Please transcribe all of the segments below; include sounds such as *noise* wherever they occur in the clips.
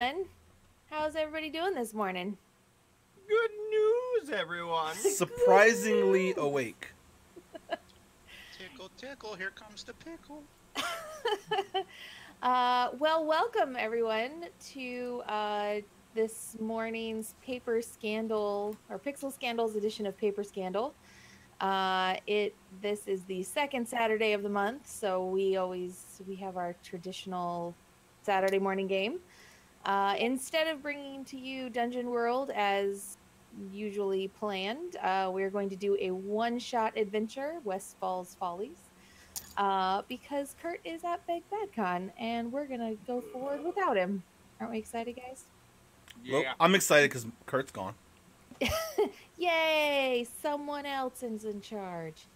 How's everybody doing this morning? Good news, everyone. *laughs* Surprisingly awake. *laughs* Tickle, tickle, here comes the pickle. *laughs* uh, well, welcome everyone to uh, this morning's Paper Scandal or Pixel Scandals edition of Paper Scandal. Uh, it this is the second Saturday of the month, so we always we have our traditional Saturday morning game. Uh, instead of bringing to you Dungeon World as usually planned, uh, we're going to do a one-shot adventure, West Falls Follies, uh, because Kurt is at Big Bad Con, and we're gonna go forward without him. Aren't we excited, guys? Well, I'm excited because Kurt's gone. *laughs* Yay! Someone else is in charge.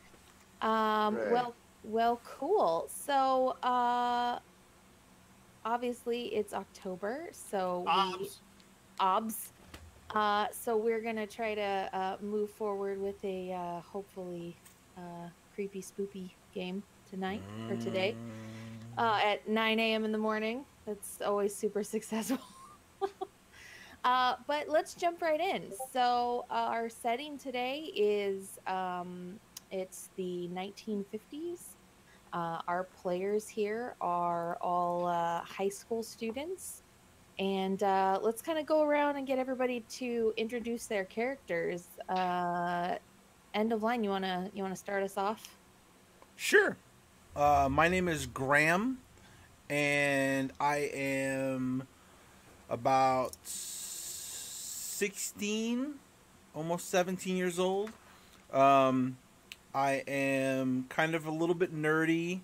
Um, Right. well, well, cool. So, uh, obviously it's October, so we Obs. obs. Uh, so we're gonna try to uh, move forward with a uh, hopefully uh, creepy, spoopy game tonight or today uh, at 9 a.m. in the morning. That's always super *laughs* successful. *laughs* uh, but let's jump right in. So our setting today is um, it's the 1950s. Uh, our players here are all uh, high school students, and uh, let's kind of go around and get everybody to introduce their characters. Uh, end of line. You wanna you wanna start us off? Sure. Uh, my name is Graham, and I am about 16, almost 17 years old. Um, I am kind of a little bit nerdy,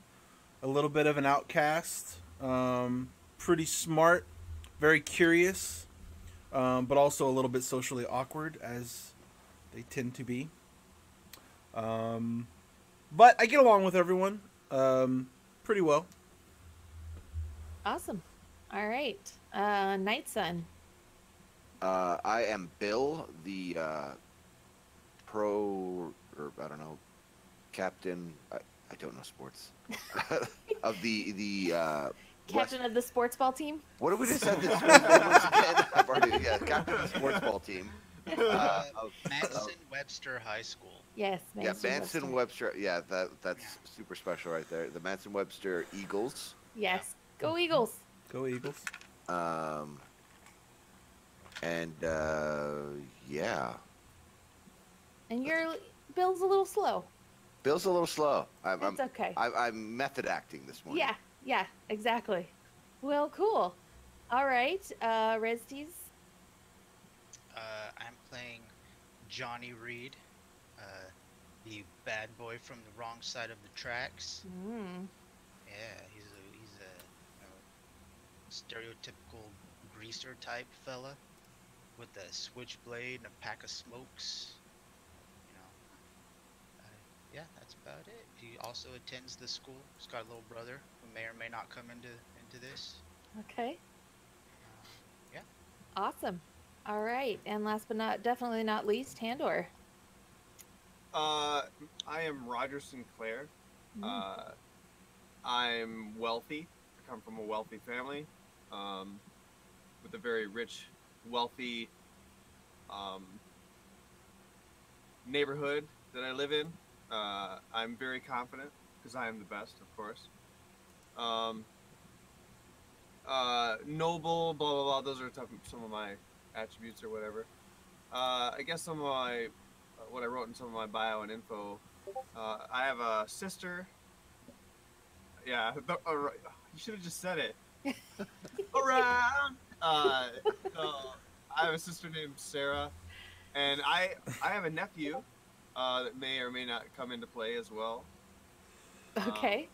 a little bit of an outcast, um, pretty smart, very curious, um, but also a little bit socially awkward, as they tend to be. Um, but I get along with everyone um, pretty well. Awesome. All right. Uh, Night Sun. Uh, I am Bill, the uh, pro, or I don't know, captain. I, I don't know sports. *laughs* of the the uh, West- Captain of the sports ball team. what did we just said? This once again? *laughs* I've already, yeah, captain of the sports ball team. Uh, of- Manson Webster High School. Yes. yeah, Manson Manson Webster. Yeah, that that's super special right there. The Manson Webster Eagles. Yes. Go Eagles. Go Eagles. Um, and uh, yeah, And your Bill's a little slow. Bill's a little slow. I'm, I'm, okay. I, I'm method acting this morning. Yeah. Yeah. Exactly. Well, cool. All right. Uh, Resties. Uh, I'm playing Johnny Reed, uh, the bad boy from the wrong side of the tracks. Mm. Yeah, he's a he's a you know, stereotypical greaser type fella with a switchblade and a pack of smokes. You know, yeah, that's about it. He also attends the school. He's got a little brother who may or may not come into into this. Okay. Uh, yeah. Awesome. All right. And last but not definitely not least, Handor. Uh, I am Roger Sinclair. Mm. Uh, I'm wealthy. I come from a wealthy family, um, with a very rich, wealthy, um, neighborhood that I live in. Uh, I'm very confident because I am the best, of course. Um, uh, noble, blah blah blah. Those are tough, some of my attributes or whatever. Uh, I guess some of my uh, what I wrote in some of my bio and info. Uh, I have a sister. Yeah, *laughs* the, uh, you should have just said it. *laughs* Around. Uh, *laughs* so I have a sister named Sarah, and I I have a nephew uh, that may or may not come into play as well. Um, Okay.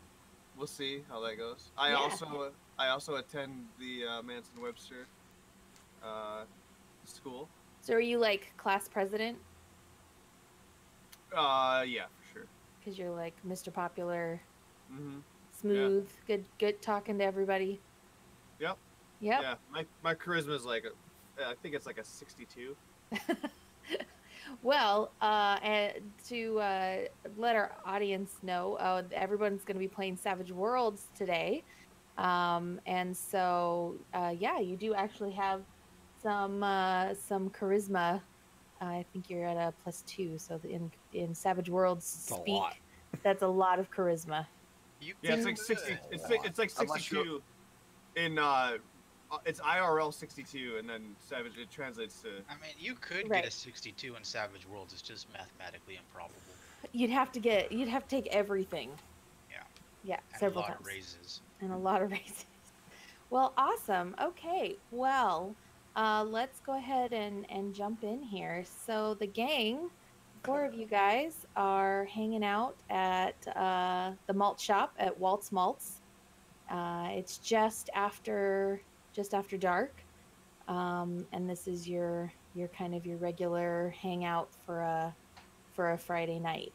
We'll see how that goes. I Yeah. also I also attend the uh, Manson Webster uh, school. So are you like class president? Uh, yeah, for sure. Because you're like Mr. Popular, mm-hmm. smooth, good, good talking to everybody. Yep. Yep. Yeah, my my charisma is like, a, I think it's like a sixty-two. *laughs* Well, uh, and to uh, let our audience know, uh, everyone's going to be playing Savage Worlds today. Um, and so, uh, yeah, you do actually have some uh, some charisma. I think you're at a plus two. So in in Savage Worlds a speak, lot. that's a lot of charisma. You Yeah, it's like sixty. It's like, it's like I'm not sure. sixty-two. In uh, uh, it's IRL sixty-two, and then Savage. It translates to. I mean, you could Right. get a 62 in Savage Worlds. It's just mathematically improbable. You'd have to get you'd have to take everything. Yeah. Yeah, And several a lot times. of raises. and a lot of *laughs* raises. Well, awesome. Okay, well, uh, let's go ahead and, and jump in here. So, the gang, four of you guys, are hanging out at uh, the malt shop at Walt's Malts. Uh, it's just after just after dark, um, and this is your your kind of your regular hangout for a for a Friday night.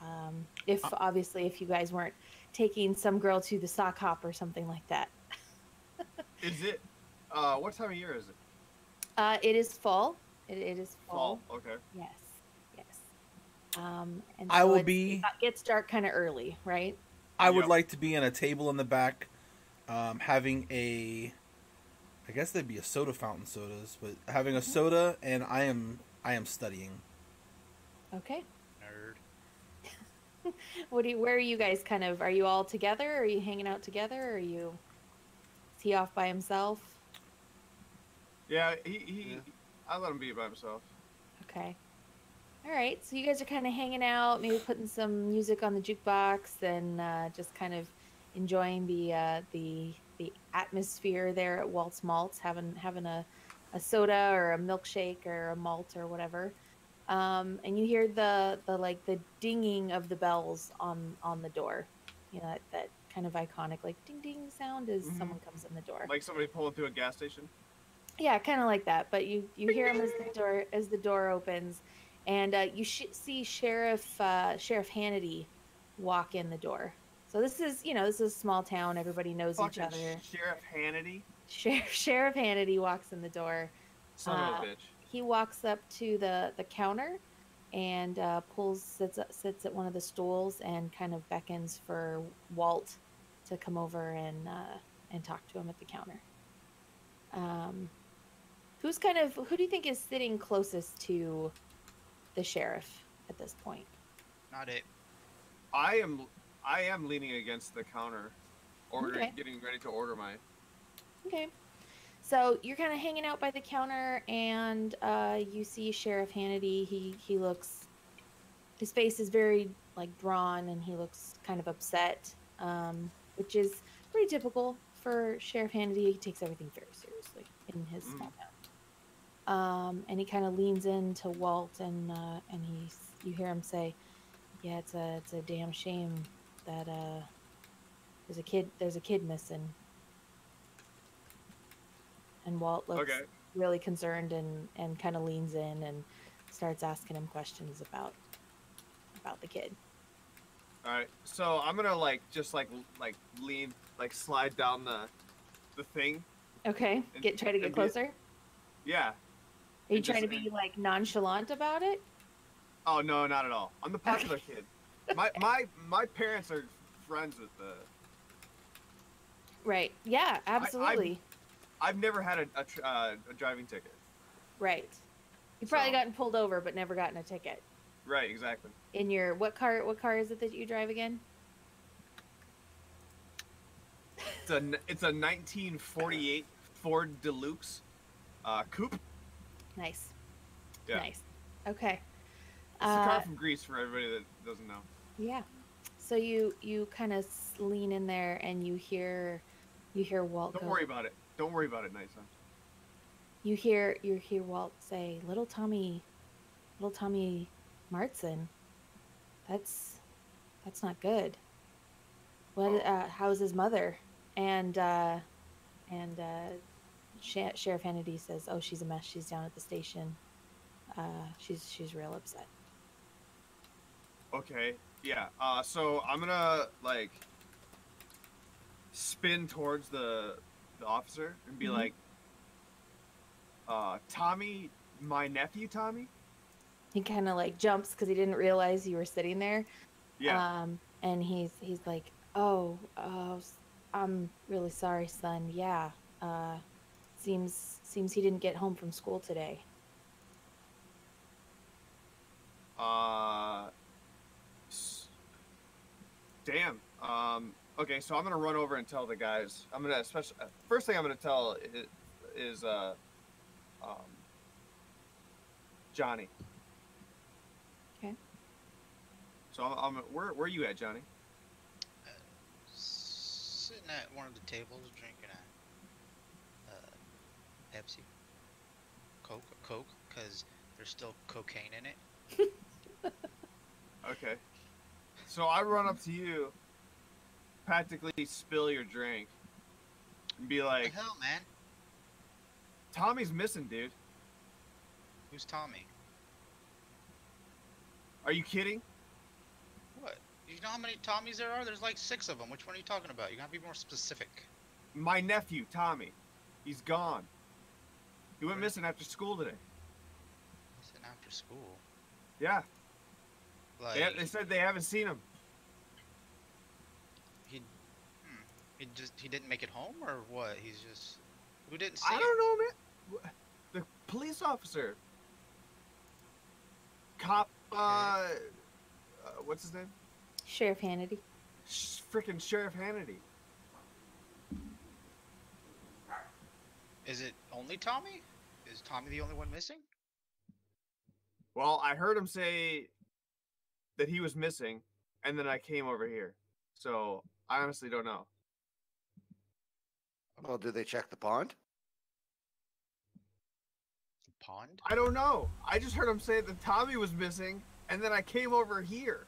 Um, if obviously if you guys weren't taking some girl to the sock hop or something like that. *laughs* Is it? Uh, what time of year is it? Uh, it is fall. It, it is fall. Fall. Okay. Yes. Yes. Um, and I will it's- be- It gets dark kind of early, right? I would like to be in a table in the back, um, having a, I guess they'd be a soda fountain sodas, but having a soda and I am I am studying. Okay. Nerd. *laughs* What do you? Where are you guys? Kind of? Are you all together? Are you hanging out together? Are you? Is he off by himself? Yeah, he he. Yeah. I let him be by himself. Okay. All right. So you guys are kind of hanging out, maybe putting some music on the jukebox, and uh, just kind of enjoying the uh, the the atmosphere there at Walt's Malts, having having a, a soda or a milkshake or a malt or whatever. Um, and you hear the the like the dinging of the bells on on the door. You know that, that kind of iconic like ding ding sound as Mhm. someone comes in the door. Like somebody pulling through a gas station. Yeah, kind of like that. But you you hear them as the door as the door opens, and uh, you sh- see Sheriff uh, Sheriff Hannity walk in the door. So this is you know this is a small town. Everybody knows each other. Sheriff Hannity. Sheriff *laughs* Sheriff Hannity walks in the door. Son Uh, of a bitch. He walks up to the the counter and uh, pulls sits sits at one of the stools and kind of beckons for Walt to come over and uh, and talk to him at the counter. Um, who's kind of who do you think is sitting closest to the sheriff at this point? Not it. I am I am leaning against the counter, ordering, Okay. getting ready to order my. Okay. So you're kind of hanging out by the counter, and uh, you see Sheriff Hannity. He he looks, his face is very like drawn, and he looks kind of upset, um, which is pretty typical for Sheriff Hannity. He takes everything very seriously in his Mm. small town. Um, and he kind of leans into Walt, and uh, and he you hear him say, "Yeah, it's a it's a damn shame that uh, there's a kid there's a kid missing." And Walt looks Okay. really concerned and, and kind of leans in and starts asking him questions about about the kid. All right, so I'm gonna like just like like lean like slide down the the thing. Okay, And- get try to get closer. closer. Are you and trying to just- be like nonchalant about it? Oh no, not at all. I'm the popular kid. My my my parents are friends with the. Right. Yeah, absolutely. I've never had a a, uh, a driving ticket. right. You've probably So- gotten pulled over but never gotten a ticket. Right, exactly. In your what car what car is it that you drive again? It's a it's a 1948 Ford Deluxe uh, coupe. Nice. Yeah. Nice. Okay. It's a car Uh, from Grease for everybody that doesn't know. Yeah. So you you kind of lean in there and you hear you hear Walt Don't go, worry about it. Don't worry about it, Nighttime. you hear you hear Walt say, "Little Tommy, little Tommy Martson, that's that's not good. What? Oh. Uh, how's his mother?" And uh, and uh, Sha- Sheriff Hannity says, "Oh, she's a mess. She's down at the station. Uh, she's she's real upset." Okay. Yeah. Uh, so I'm gonna like spin towards the the officer and be Mhm. like, uh, Tommy, my nephew, Tommy. He kind of like jumps because he didn't realize you were sitting there. Yeah. Um, and he's he's like, "Oh, uh, I'm really sorry, son. Yeah. Uh, seems seems he didn't get home from school today. Uh, damn. Um, okay, so I'm gonna run over and tell the guys. I'm gonna especially uh, first thing I'm gonna tell is, is uh, um, Johnny. Okay. So I'm, I'm where where are you at, Johnny? Sitting at one of the tables drinking a uh, Pepsi, Coke, Coke, because there's still cocaine in it. *laughs* Okay. So I run up to you, practically spill your drink, and be like, hell, man? "Tommy's missing, dude. Who's Tommy? Are you kidding? What? Do you know how many Tommies there are? There's like six of them. Which one are you talking about? You gotta be more specific. My nephew, Tommy. He's gone. He went Where- missing after school today. Listen, after school. Yeah. Like, They, they said they haven't seen him. he, he just he didn't make it home, or what? He's just who didn't see I him? don't know, man. The police officer. Cop, uh, uh what's his name? Sheriff Hannity. Sh- Frickin' Sheriff Hannity. Is it only Tommy? Is Tommy the only one missing? Well, I heard him say that he was missing, and then I came over here. So I honestly don't know. Well, did they check the pond? The pond? I don't know. I just heard him say that Tommy was missing, and then I came over here.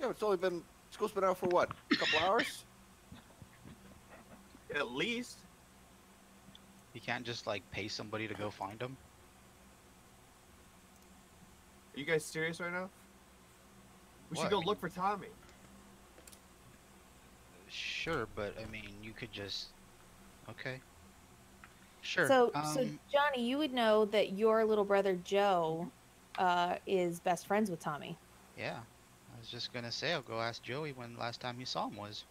Yeah, it's only been school's been out for what? A couple hours? *laughs* At least. You can't just like pay somebody to go find him. Are you guys serious right now? We What? should go look for Tommy. Sure, but I mean, you could just. Okay. Sure. So, so um, Johnny, you would know that your little brother Joe uh, is best friends with Tommy. yeah. I was just gonna say, I'll go ask Joey when last time you saw him was.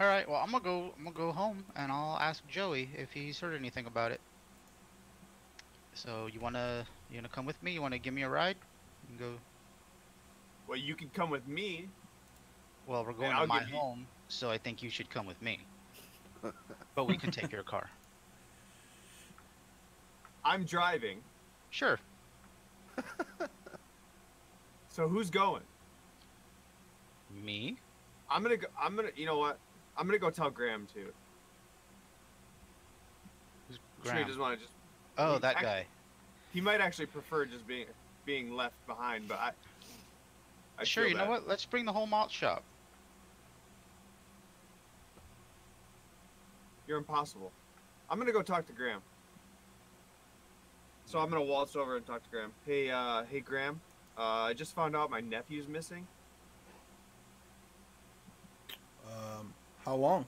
All right. Well, I'm gonna go. I'm gonna go home and I'll ask Joey if he's heard anything about it. So you wanna you wanna come with me? You wanna give me a ride? You can go. Well, you can come with me. Well, we're going to my give you- home, so I think you should come with me. but we can take your car. *laughs* I'm driving. Sure. So who's going? Me? I'm gonna go. I'm gonna. You know what? I'm gonna go tell Graham too. Who's I'm sure he doesn't want to just. Oh, that guy. He might actually prefer just being being left behind, but I. I sure. feel You know bad. what? Let's bring the whole malt shop. You're impossible. I'm gonna go talk to Graham. So I'm gonna waltz over and talk to Graham. Hey, uh, hey Graham. Uh, I just found out my nephew's missing. Um, how long?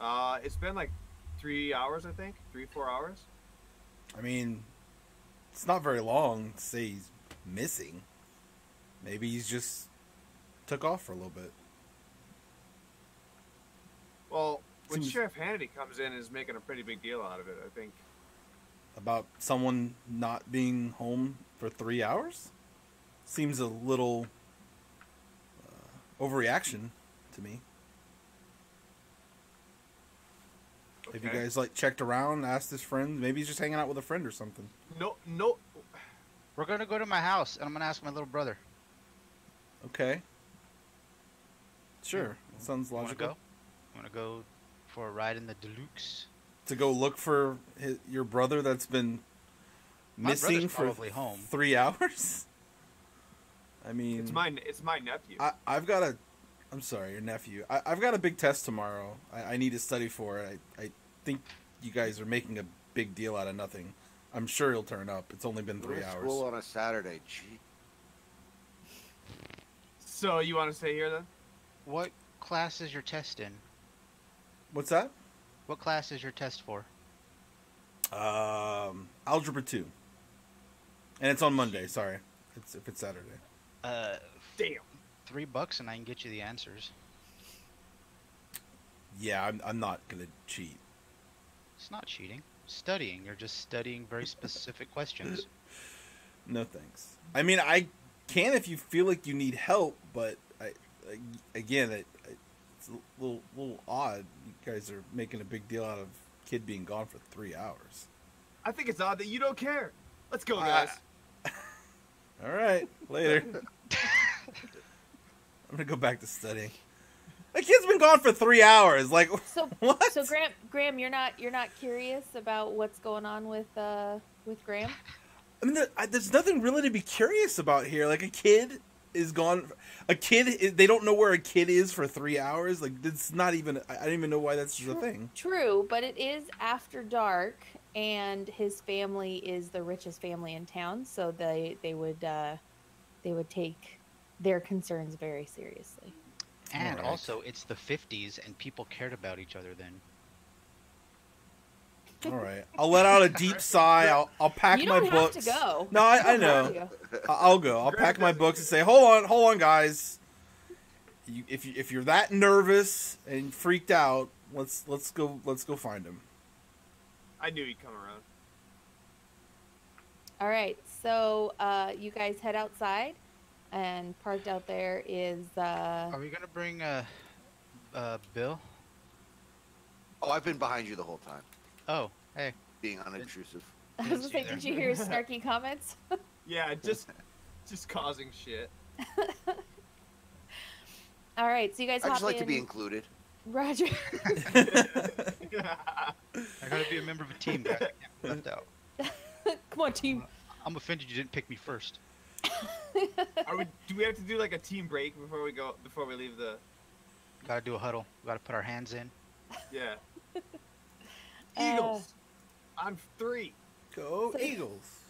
Uh, it's been like three hours, I think. Three, four hours. I mean, it's not very long to say he's missing. Maybe he's just took off for a little bit. Well, when Seems- Sheriff Hannity comes in, and is making a pretty big deal out of it. I think. About someone not being home for three hours? Seems a little uh, overreaction to me. Have you guys like checked around, asked his friends? Maybe he's just hanging out with a friend or something. No, no. We're gonna go to my house, and I'm gonna ask my little brother. Okay. Sure, that sounds You wanna logical. go? You wanna go for a ride in the Deluxe? To go look for his, your brother that's been missing for probably home. three *laughs* hours. I mean, It's my it's my nephew. I, I've got a. I'm sorry, your nephew. I, I've got a big test tomorrow. I, I need to study for it. I, I think you guys are making a big deal out of nothing. I'm sure he'll turn up. It's only been We're three hours. School on a Saturday. Gee. So you want to stay here then? What class is your test in? What's that? What class is your test for? Um, algebra two. And it's on Monday. Sorry, it's if it's Saturday. Uh, Damn. three bucks and I can get you the answers. Yeah, I'm, I'm not gonna cheat. It's not cheating. Studying. You're just studying very specific questions. *laughs* No thanks. I mean, I can if you feel like you need help, but I, I again, it, it's a little little odd. You guys are making a big deal out of kid being gone for three hours. I think it's odd that you don't care. Let's go, Uh, guys. *laughs* All right, later. *laughs* I'm gonna go back to studying. The kid's been gone for three hours. Like So *laughs* what? so Graham Graham, you're not you're not curious about what's going on with uh with Graham? I mean, there, I, there's nothing really to be curious about here. Like a kid is gone. A kid, is, they don't know where a kid is for three hours. Like it's not even. I I don't even know why that's just a thing. True, but it is after dark, and his family is the richest family in town, so they they would uh, they would take their concerns very seriously. And Alright. also, it's the 50s and people cared about each other then. All right, I'll let out a deep *laughs* sigh. I'll, I'll pack you my don't books. have to go. No, I, I You don't have know. go. I- I'll go. I'll pack my books and say, "Hold on, hold on, guys. You, if you, if you're that nervous and freaked out, let's let's go let's go find him." I knew he'd come around. All right, so uh, you guys head outside, and parked out there is uh, Are we gonna bring uh, uh, Bill? Oh, I've been behind you the whole time, Oh, hey. being unobtrusive. *laughs* I was gonna say, did you hear his snarky comments? *laughs* Yeah, just just causing shit. *laughs* All right, so you guys I hop just like in. to be included. Roger. I gotta be a member of a team, guys. I can't be left out. Come on, team. I'm offended you didn't pick me first. Are we? Do we have to do like a team break before we go? Before we leave the? Gotta do a huddle. We Gotta put our hands in. Yeah. Uh, Eagles. On three. Go So- Eagles!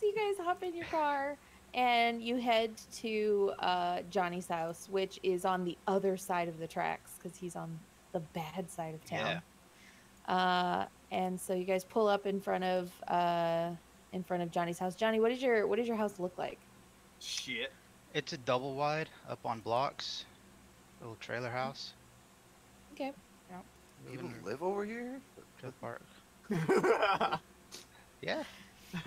So you guys hop in your car and you head to uh, Johnny's house, which is on the other side of the tracks because he's on the bad side of town. Uh, and so you guys pull up in front of uh, in front of Johnny's house. Johnny, what is your what does your house look like? Shit. It's a double wide up on blocks. Little trailer house. Okay. People Moving live over here. To the park. *laughs* Yeah.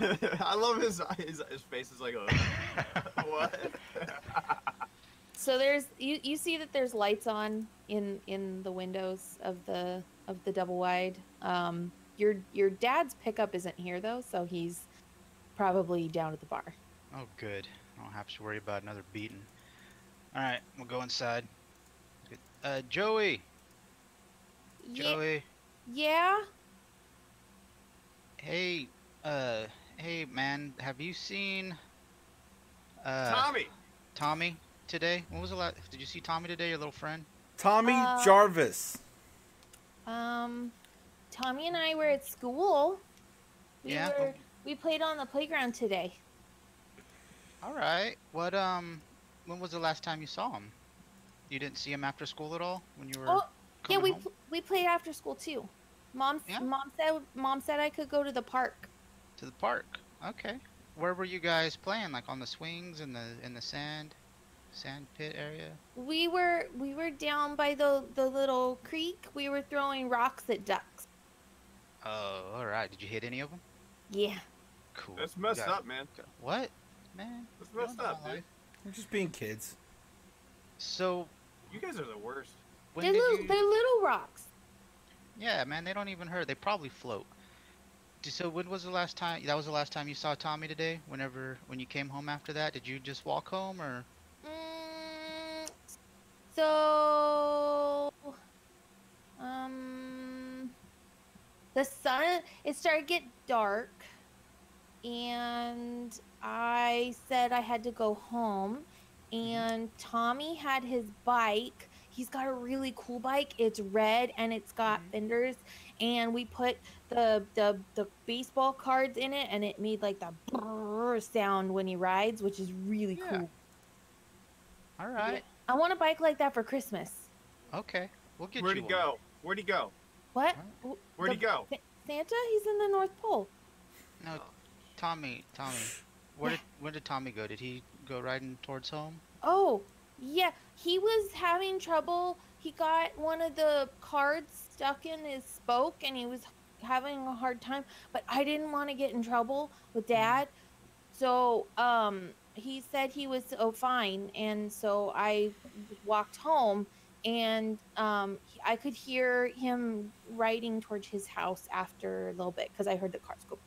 *laughs* I love his his his face is like uh, *laughs* what? So there's you, you see that there's lights on in in the windows of the of the double wide. Um, your your dad's pickup isn't here though, so he's probably down at the bar. Oh, good. I don't have to worry about another beating. All right, we'll go inside. Uh, Joey. Ye- Joey. Yeah. Hey. Uh. Hey, man. Have you seen? Uh, Tommy. Tommy today? When was the last? Did you see Tommy today? Your little friend? Tommy Uh, Jarvis. Um, Tommy and I were at school. We Yeah? were we played on the playground today. All right. What? Um. When was the last time you saw him? You didn't see him after school at all when you were Oh, yeah, we home? we played after school too. Mom Yeah? mom said mom said I could go to the park. to the park. Okay. Where were you guys playing? Like on the swings in the in the sand, sand pit area? We were we were down by the the little creek. We were throwing rocks at ducks. Oh, all right. Did you hit any of them? Yeah. Cool. That's messed got- up, man. What, man? That's messed up, my dude. We're just being kids. So You guys are the worst. When they're little you? they're little rocks. Yeah, man. They don't even hurt. They probably float. So when was the last time? That was the last time you saw Tommy today. Whenever when you came home after that, did you just walk home or? Mm, so, um, the sun it started to get dark, and I said I had to go home, and Tommy had his bike. He's got a really cool bike. It's red and it's got mm-hmm. fenders, and we put the the the baseball cards in it, and it made like the brrr sound when he rides, which is really Yeah. cool. All right. I want a bike like that for Christmas. Okay. We'll get Where'd you he one. go? Where'd he go? What? What? Where'd he go? Santa? He's in the North Pole. No, Tommy. Tommy. Where did where did Tommy go? Did he go riding towards home? Oh, Yeah, he was having trouble. He got one of the cards stuck in his spoke and he was having a hard time, but I didn't want to get in trouble with dad. So, um he said he was oh fine and so I walked home and um I could hear him riding towards his house after a little bit cuz I heard the cars go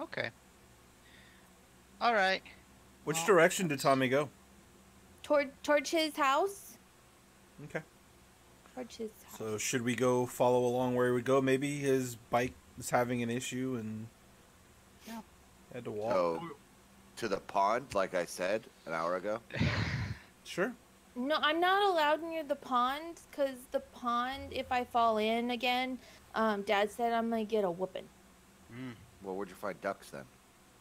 Okay. All right. Which direction did Tommy go? Toward towards his house. Okay. Towards his house. So should we go follow along where we go? Maybe his bike is having an issue and Yeah. had to walk. So to the pond, like I said an hour ago. *laughs* Sure. No, I'm not allowed near the pond because the pond, if I fall in again, um, Dad said I'm gonna get a whooping Mm. Well, where'd you find ducks then?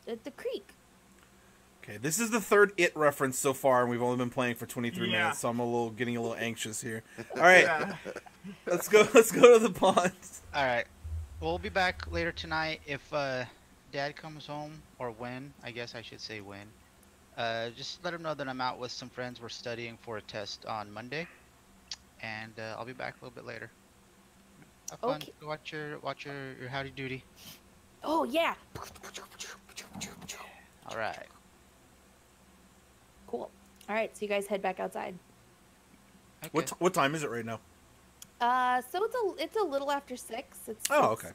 at the creek. Okay, this is the third it reference so far, and we've only been playing for 23 Yeah. minutes, so I'm a little getting a little anxious here. All right, Yeah. *laughs* let's go. Let's go to the pond. All right. We'll be back later tonight if uh, Dad comes home, or when. I guess I should say when. Uh, just let him know that I'm out with some friends. We're studying for a test on Monday, and uh, I'll be back a little bit later. Have fun. Okay. Watch your watch your, your howdy doody. Oh yeah, All right. Cool. All right, so you guys head back outside. Okay. What what time is it right now? Uh, so it's a it's a little after six. It's Oh, it's- okay.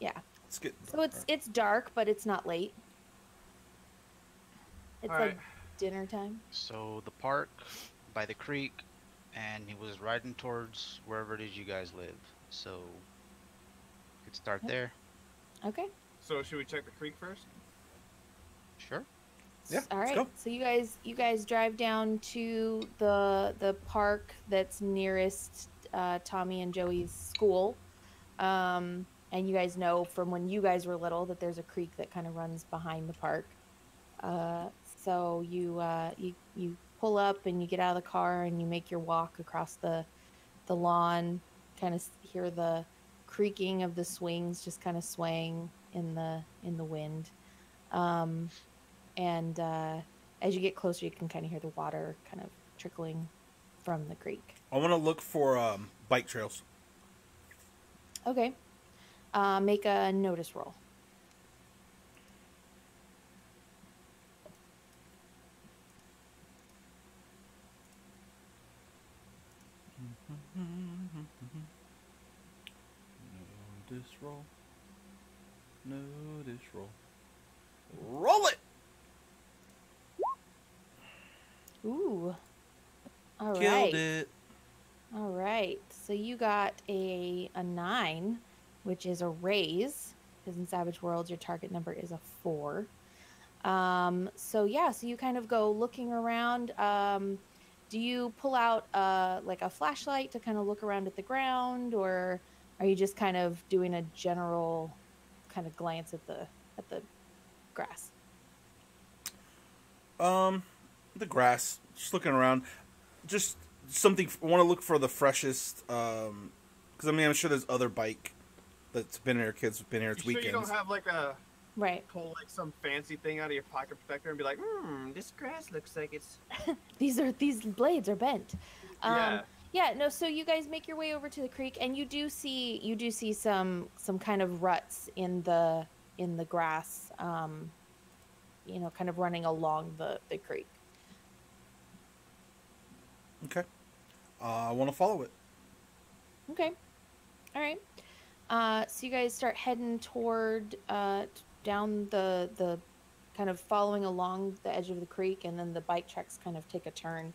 Yeah, Let's get. so it's it's dark, but it's not late. It's All like right. dinner time. So the park by the creek, and he was riding towards wherever it is you guys live. So could start Yep. there. Okay. So should we check the creek first? Yeah, All go. So you guys you guys drive down to the the park that's nearest uh, Tommy and Joey's school. Um, and you guys know from when you guys were little that there's a creek that kind of runs behind the park. Uh, so you uh, you you pull up and you get out of the car and you make your walk across the the lawn. Kind of hear the creaking of the swings just kind of swaying in the in the wind. Um, and uh, as you get closer, you can kind of hear the water kind of trickling from the creek. I want to look for um, bike trails. Okay. Uh, make a notice roll. Notice roll. Notice roll. Roll it. Ooh. All Killed right. it. All right. So you got a a nine, which is a raise, because in Savage Worlds your target number is a four. Um, so yeah, so you kind of go looking around. Um, do you pull out uh, like a flashlight to kind of look around at the ground, or are you just kind of doing a general kind of glance at the at the grass? Um, the grass. Just looking around. Just something. I want to look for the freshest. Um, because I mean, I'm sure there's other bike that's been here. Kids have been here. It's you sure you don't have like a Right. pull like some fancy thing out of your pocket protector and be like, hmm, this grass looks like it's *laughs* These are these blades are bent. Um, yeah. Yeah, no. So you guys make your way over to the creek, and you do see you do see some some kind of ruts in the in the grass. Um, you know, kind of running along the the creek. Okay. Uh, I want to follow it. Okay, all right. Uh, so you guys start heading toward uh, down the the kind of following along the edge of the creek, and then the bike tracks kind of take a turn,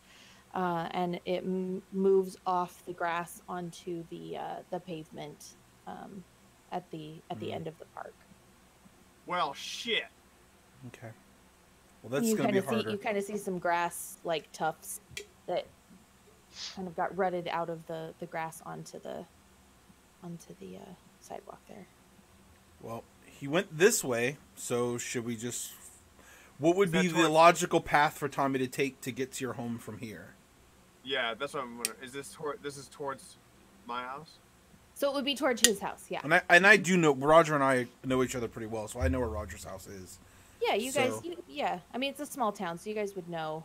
uh, and it m- moves off the grass onto the uh, the pavement um, at the at the Mhm. end of the park. Well, shit. Okay. Well, that's you going to be of see harder. you kind of see some grass like tufts that kind of got rutted out of the the grass onto the onto the uh, sidewalk there. Well, he went this way, so should we just? What would be the towards- logical path for Tommy to take to get to your home from here? Yeah, that's what I'm wondering. Is this toward, this is towards my house? So it would be towards his house, yeah. And I and I do know Roger and I know each other pretty well, so I know where Roger's house is. Yeah, you guys. You, yeah, I mean it's a small town, so you guys would know.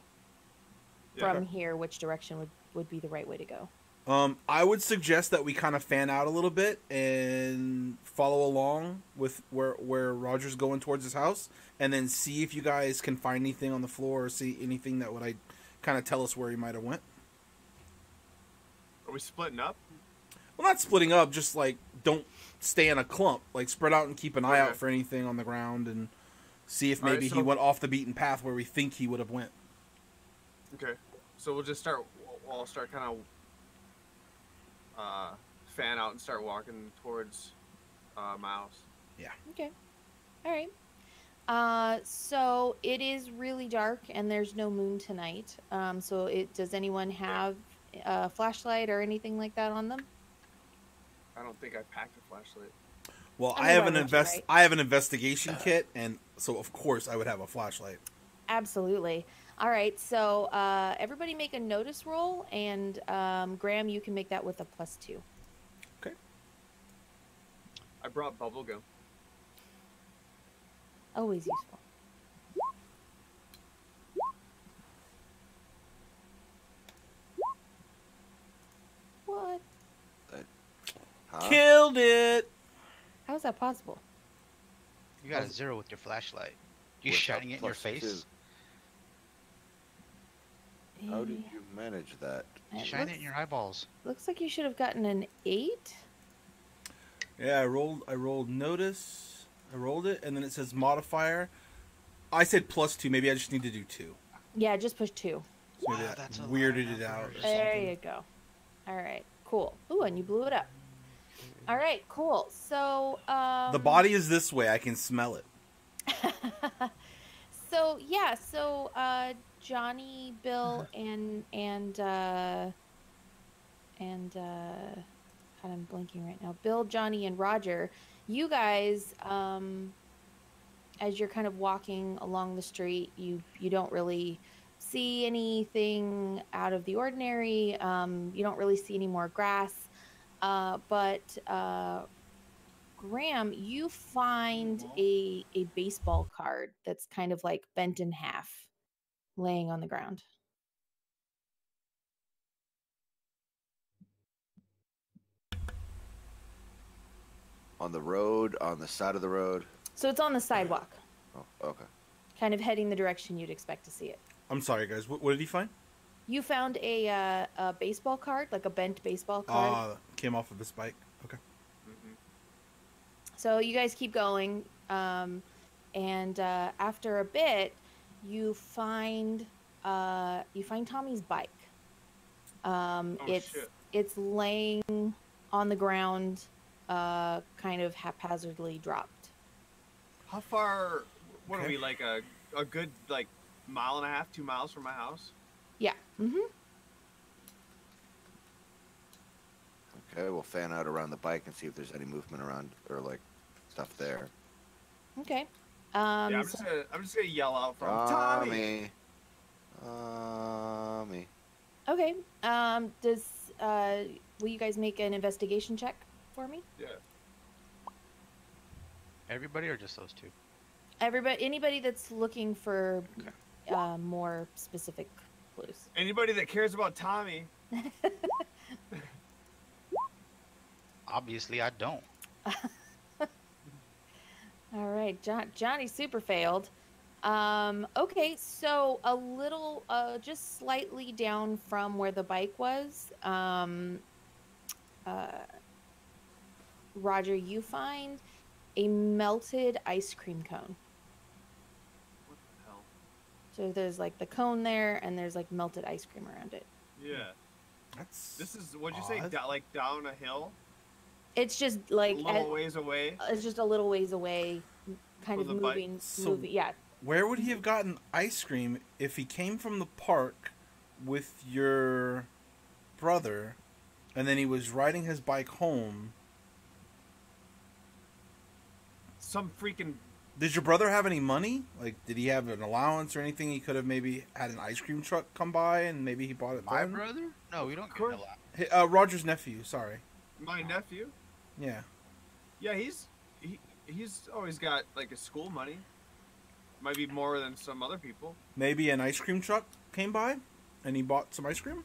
Yeah. from here which direction would would be the right way to go. Um, I would suggest that we kind of fan out a little bit and follow along with where where Roger's going towards his house, and then see if you guys can find anything on the floor or see anything that would I kind of tell us where he might have went. Are we splitting up? Well, not splitting up, just like don't stay in a clump. Like spread out and keep an eye out for anything on the ground and see if maybe he so- went off the beaten path where we think he would have went. Okay. So we'll just start. We'll start kind of uh, fan out and start walking towards uh, my house. Okay. All right. Uh, so it is really dark and there's no moon tonight. Um, so it does anyone have a flashlight or anything like that on them? I don't think I packed a flashlight. Well, I I, have an invest. right? I have an investigation kit, and so of course I would have a flashlight. Absolutely. All right. So uh, everybody make a notice roll, and um, Graham, you can make that with a plus two. Okay. I brought bubble gum. Always useful. What? Huh? Killed it. How is that possible? You got a zero with your flashlight. You Without shining it in your face? two. How did you manage that? it Shine it in your eyeballs. looks like you should have gotten an eight. Yeah, I rolled. I rolled notice. I rolled it, and then it says modifier. I said plus two. Maybe I just need to do two. Yeah, just push two. So Wow, that that's weirded it out. or There something. you go. All right, cool. Ooh, and you blew it up. All right, cool. So um, The body is this way. I can smell it. *laughs* so yeah, so uh, Johnny, Bill, and and uh, and uh, God, I'm blinking right now. Bill, Johnny, and Roger. You guys, um, as you're kind of walking along the street, you you don't really see anything out of the ordinary. Um, you don't really see any more grass, uh, but uh, Graham, you find a a baseball card that's kind of like bent in half, laying on the ground. On the road, on the side of the road. So it's on the sidewalk, Oh, okay. kind of heading the direction you'd expect to see it. I'm sorry, guys. What, what did he find? You found a uh, a baseball card, like a bent baseball card. Ah, came off of his bike. Okay. So you guys keep going, um, and uh, after a bit, you find uh, you find Tommy's bike. Um, Oh, it's shit. it's laying on the ground, uh, kind of haphazardly dropped. How far? What are Okay. we like a a good like mile and a half, two miles from my house? Yeah. Mm-hmm. Okay, we'll fan out around the bike and see if there's any movement around or like stuff there. Okay. Um, yeah, I'm so- just gonna I'm just gonna yell out from Tommy. Tommy. Tommy. okay. Um, does uh, will you guys make an investigation check for me? Yeah. Everybody or just those two? Everybody, anybody that's looking for uh, more specific clues. Anybody that cares about Tommy, *laughs* Obviously, I don't. *laughs* All right, John, Johnny super failed. Um, okay, so a little, uh, just slightly down from where the bike was, um, uh, Roger, you find a melted ice cream cone. what the hell? So there's like the cone there, and there's like melted ice cream around it. Yeah. That's This is what'd you say? odd. Da- like down a hill, It's just like a little at- ways away. it's just a little ways away, kind From of the bike. moving, So- moving. Yeah, Where would he have gotten ice cream if he came from the park with your brother and then he was riding his bike home? Some freaking Did your brother have any money? Like, did he have an allowance or anything? He could have maybe had an ice cream truck come by and maybe he bought it My then? brother? No, we don't get course. a lot. Hey, Uh, Roger's nephew, sorry. my nephew. Yeah. Yeah, he's he, he's always got like his school money. Might be more than some other people. Maybe an ice cream truck came by? and he bought some ice cream.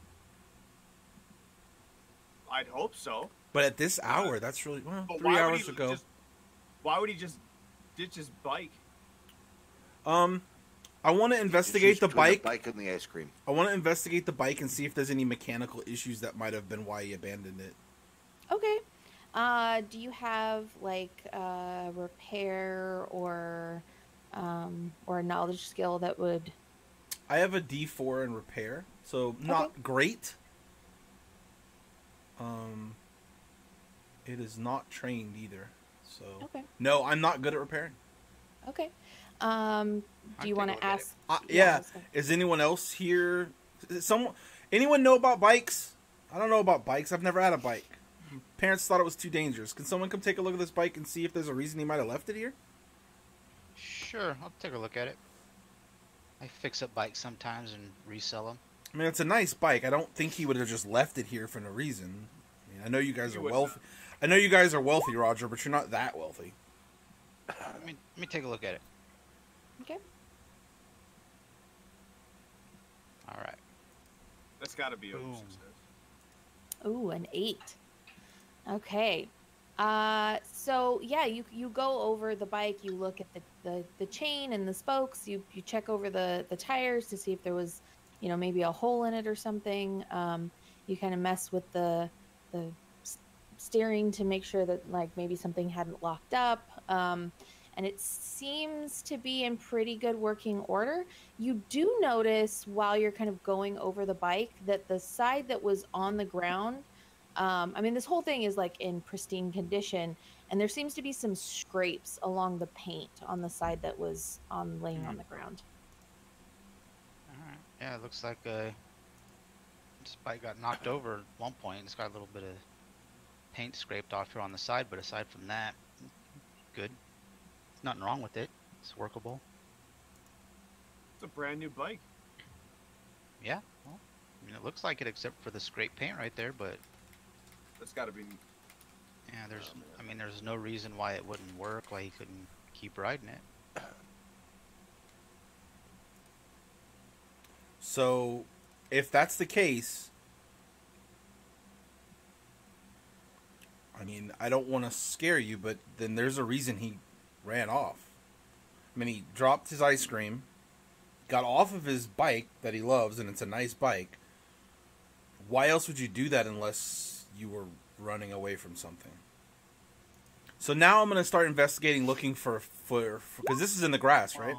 I'd hope so. But at this hour, that's really well. But three why hours ago. Just, why would he just ditch his bike? Um, I want to investigate the between bike. bike and the ice cream. I want to investigate the bike and see if there's any mechanical issues that might have been why he abandoned it. Okay. Uh, do you have like uh, repair or um, or a knowledge skill that would? I have a D4 in repair, so not great. Um, it is not trained either, so Okay. no, I'm not good at repairing. Okay. Um, I'll do you want to ask? Uh, Yeah, yeah, is anyone else here? is Someone, anyone know about bikes? I don't know about bikes. I've never had a bike. Parents thought it was too dangerous. Can someone come take a look at this bike and see if there's a reason he might have left it here? Sure, I'll take a look at it. I fix up bikes sometimes and resell them. I mean, it's a nice bike. I don't think he would have just left it here for no reason. I mean, I know you guys He are would wealthy. I know you guys are wealthy, Roger, but you're not that wealthy. Let me let me take a look at it. Okay. All right. That's got to be a success. Ooh, an eight. Okay. Uh, so yeah, you you go over the bike. You look at the, the, the chain and the spokes. You you check over the the tires to see if there was, you know, maybe a hole in it or something. Um, you kind of mess with the the steering to make sure that like maybe something hadn't locked up. Um, and it seems to be in pretty good working order. You do notice while you're kind of going over the bike that the side that was on the ground, um, I mean, this whole thing is like in pristine condition, and there seems to be some scrapes along the paint on the side that was on laying on the ground. All right. Yeah, it looks like uh, this bike got knocked *coughs* over at one point. It's got a little bit of paint scraped off here on the side, but aside from that, good. Nothing wrong with it. It's workable. It's a brand new bike. Yeah. Well, I mean, it looks like it except for the scraped paint right there, but That's got to be. yeah, there's. Oh. I mean, there's no reason why it wouldn't work. Why he couldn't keep riding it. So, if that's the case, I mean, I don't want to scare you, but then there's a reason he ran off. I mean, he dropped his ice cream, got off of his bike that he loves, and it's a nice bike. Why else would you do that unless you were running away from something? So now I'm going to start investigating, looking for for because this is in the grass, right?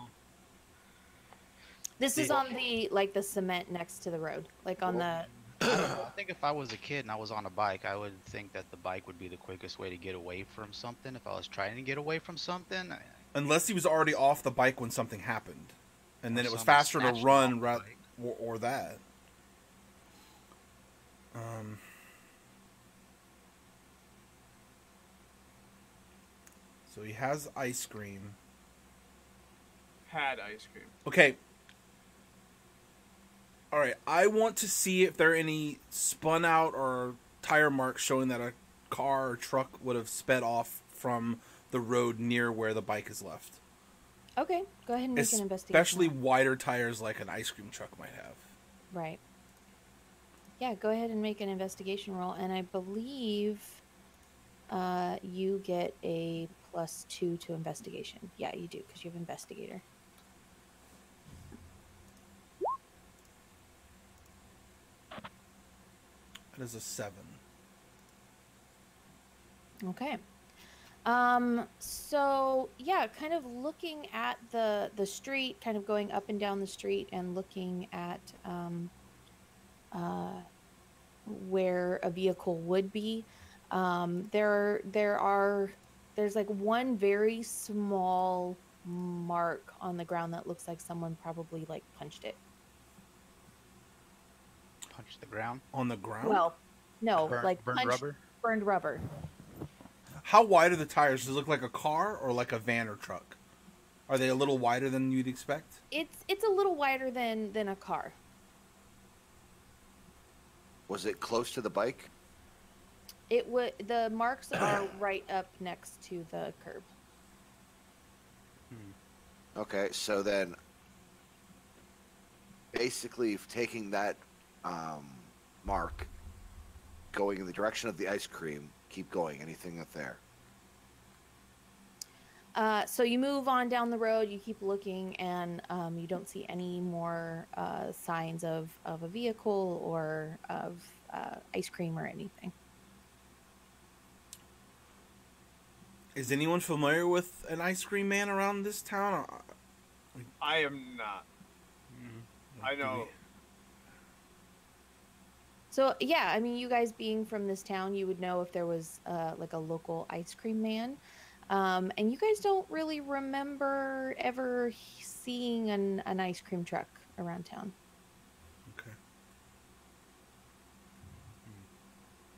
This is on the like the cement next to the road, like on the. I don't know. I think if I was a kid and I was on a bike, I would think that the bike would be the quickest way to get away from something. If I was trying to get away from something, I- unless he was already off the bike when something happened, and then Or it was faster to run off the ra- bike. or, or that. Um. So he has ice cream. Had ice cream. Okay. All right. I want to see if there are any spun out or tire marks showing that a car or truck would have sped off from the road near where the bike is left. Okay, go ahead and make an investigation. Especially wider tires like an ice cream truck might have. Right. Yeah, go ahead and make an investigation roll, and I believe uh, you get a plus two to investigation. Yeah, you do because you have investigator. That is a seven. Okay. Um, so yeah, kind of looking at the the street, kind of going up and down the street and looking at um, uh, where a vehicle would be. Um, there there are there's like one very small mark on the ground that looks like someone probably like punched it. Punched the ground. On the ground? Well, no, Burn, like burned punched- rubber. burned rubber. How wide are the tires? Does it look like a car or like a van or truck? Are they a little wider than you'd expect? It's it's a little wider than than a car. Was it close to the bike? It would the marks *coughs* are right up next to the curb. Okay, so then basically taking that um, mark going in the direction of the ice cream. Keep going. Anything up there. Uh, so you move on down the road, you keep looking, and um, you don't see any more uh, signs of, of a vehicle or of uh, ice cream or anything. Is anyone familiar with an ice cream man around this town? Uh, I am not. I know. So yeah, I mean, you guys being from this town, you would know if there was uh, like a local ice cream man, um, and you guys don't really remember ever seeing an, an ice cream truck around town. Okay.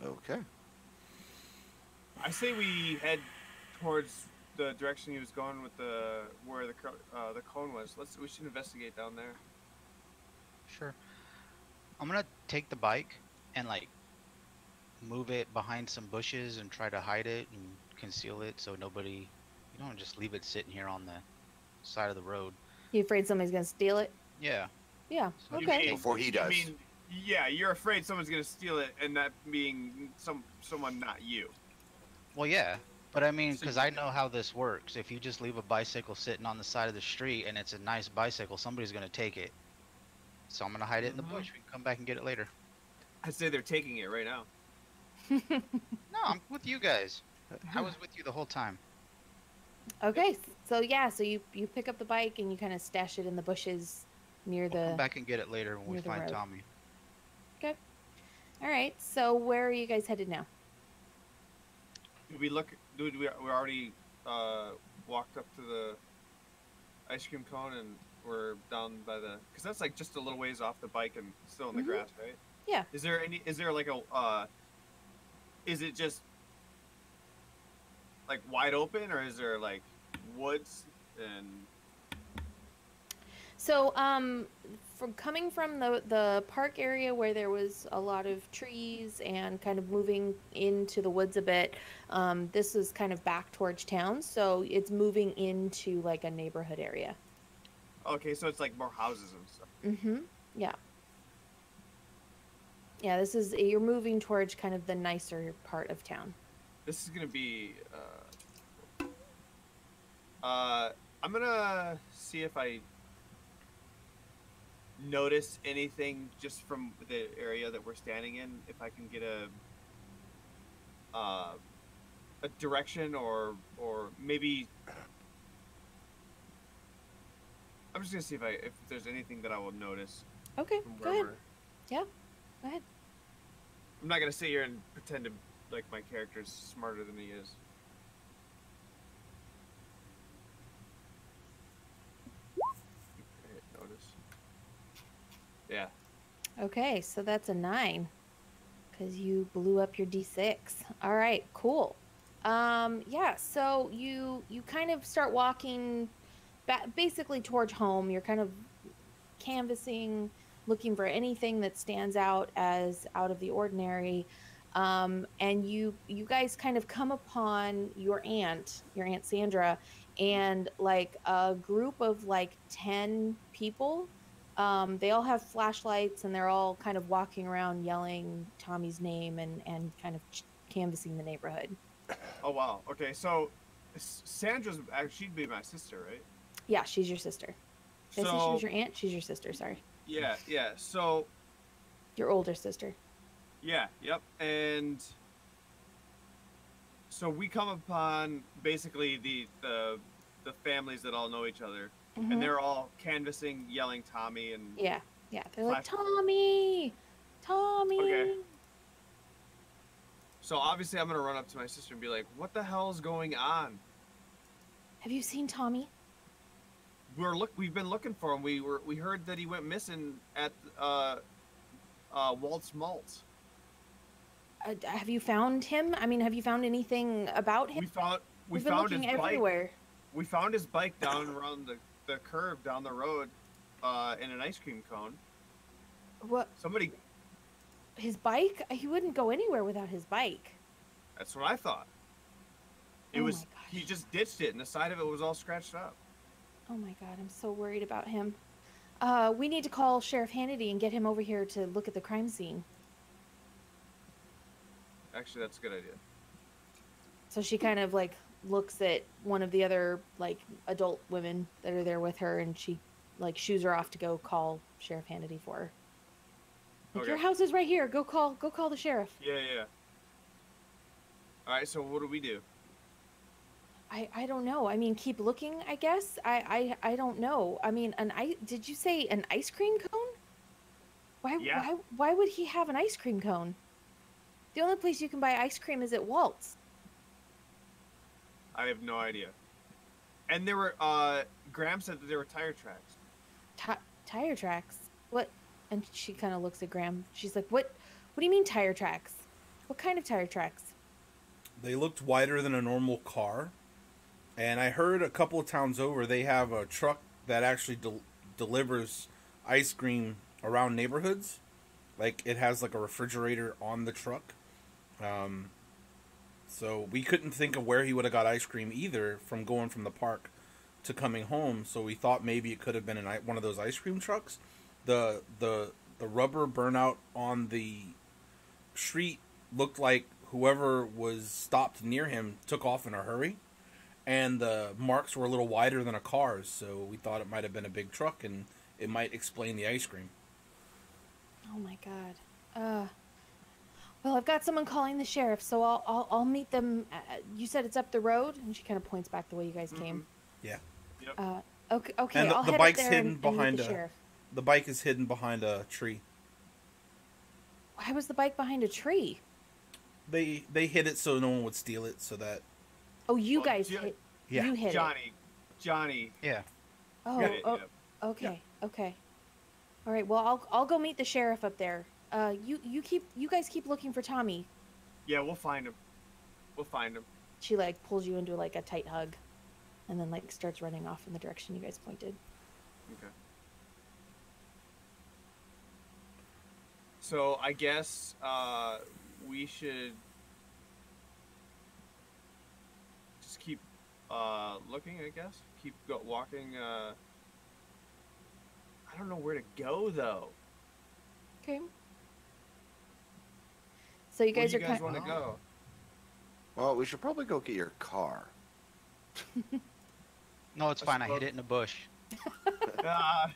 Okay. I say we head towards the direction he was going with the where the uh, the cone was. Let's we should investigate down there. Sure. I'm gonna take the bike and like move it behind some bushes and try to hide it and conceal it so nobody you don't just leave it sitting here on the side of the road. You afraid somebody's gonna steal it? Yeah. Yeah. So Okay. mean- Before he does. I mean, yeah, you're afraid someone's gonna steal it, and that being some someone not you. Well, yeah. But I mean, because I know how this works. If you just leave a bicycle sitting on the side of the street and it's a nice bicycle, somebody's gonna take it. So I'm gonna hide it in the Mhm. bush. We can come back and get it later. I'd say they're taking it right now. *laughs* No, I'm with you guys. I was with you the whole time. Okay. So yeah, so you you pick up the bike and you kind of stash it in the bushes near We'll the. come back and get it later when we find road. Tommy. Okay. All right. So where are you guys headed now? Did we look? Dude, we we already uh, walked up to the ice cream cone, and we're down by the because that's like just a little ways off the bike and still in the Mhm. grass, right? Yeah. Is there any? Is there like a? Uh, is it just like wide open, or is there like woods and? So, um, from coming from the the park area where there was a lot of trees and kind of moving into the woods a bit, um, this is kind of back towards town. So it's moving into like a neighborhood area. Okay, so it's like more houses and stuff. Mm-hmm. Yeah. Yeah, this is you're moving towards kind of the nicer part of town. This is gonna be. Uh, uh, I'm gonna see if I notice anything just from the area that we're standing in. If I can get a uh, a direction or or maybe. I'm just gonna see if I if there's anything that I will notice Okay, go ahead. we're. Go ahead. I'm not gonna sit here and pretend to like my character's smarter than he is. Hit Notice. Yeah. Okay, so that's a nine because you blew up your d6. All right, cool. Um, yeah, so you you kind of start walking basically towards home. You're kind of canvassing, looking for anything that stands out as out of the ordinary. Um, and you you guys kind of come upon your aunt, your aunt Sandra, and like a group of like 10 people um, they all have flashlights and they're all kind of walking around yelling Tommy's name and, and kind of canvassing the neighborhood. Oh wow. Okay, so Sandra's actually she'd be my sister, right? Yeah, she's your sister. She So was your aunt? She's your sister, sorry. yeah, yeah. So Your older sister. yeah, yep. And so we come upon basically the the the families that all know each other, Mhm. and they're all canvassing, yelling Tommy and Yeah, yeah. They're like, Tommy! Tommy! Okay. So obviously, I'm gonna run up to my sister and be like, "What the hell's going on? Have you seen Tommy? We're look. We've been looking for him. We were. We heard that he went missing at uh, uh, Walt's Malts. Uh, have you found him? I mean, have you found anything about him? We found. We We've been found his looking bike. everywhere. We found his bike down around the, the curve down the road, uh, in an ice cream cone. What? Somebody. His bike? He wouldn't go anywhere without his bike. That's what I thought. It Oh was. He just ditched it, and the side of it was all scratched up. Oh my god, I'm so worried about him. Uh, we need to call Sheriff Hannity and get him over here to look at the crime scene. Actually, that's a good idea. So she kind of like looks at one of the other like adult women that are there with her, and she like shoos her off to go call Sheriff Hannity for her. Like, Okay. Your house is right here. Go call. Go call the sheriff. Yeah, yeah. All right. So what do we do? I I don't know. I mean, keep looking. I guess. I I I don't know. I mean, an ice. Did you say an ice cream cone? Why Yeah. why why would he have an ice cream cone? The only place you can buy ice cream is at Walt's. I have no idea. And there were uh Graham said that there were tire tracks. Ti tire tracks. What? And she kind of looks at Graham. She's like, "What? What do you mean tire tracks? What kind of tire tracks?" They looked wider than a normal car. And I heard a couple of towns over they have a truck that actually del- delivers ice cream around neighborhoods. Like it has like a refrigerator on the truck. Um, so we couldn't think of where he would have got ice cream either from going from the park to coming home. So we thought maybe it could have been an, one of those ice cream trucks. The the the rubber burnout on the street looked like whoever was stopped near him took off in a hurry and the marks were a little wider than a car's so we thought it might have been a big truck and it might explain the ice cream Oh my god. Uh. Well, I've got someone calling the sheriff, so I'll I'll, I'll meet them. Uh, you said it's up the road, and she kind of points back the way you guys came. yeah Yep. Uh. Okay. Okay. And the- I'll the head bike's up there hidden and, and behind the a- sheriff. the bike is hidden behind a tree Why was the bike behind a tree? they they hid it so no one would steal it so that Oh, you Well, guys Jo- hit. Yeah. You hit it. Johnny, Johnny. Yeah. Oh. hit it, oh yep. okay. Okay. All right. Well, I'll I'll go meet the sheriff up there. Uh. You you keep you guys keep looking for Tommy. Yeah, we'll find him. We'll find him. She like pulls you into like a tight hug, and then like starts running off in the direction you guys pointed. Okay. So I guess uh, we should just keep uh, looking. I guess keep go- walking. Uh, I don't know where to go though. Okay. So you Where guys do are you guys kind. want to go? Well, we should probably go get your car. *laughs* No, it's I fine. I suppose- hid it in a bush. *laughs* ah,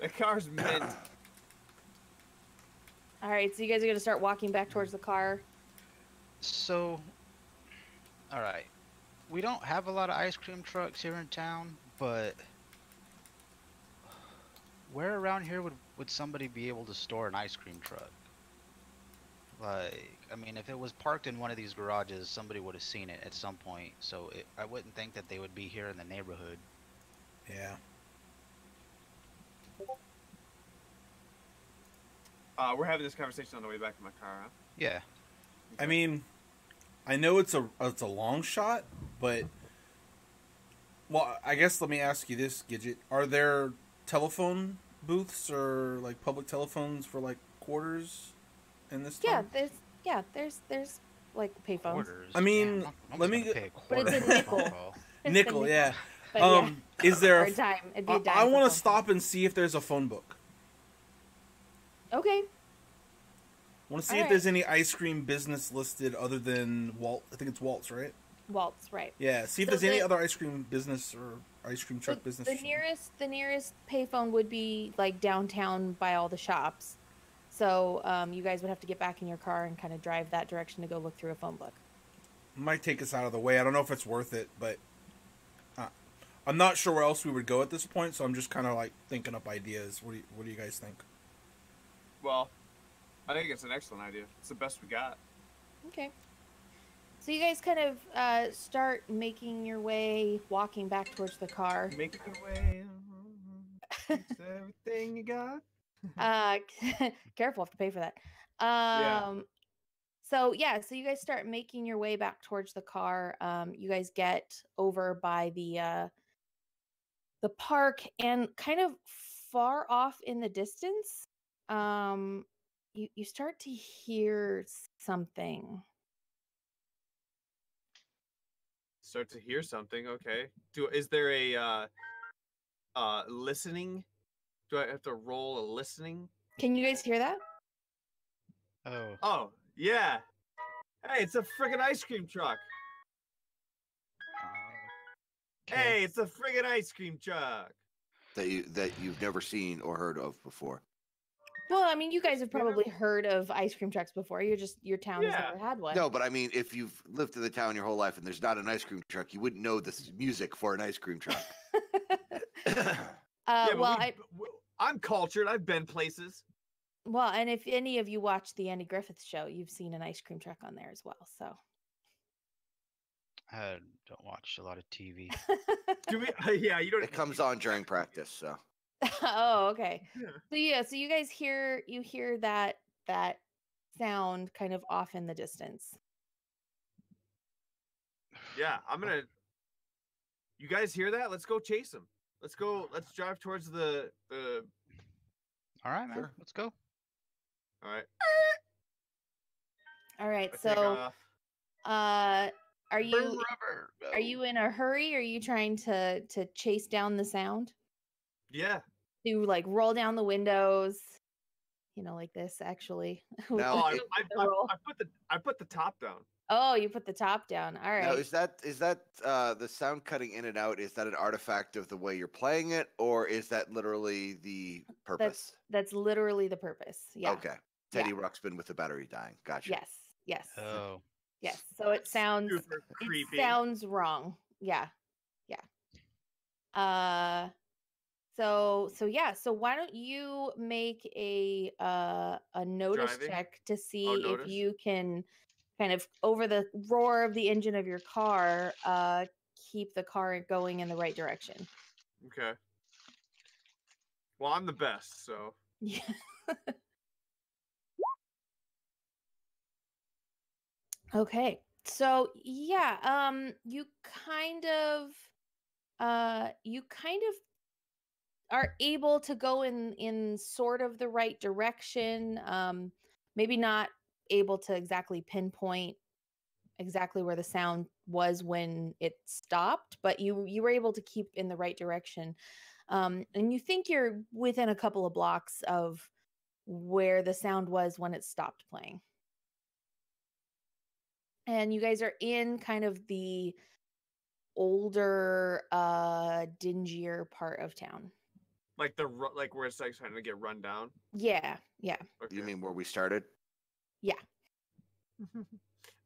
the car's mint. All right. So you guys are gonna start walking back towards the car. So, all right, we don't have a lot of ice cream trucks here in town, but where around here would would somebody be able to store an ice cream truck? Like, I mean, if it was parked in one of these garages, somebody would have seen it at some point. So it, I wouldn't think that they would be here in the neighborhood. yeah Uh, we're having this conversation on the way back to my car, huh? Yeah. i mean i know it's a it's a long shot but well i guess let me ask you this Gigett are there telephone booths or like public telephones for like quarters in this Yeah. There's yeah. There's there's like payphones. Quarters. I mean, Yeah, I'm- I'm let me gonna pay a But it's a quarter for nickel. *laughs* phone call. It's nickel yeah But um is there a a dime. It'd be a I, dime. I for want to stop and see if there's a phone book. Okay. want to see Alright. if there's any ice cream business listed other than Walt. I think it's Walt's, right? Waltz. Right. Yeah. See if So there's any other ice cream business or ice cream truck the, business. the nearest the nearest payphone would be like downtown by all the shops. So um, you guys would have to get back in your car and kind of drive that direction to go look through a phone book. might take us out of the way. I don't know if it's worth it, but uh, I'm not sure where else we would go at this point. So I'm just kind of like thinking up ideas. What do you, what do you guys think? Well, I think it's an excellent idea. It's the best we got. Okay. So you guys kind of uh, start making your way, walking back towards the car. Make your way. *laughs* It's everything you got. Uh, *laughs* careful, have to pay for that. Yeah. Um, so yeah, so you guys start making your way back towards the car. Um, you guys get over by the uh, the park, and kind of far off in the distance, um, you you start to hear something. Start to hear something. Okay. Do is there a uh, uh listening. Do I have to roll a listening? Can you guys hear that? Oh, Oh yeah. Hey, it's a friggin' ice cream truck. uh, Hey, it's a friggin' ice cream truck. That you that you've never seen or heard of before. Well, I mean, you guys have probably heard of ice cream trucks before. You're just your town has never had one. No, but I mean, if you've lived in the town your whole life and there's not an ice cream truck, you wouldn't know this music for an ice cream truck. *laughs* uh, but well, we- I w- I'm cultured. I've been places. well, and if any of you watch the Andy Griffith show, you've seen an ice cream truck on there as well. So, I don't watch a lot of TV. *laughs* Do we? Uh, yeah, you don't. it comes on during practice, so oh, okay. Yeah. So yeah, so you guys hear you hear that that sound kind of off in the distance. Yeah, I'm gonna. You guys hear that? Let's go chase him. Let's go. Let's drive towards the the. All right, man. Sure. Let's go. All right. All right. I So, uh, are you rubber. are you in a hurry? Or are you trying to to chase down the sound? Yeah. Do like roll down the windows? You know, like this actually. *laughs* Now, Oh, I, I, I. I put the I put the top down. Oh, you put the top down. All right. now is that is that uh, the sound cutting in and out? Is that an artifact of the way you're playing it, or is that literally the purpose? That's literally the purpose. Yeah. Okay, Teddy Ruxpin with the battery dying. Gotcha. Yes. Yes. Oh, yes. So it sounds Super it creepy. sounds wrong. Yeah. Yeah. Uh so so yeah, so why don't you make a uh a notice Driving? check to see Oh, if you can kind of over the roar of the engine of your car uh keep the car going in the right direction. Okay. Well, I'm the best, so Yeah. *laughs* okay. So yeah, um you kind of uh you kind of are able to go in in sort of the right direction. Um maybe not able to exactly pinpoint exactly where the sound was when it stopped, but you you were able to keep in the right direction. Um and you think you're within a couple of blocks of where the sound was when it stopped playing. And you guys are in kind of the older, uh, dingier part of town. like the like where it's like trying to get run down. Yeah, yeah. Okay. You mean where we started? *laughs*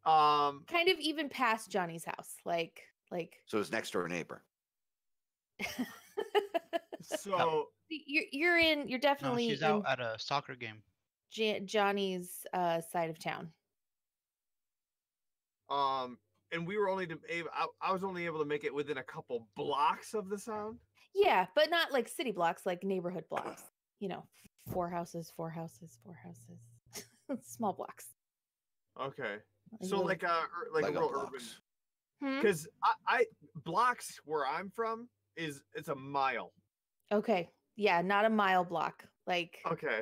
Um. Kind of even past Johnny's house. Like, like So it's next door neighbor. So you're you're in. You're no, definitely she's out at a soccer game. Ja- Johnny's uh, side of town. um, and we were only to able. I, I was only able to make it within a couple blocks of the sound. Yeah, but not like city blocks, like neighborhood blocks. You know, four houses, four houses, four houses, *laughs* small blocks. Okay. So little- like a ur- like a Lego real urban blocks. Hmm? because I, I blocks where I'm from is it's a mile. Okay, yeah, not a mile block. Like, Okay.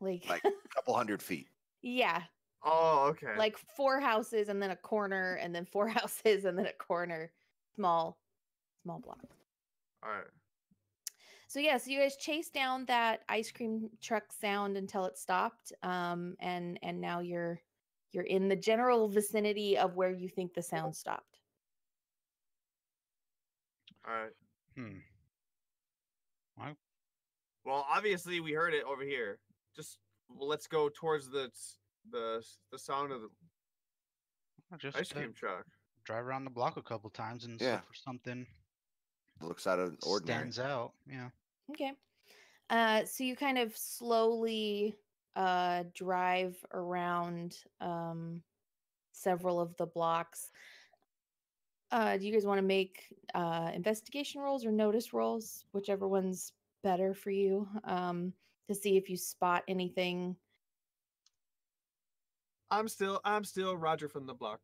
like, Like- A *laughs* couple hundred feet. yeah, Oh, okay. like four houses and then a corner, and then four *laughs* houses and then a corner. Small, small block. all right. So yeah, so you guys chased down that ice cream truck sound until it stopped, um, and and now you're you're in the general vicinity of where you think the sound stopped. All right. Hmm. Well, obviously we heard it over here. Just well, let's go towards the the the sound of the Just ice cream truck. drive around the block a couple times and Yeah. look for something Looks out of ordinary. stands out. Yeah. Okay. Uh, so you kind of slowly uh, drive around um, several of the blocks. Uh, do you guys want to make uh, investigation rolls or notice rolls, whichever one's better for you, um, to see if you spot anything? I'm still I'm still Roger from the block.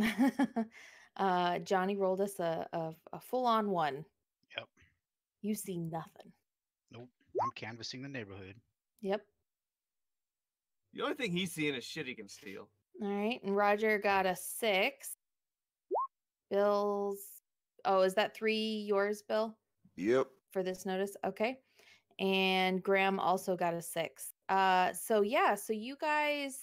*laughs* uh, Johnny rolled us a, a, a full on one. Yep. You see nothing. Nope. I'm canvassing the neighborhood. Yep. The only thing he's seeing is shit he can steal. All right, and Roger got a six. Bill's. Oh, is that three yours, Bill? Yep. for this notice. Okay. And Graham also got a six. Uh so yeah, so you guys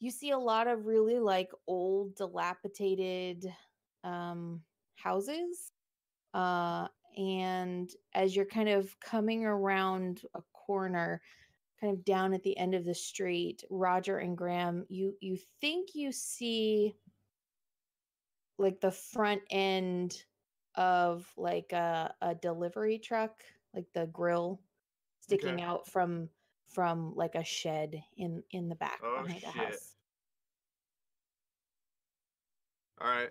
you see a lot of really like old dilapidated um houses. Uh and as you're kind of coming around a corner, kind of down at the end of the street, Roger and Graham, you you think you see like the front end of like a, a delivery truck, like the grill sticking Okay. out from from like a shed in in the back Oh, behind shit. house. All right.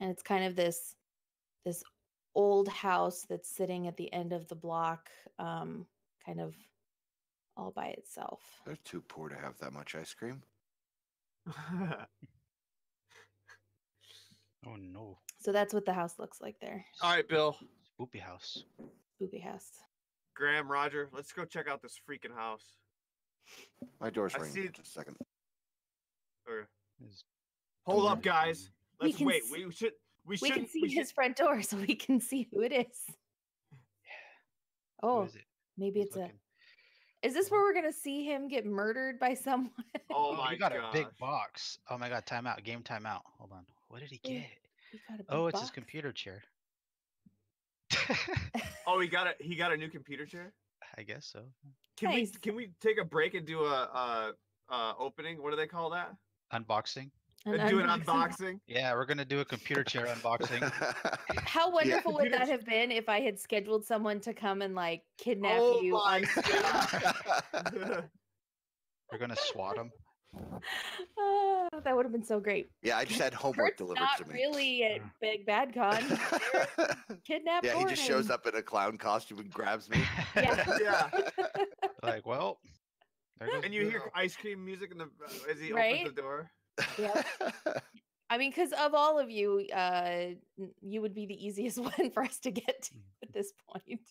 And it's kind of this this old house that's sitting at the end of the block, um, kind of all by itself. They're too poor to have that much ice cream. *laughs* Oh no. So that's what the house looks like there. All right, Bill, Spoopy house. Spooky house. Graham, Roger, let's go check out this freaking house. My door's I ringing. see- Just a second. Okay. Hold up, guys. We Let's can wait. s- We should. We We can see we his should- front door *laughs* so we can see who it is. Oh, is it? maybe Who's it's a. Is this where we're gonna see him get murdered by *laughs* someone? Oh my you got god. a big box. Oh my god, timeout. Game timeout. Hold on. What did he get? He got a big Oh, it's his computer chair. *laughs* Oh, he got a he got a new computer chair. I guess so. Can Nice. we can we take a break and do a uh uh opening? What do they call that? Unboxing. An do an unboxing. unboxing. Yeah, we're gonna do a computer chair unboxing. *laughs* How wonderful would that have been if I had scheduled someone to come and like kidnap Oh you? my on- *laughs* We're gonna swat him. Ah, that would have been so great. yeah, I just had homework Kurt's delivered to me. really at Mm. Big Bad Con. *laughs* Kidnap. yeah, he just shows up in a clown costume and grabs me. Yeah. yeah. like, well, And you hear ice cream music in the uh, as he Right? opens the door. Yep. *laughs* I mean, because of all of you, uh, you would be the easiest *laughs* one for us to get to Mm. at this point. *laughs*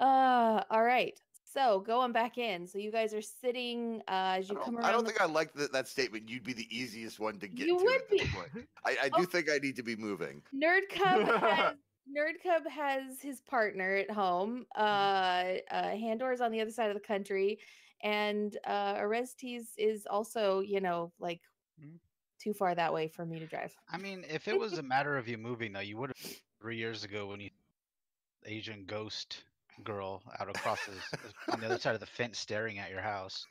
Uh, all right. So going back in. So you guys are sitting uh, as I you come around. I don't the- think I like that, that statement. You'd be the easiest one to get You to. would at this be. point. I, I do Oh. think I need to be moving. Nerd Cub has Nerd Cub has his partner at home. Uh, uh Handor's on the other side of the country, and uh Orestes is also, you know, like Mhm. too far that way for me to drive. I mean, if it was a *laughs* matter of you moving, though, you would have three years ago when you Asian ghost girl out across the, on the other side of the fence staring at your house.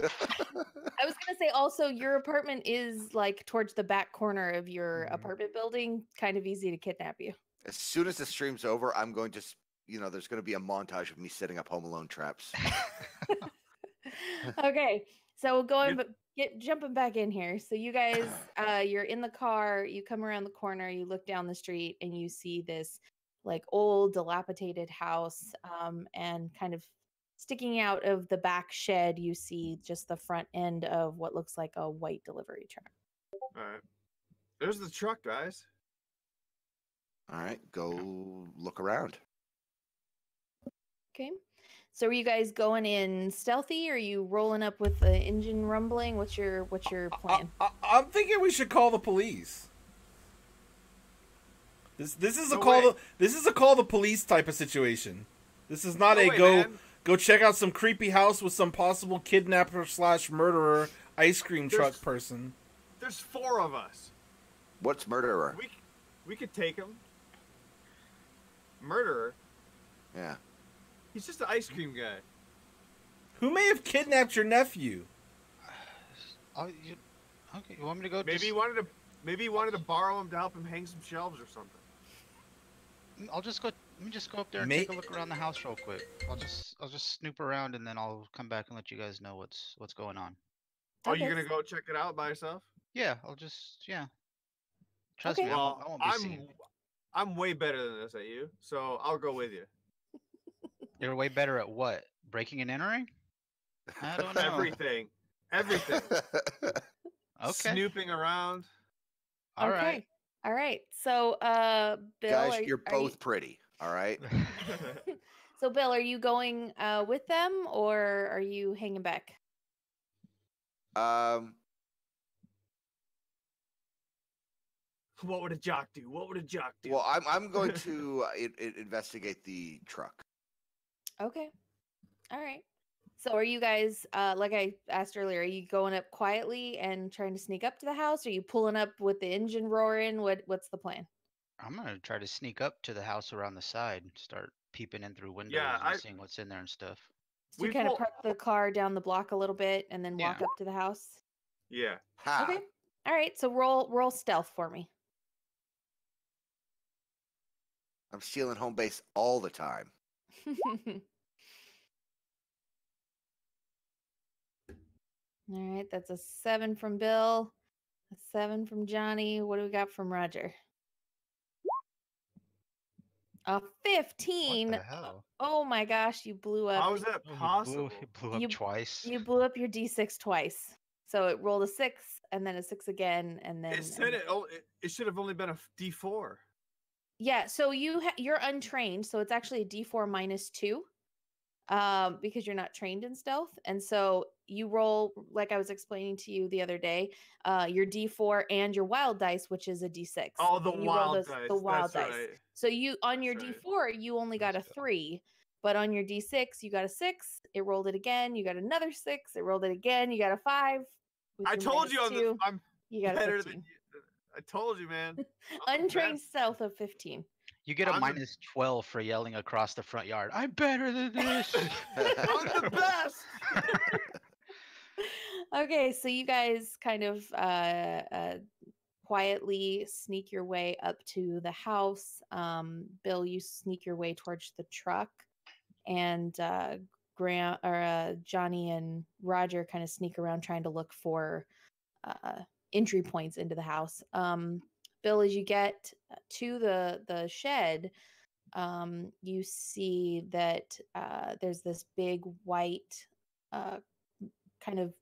I was gonna say also your apartment is like towards the back corner of your Mhm. apartment building, kind of easy to kidnap you. As soon as the stream's over, I'm going to, you know, there's going to be a montage of me setting up Home Alone traps. *laughs* *laughs* okay, so going You- but get jumping back in here. So you guys, *coughs* uh, you're in the car. You come around the corner. You look down the street, and you see this like old, dilapidated house. Um, and kind of sticking out of the back shed, you see just the front end of what looks like a white delivery truck. All right. There's the truck, guys. All right, go look around. Okay. So are you guys going in stealthy? Or are you rolling up with the engine rumbling? What's your what's your plan? I, I'm thinking we should call the police. This this is a call the this is a call the police type of situation. This is not No a way, go man. go check out some creepy house with some possible kidnapper slash murderer ice cream truck person. There's four of us. What's murderer? We we could take him. Murderer. Yeah. He's just an ice cream guy. Who may have kidnapped your nephew? *sighs* Oh, you, okay. You want me to go? Maybe just- he wanted to. Maybe he wanted to borrow him to help him hang some shelves or something. Mm, I'll just go. Let me just go up there and May- take a look around the house real quick. I'll just I'll just snoop around and then I'll come back and let you guys know what's what's going on. Oh, you Okay. gonna go check it out by yourself? Yeah, I'll just yeah. Trust Okay. me, I won't, Well, I won't be I'm seen. I'm way better than this at you, so I'll go with you. You're way better at what? Breaking and entering? *laughs* I don't know. Everything, everything. *laughs* Okay. Snooping around. All right. All right. So, uh, Bill, Guys, are, you're are you- both pretty. All right. *laughs* so, Bill, are you going uh, with them or are you hanging back? Um. What would a jock do? What would a jock do? Well, I'm I'm going to uh, i i investigate the truck. Okay. All right. So are you guys uh like I asked earlier, are you going up quietly and trying to sneak up to the house? Are you pulling up with the engine roaring? What what's the plan? I'm gonna try to sneak up to the house around the side and start peeping in through windows Yeah, and I- seeing what's in there and stuff. So you We kind of park the car down the block a little bit and then walk Yeah. up to the house. yeah. Ha! Okay. All right. So roll roll stealth for me. I'm stealing home base all the time. *laughs* All right, that's a seven from Bill, a seven from Johnny. What do we got from Roger? A What fifteen. the hell? Oh my gosh, you blew up. How is that Oh, he blew- possible? *laughs* He blew up You- twice. You blew up your d6 twice. So it rolled a six and then a six again, and then It said it. Oh, it, it should have only been a D four. Yeah, so you ha- you're untrained, so it's actually a D4 minus two, um, because you're not trained in stealth, and so you roll like I was explaining to you the other day, uh, your D4 and your wild dice, which is a D6. Oh, the and you roll wild those- dice. The wild That's dice. right. So you on your That's right. D4 you only got a three, but on your D6 you got a six. It rolled it again. You got another six. It rolled it again. You got a five. I told you I'm, the, I'm you got better 15. than you. I told you, man. Untrained best. stealth of 15. You get a I'm the- minus 12 for yelling across the front yard. I'm better than this. *laughs* I'm the best. *laughs* okay, so you guys kind of uh, uh, quietly sneak your way up to the house. Um, Bill, you sneak your way towards the truck, and uh, Grant or uh, Johnny and Roger kind of sneak around trying to look for uh, entry points into the house. Um, Bill, as you get to the the shed, um, you see that uh, there's this big white uh, kind of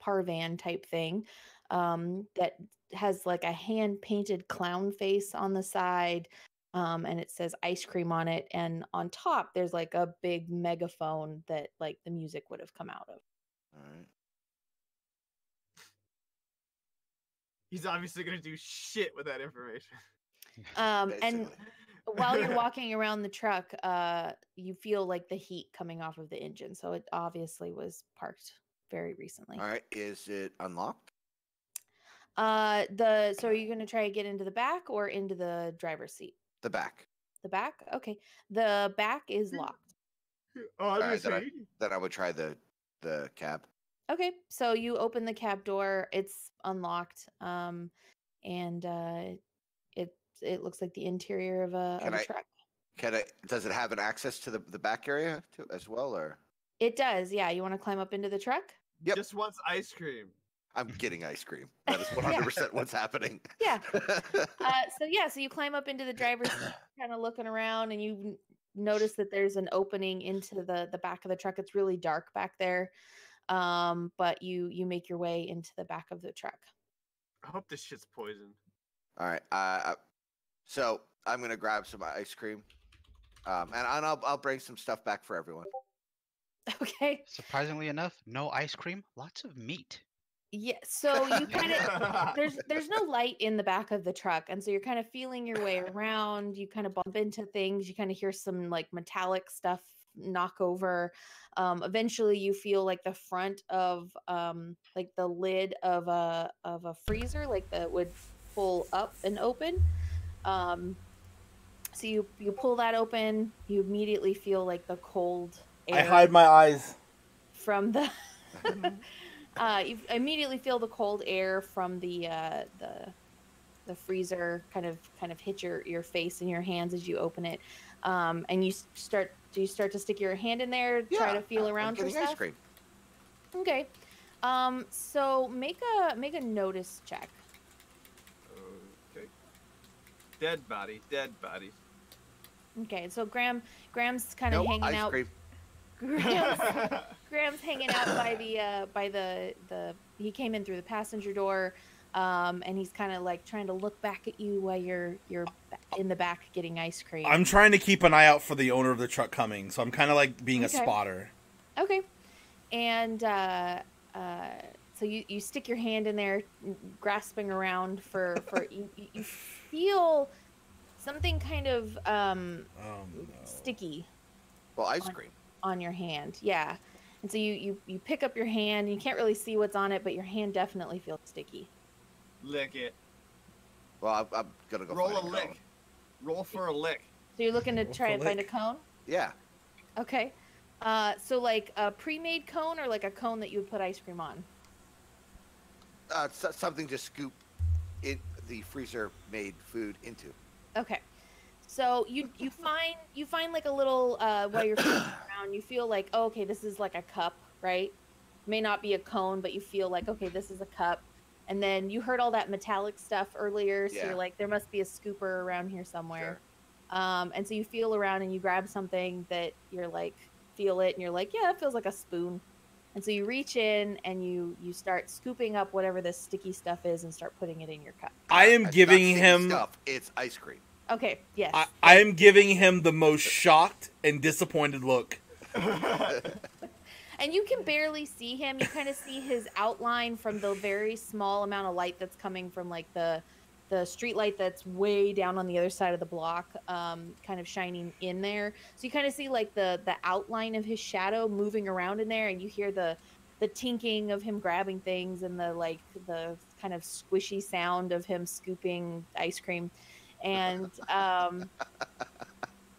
parvan type thing um, that has like a hand painted clown face on the side um, and it says ice cream on it and on top there's like a big megaphone that like the music would have come out of All right. He's obviously gonna do shit with that information. um, and while you're *laughs* walking around the truck uh, you feel like the heat coming off of the engine so it obviously was parked very recently All right. Is it unlocked? uh the so are you going to try to get into the back or into the driver's seat The back. the back okay the back is locked Obviously. then Then I would try the the cab. Okay, so you open the cab door. It's unlocked, um, and uh, it it looks like the interior of a, Can of a I- truck. Can I? Does it have an access to the the back area too, as well, or? It does. Yeah, you want to climb up into the truck? Yep. Just wants ice cream. I'm getting ice cream. *laughs* That is 100 percent what's happening. Yeah. *laughs* Uh, so yeah, so you climb up into the driver's, *coughs* kind of looking around, and you notice that there's an opening into the the back of the truck. It's really dark back there, um, but you you make your way into the back of the truck. I hope this shit's poison. All right. Uh, so I'm gonna grab some ice cream, um, and, and I'll I'll bring some stuff back for everyone. *laughs* Okay. Surprisingly enough, no ice cream, lots of meat. Yeah. So you *laughs* kind of *laughs* there's there's no light in the back of the truck and so you're kind of feeling your way around you kind of bump into things you kind of hear some like metallic stuff knock over um eventually you feel like the front of um like the lid of a of a freezer like that would pull up and open um so you you pull that open you immediately feel like the cold I air hide my eyes. from the *laughs* uh you immediately feel the cold air from the uh the the freezer kind of kind of hit your your face and your hands as you open it um and you start do you start to stick your hand in there try to feel I'm around for getting ice stuff cream. okay um so make a make a notice check Okay. Dead body. Dead body. okay so graham graham's kind of Nope, hanging ice out cream. *laughs* graham's, Graham's *laughs* hanging out by the uh, by the the. He came in through the passenger door, um, and he's kind of like trying to look back at you while you're you're ba- in the back getting ice cream. I'm trying to keep an eye out for the owner of the truck coming, so I'm kind of like being Okay. a spotter. okay, and uh, uh, so you, you stick your hand in there, grasping around for for you, *laughs* you you feel something kind of um, Um, no. sticky Well, ice On- cream. on your hand. Yeah, and so you you you pick up your hand. And you can't really see what's on it, but your hand definitely feels sticky. Lick it. Well, I'm, I'm gonna go Roll find a cone. lick. Roll for a lick. So you're looking to Roll try for and find a cone. Yeah. Okay. Uh, so like a pre-made cone or like a cone that you would put ice cream on. Uh, so- something to scoop it the freezer made food into. Okay. So you you find you find like a little uh while you're flipping *clears throat* around, you feel like oh, okay, this is like a cup, right? May not be a cone, but you feel like okay, this is a cup. And then you heard all that metallic stuff earlier, so Yeah. you're like, there must be a scooper around here somewhere. Um, and so you feel around and you grab something that you're like feel it, and you're like, yeah, it feels like a spoon. And so you reach in and you you start scooping up whatever this sticky stuff is and start putting it in your cup. I am It's giving him. Stuff. It's ice cream. Okay, yes. I, I am giving him the most shocked and disappointed look. *laughs* And you can barely see him. You kind of see his outline from the very small amount of light that's coming from like the the street light that's way down on the other side of the block, um, kind of shining in there. So you kind of see like the the outline of his shadow moving around in there, and you hear the the tinking of him grabbing things and the like the kind of squishy sound of him scooping ice cream. And um,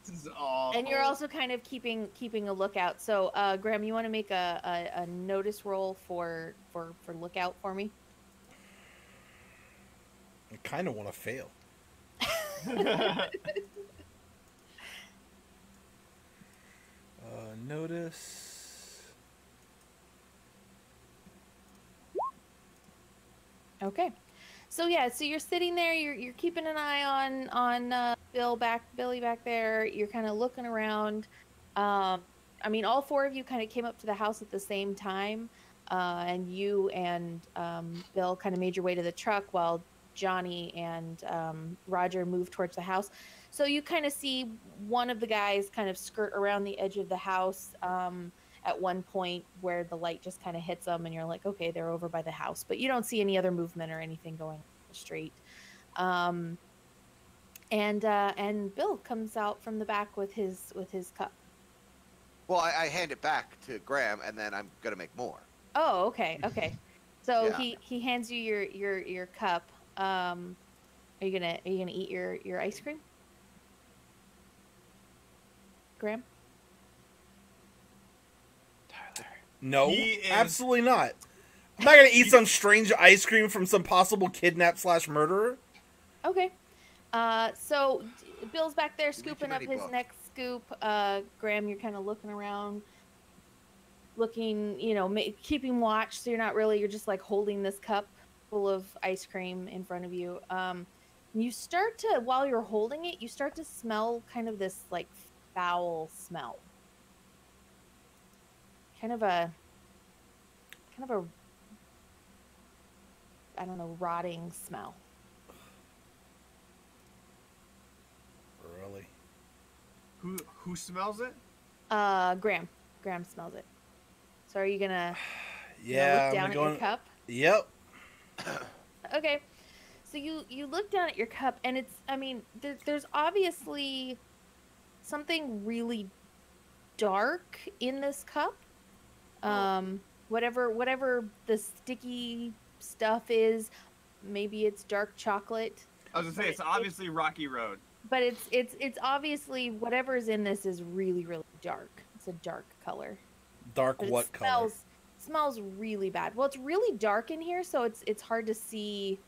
This is awful. and you're also kind of keeping keeping a lookout. So, uh, Graham, you want to make a, a, a notice roll for for for lookout for me? I kind of want to fail. *laughs* Uh, notice. Okay. So yeah, so you're sitting there. You're you're keeping an eye on on uh, Bill back Billy back there. You're kind of looking around. Um, I mean, all four of you kind of came up to the house at the same time, uh, and you and um, Bill kind of made your way to the truck while Johnny and um, Roger moved towards the house. So you kind of see one of the guys kind of skirt around the edge of the house um, at one point where the light just kind of hits them, and you're like, okay, they're over by the house, but you don't see any other movement or anything going the street. Um, and uh, and Bill comes out from the back with his with his cup. Well, I, I hand it back to Graham, and then I'm gonna make more. Oh, okay, okay. So *laughs* Yeah. he he hands you your your your cup. Um, are you gonna are you gonna eat your your ice cream, Graham? Tyler. No, He is- absolutely not. I'm not gonna eat some strange ice cream from some possible kidnap slash murderer. Okay. Uh, so Bill's back there Give me too scooping up his books. next scoop. Uh, Graham, you're kind of looking around, looking, you know, ma- keeping watch. So you're not really, you're just like holding this cup full of ice cream in front of you. Um, you start to, while you're holding it, you start to smell kind of this like foul smell. Kind of a, kind of a, I don't know, rotting smell. Really? who who smells it? Uh, Graham. Graham smells it. So are you gonna, you gonna *sighs* Yeah, look down I'm at going. your cup? Yep. *coughs* Okay. So you you look down at your cup, and it's I mean there, there's obviously something really dark in this cup. Um, whatever whatever the sticky stuff is, maybe it's dark chocolate. I was gonna say it's obviously Rocky Road. but it's it's it's obviously whatever's in this is really really dark. It's a dark color. Dark what it color? smells smells really bad. Well, it's really dark in here, so it's it's hard to see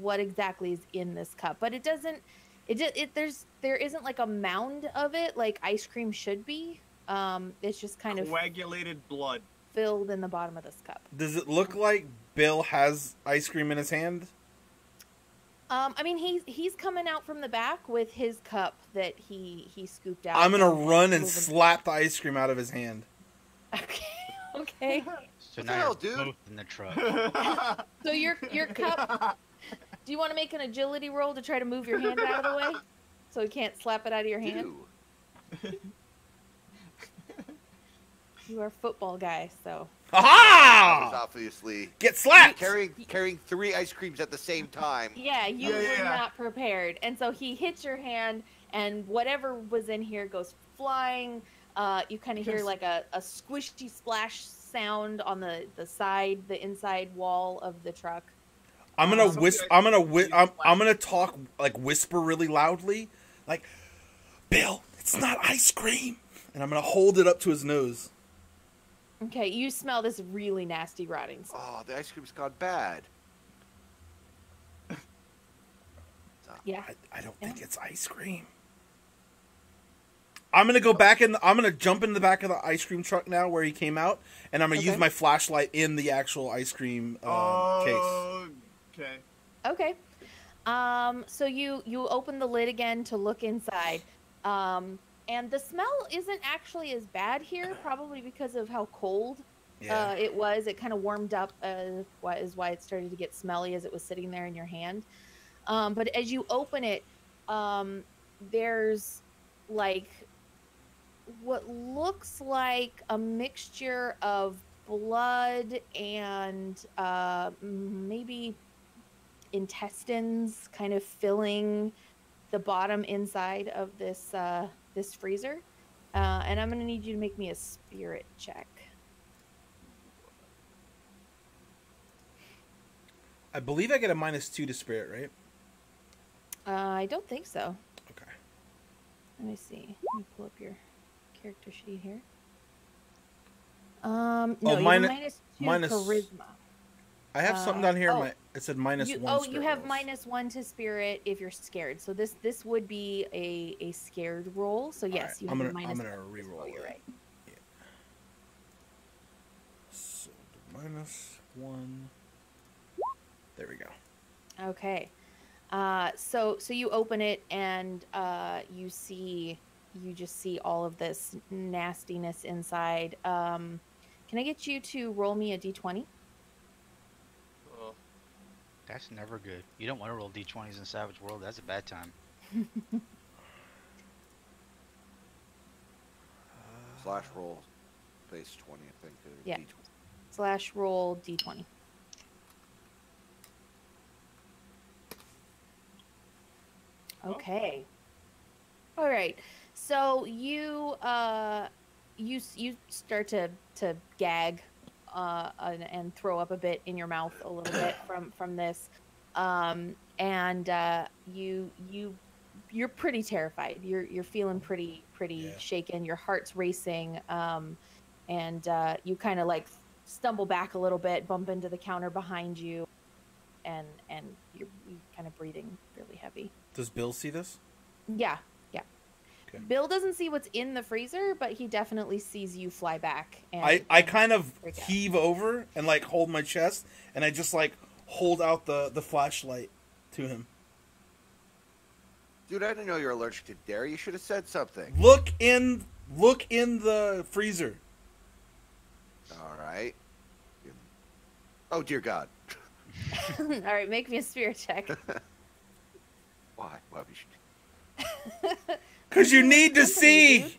what exactly is in this cup. But it doesn't. It just it there's there isn't like a mound of it like ice cream should be. Um, it's just kind of Coagulated blood. filled in the bottom of this cup. Does it look like Bill has ice cream in his hand? Um, I mean he's he's coming out from the back with his cup that he he scooped out. I'm gonna and run and slap the ice cream out of his hand. Okay. *laughs* Okay. So What the now hell, you're dude? both in the truck. *laughs* So your your cup. Do you want to make an agility roll to try to move your hand out of the way, so he can't slap it out of your hand? Do. *laughs* You are a football guy, so I was obviously Get slapped. carrying carrying three ice creams at the same time. Yeah, you Yeah, were yeah, yeah. not prepared. And so he hits your hand, and whatever was in here goes flying. Uh, you kind of hear like a, a squishy splash sound on the, the side, the inside wall of the truck. I'm gonna whisper. I I'm gonna can whi- I'm, I'm gonna talk like whisper really loudly, like, Bill, it's not ice cream, and I'm gonna hold it up to his nose. Okay, you smell this really nasty rotting smell. Oh, the ice cream's gone bad. Yeah. I, I don't Yeah. think it's ice cream. I'm gonna go back in. I'm gonna jump in the back of the ice cream truck now, where he came out, and I'm gonna use my flashlight in the actual ice cream um, case. Oh, okay. Okay. Um, so you you open the lid again to look inside. Um, and the smell isn't actually as bad here, probably because of how cold Yeah. uh, it was. It kind of warmed up, uh, is why it started to get smelly as it was sitting there in your hand. Um, but as you open it, um, there's like what looks like a mixture of blood and uh, maybe intestines kind of filling the bottom inside of this uh, this freezer. Uh, and I'm gonna need you to make me a spirit check. I believe I get a minus two to spirit, right? Uh, I don't think so. Okay. Let me see. Let me pull up your character sheet here. Um, no, Oh, you minu- have minus two minus- charisma. I have Uh, something down here. oh. my, it said minus You, one. oh, you have rolls. minus one to spirit if you're scared. So this this would be a a scared roll. So yes, Alright, you I'm have a gonna- I'm minus gonna one. re-roll Oh, you're right. So minus one. There we go. Okay. Uh, so so you open it and uh, you see you just see all of this nastiness inside. Um, can I get you to roll me a d20? Oh, That's never good. You don't want to roll d20s in Savage World. That's a bad time. *laughs* Slash roll, base twenty, I think. or Yeah. D20. Slash roll d20. Okay. All right. So you uh you you start to to gag uh and, and throw up a bit in your mouth a little bit *coughs* from from this. Um and uh you you you're pretty terrified. You're you're feeling pretty pretty Yeah. shaken. Your heart's racing. Um and uh you kind of like stumble back a little bit, bump into the counter behind you and and you're, you're kind of breathing really heavy. Does Bill see this? Yeah, yeah. Okay. Bill doesn't see what's in the freezer, but he definitely sees you fly back. And, I, I kind of heave over and like hold my chest and I just like hold out the, the flashlight to him. Dude, I didn't know you're allergic to dairy. You should have said something. Look in look in the freezer. All right. Oh dear God. *laughs* All right, make me a spirit check. *laughs* Why? Why would you *laughs* should... Cause you need to see.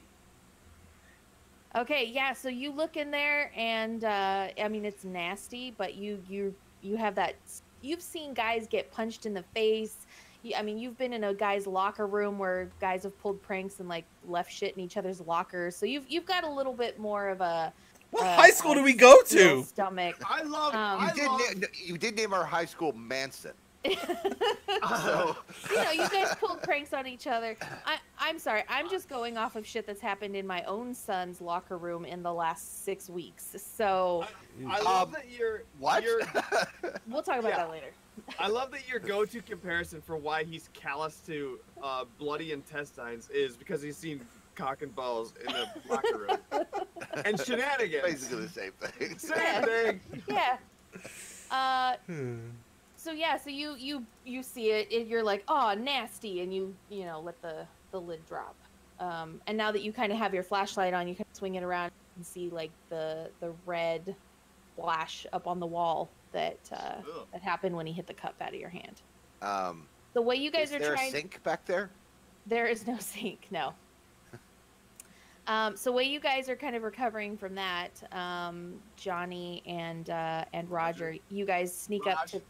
Okay, yeah. So you look in there, and uh, I mean it's nasty, but you you you have that. You've seen guys get punched in the face. You, I mean, you've been in a guy's locker room where guys have pulled pranks and like left shit in each other's lockers. So you've you've got a little bit more of a What uh, high school do we go to? stomach. I love. Um, I You did, love. na- you did name our high school Manson. *laughs* So, you know, you guys pulled pranks on each other. I, I'm sorry. I'm just going off of shit that's happened in my own son's locker room in the last six weeks. So I love Um, that you're. what? You're, *laughs* we'll talk about Yeah. that later. I love that your go-to comparison for why he's callous to uh, bloody intestines is because he's seen cock and balls in the *laughs* locker room and shenanigans. Basically the same thing. Same Yeah. thing. Yeah. Uh, so yeah, so you you you see it, and you're like, oh, nasty, and you you know let the the lid drop. Um, and now that you kind of have your flashlight on, you can swing it around and see like the the red flash up on the wall that uh, that happened when he hit the cup out of your hand. Um, The way you guys is are there trying, a sink back there? there is no *laughs* sink. No. *laughs* Um, so while you guys are kind of recovering from that, um, Johnny and uh, and Roger, Roger. you guys sneak up to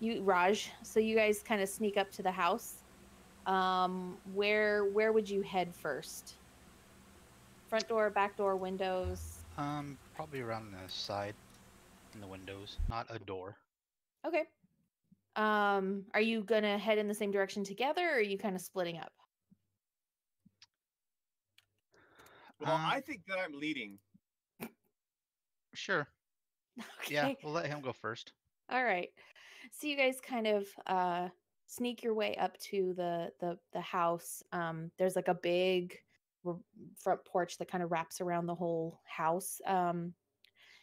you Raj. So you guys kind of sneak up to the house. Um, where where would you head first? Front door, back door, windows. Um, probably around the side, in the windows, not a door. Okay. Um, are you gonna head in the same direction together, or are you kind of splitting up? Well, Um, I think that I'm leading. Sure. *laughs* Okay. Yeah, we'll let him go first. All right. So you guys kind of uh sneak your way up to the the the house. Um there's like a big front porch that kind of wraps around the whole house. Um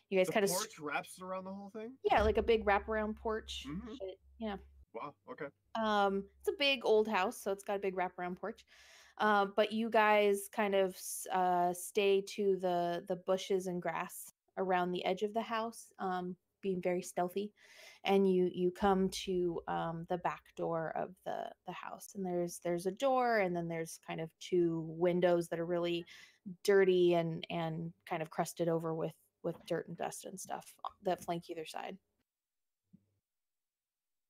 you guys kind of porch wraps around the whole thing. yeah, like a big wraparound porch. Mhm. Yeah. Wow. Okay. Um, it's a big old house, so it's got a big wraparound porch. Uh, but you guys kind of uh, stay to the the bushes and grass around the edge of the house, um, being very stealthy. And you you come to um, the back door of the the house, and there's there's a door, and then there's kind of two windows that are really dirty and and kind of crusted over with with dirt and dust and stuff that flank either side.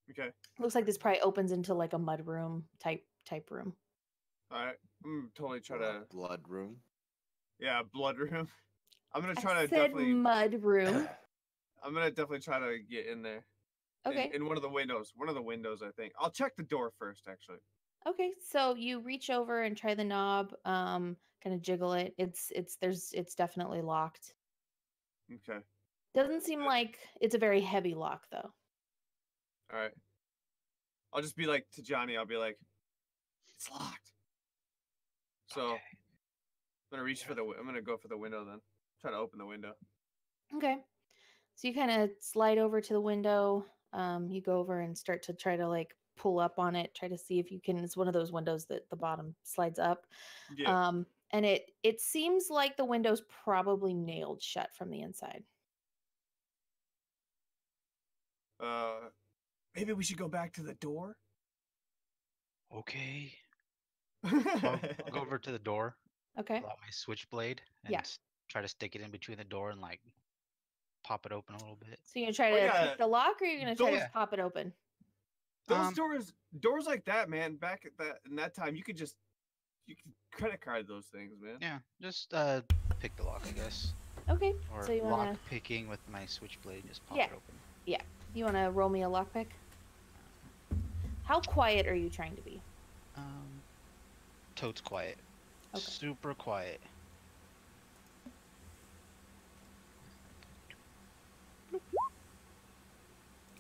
Okay. Looks like this probably opens into like a mud room type type room. All right. I'm totally try to. blood room. Yeah, blood room. I'm gonna I try to said definitely. mud room. *laughs* I'm gonna definitely try to get in there. In- Okay. In, one of the windows. One of the windows, I think. I'll check the door first, actually. Okay. So you reach over and try the knob, um, kind of jiggle it. It's it's there's it's definitely locked. Okay. Doesn't seem like it's a very heavy lock though. All right. I'll just be like to Johnny. I'll be like, "It's locked." So Okay. I'm gonna reach for the. I'm gonna go for the window then. Try to open the window. Okay. So you kind of slide over to the window. Um, you go over and start to try to like pull up on it, try to see if you can. It's one of those windows that the bottom slides up. Yeah. Um, and it it seems like the window's probably nailed shut from the inside. uh, maybe we should go back to the door. Okay. *laughs* I'll, I'll go over to the door, Okay. pull out my switchblade, and Yeah. try to stick it in between the door and like pop it open a little bit. So you're gonna try Oh, to yeah. pick the lock, or you're gonna try Those- to pop it open? Those Um, doors, doors like that, man. Back at that in that time, you could just you could credit card those things, man. Yeah, just uh pick the lock, I guess, Okay. or so you wanna lock picking with my switchblade, just pop Yeah. it open. Yeah. You wanna roll me a lockpick? How quiet are you trying to be? Um, totes quiet, Okay. super quiet.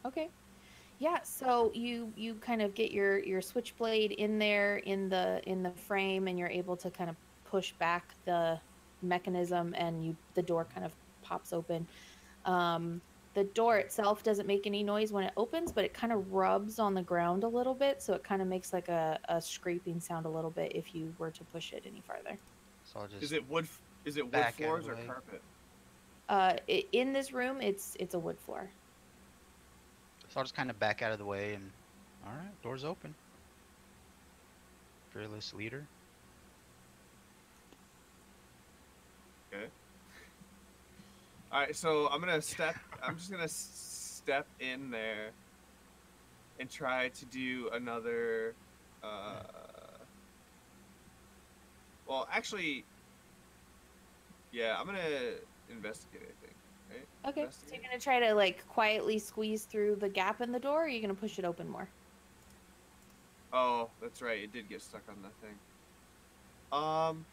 Okay. Yeah, so you you kind of get your your switchblade in there in the in the frame and you're able to kind of push back the mechanism and you the door kind of pops open. Um the door itself doesn't make any noise when it opens, but it kind of rubs on the ground a little bit, so it kind of makes like a, a scraping sound a little bit if you were to push it any farther. So I'll just Is it wood? Is it wood back out of floors or carpet? Uh, i- in this room, it's it's a wood floor. So I'll just kind of back out of the way and, all right, doors open. Fearless leader. Okay. All right, so I'm gonna step. I'm just gonna step in there and try to do another. Uh, well, actually, yeah, I'm gonna investigate. I think. Right? Okay, so you're gonna try to like quietly squeeze through the gap in the door, or are you gonna push it open more? Oh, that's right. It did get stuck on that thing. Um,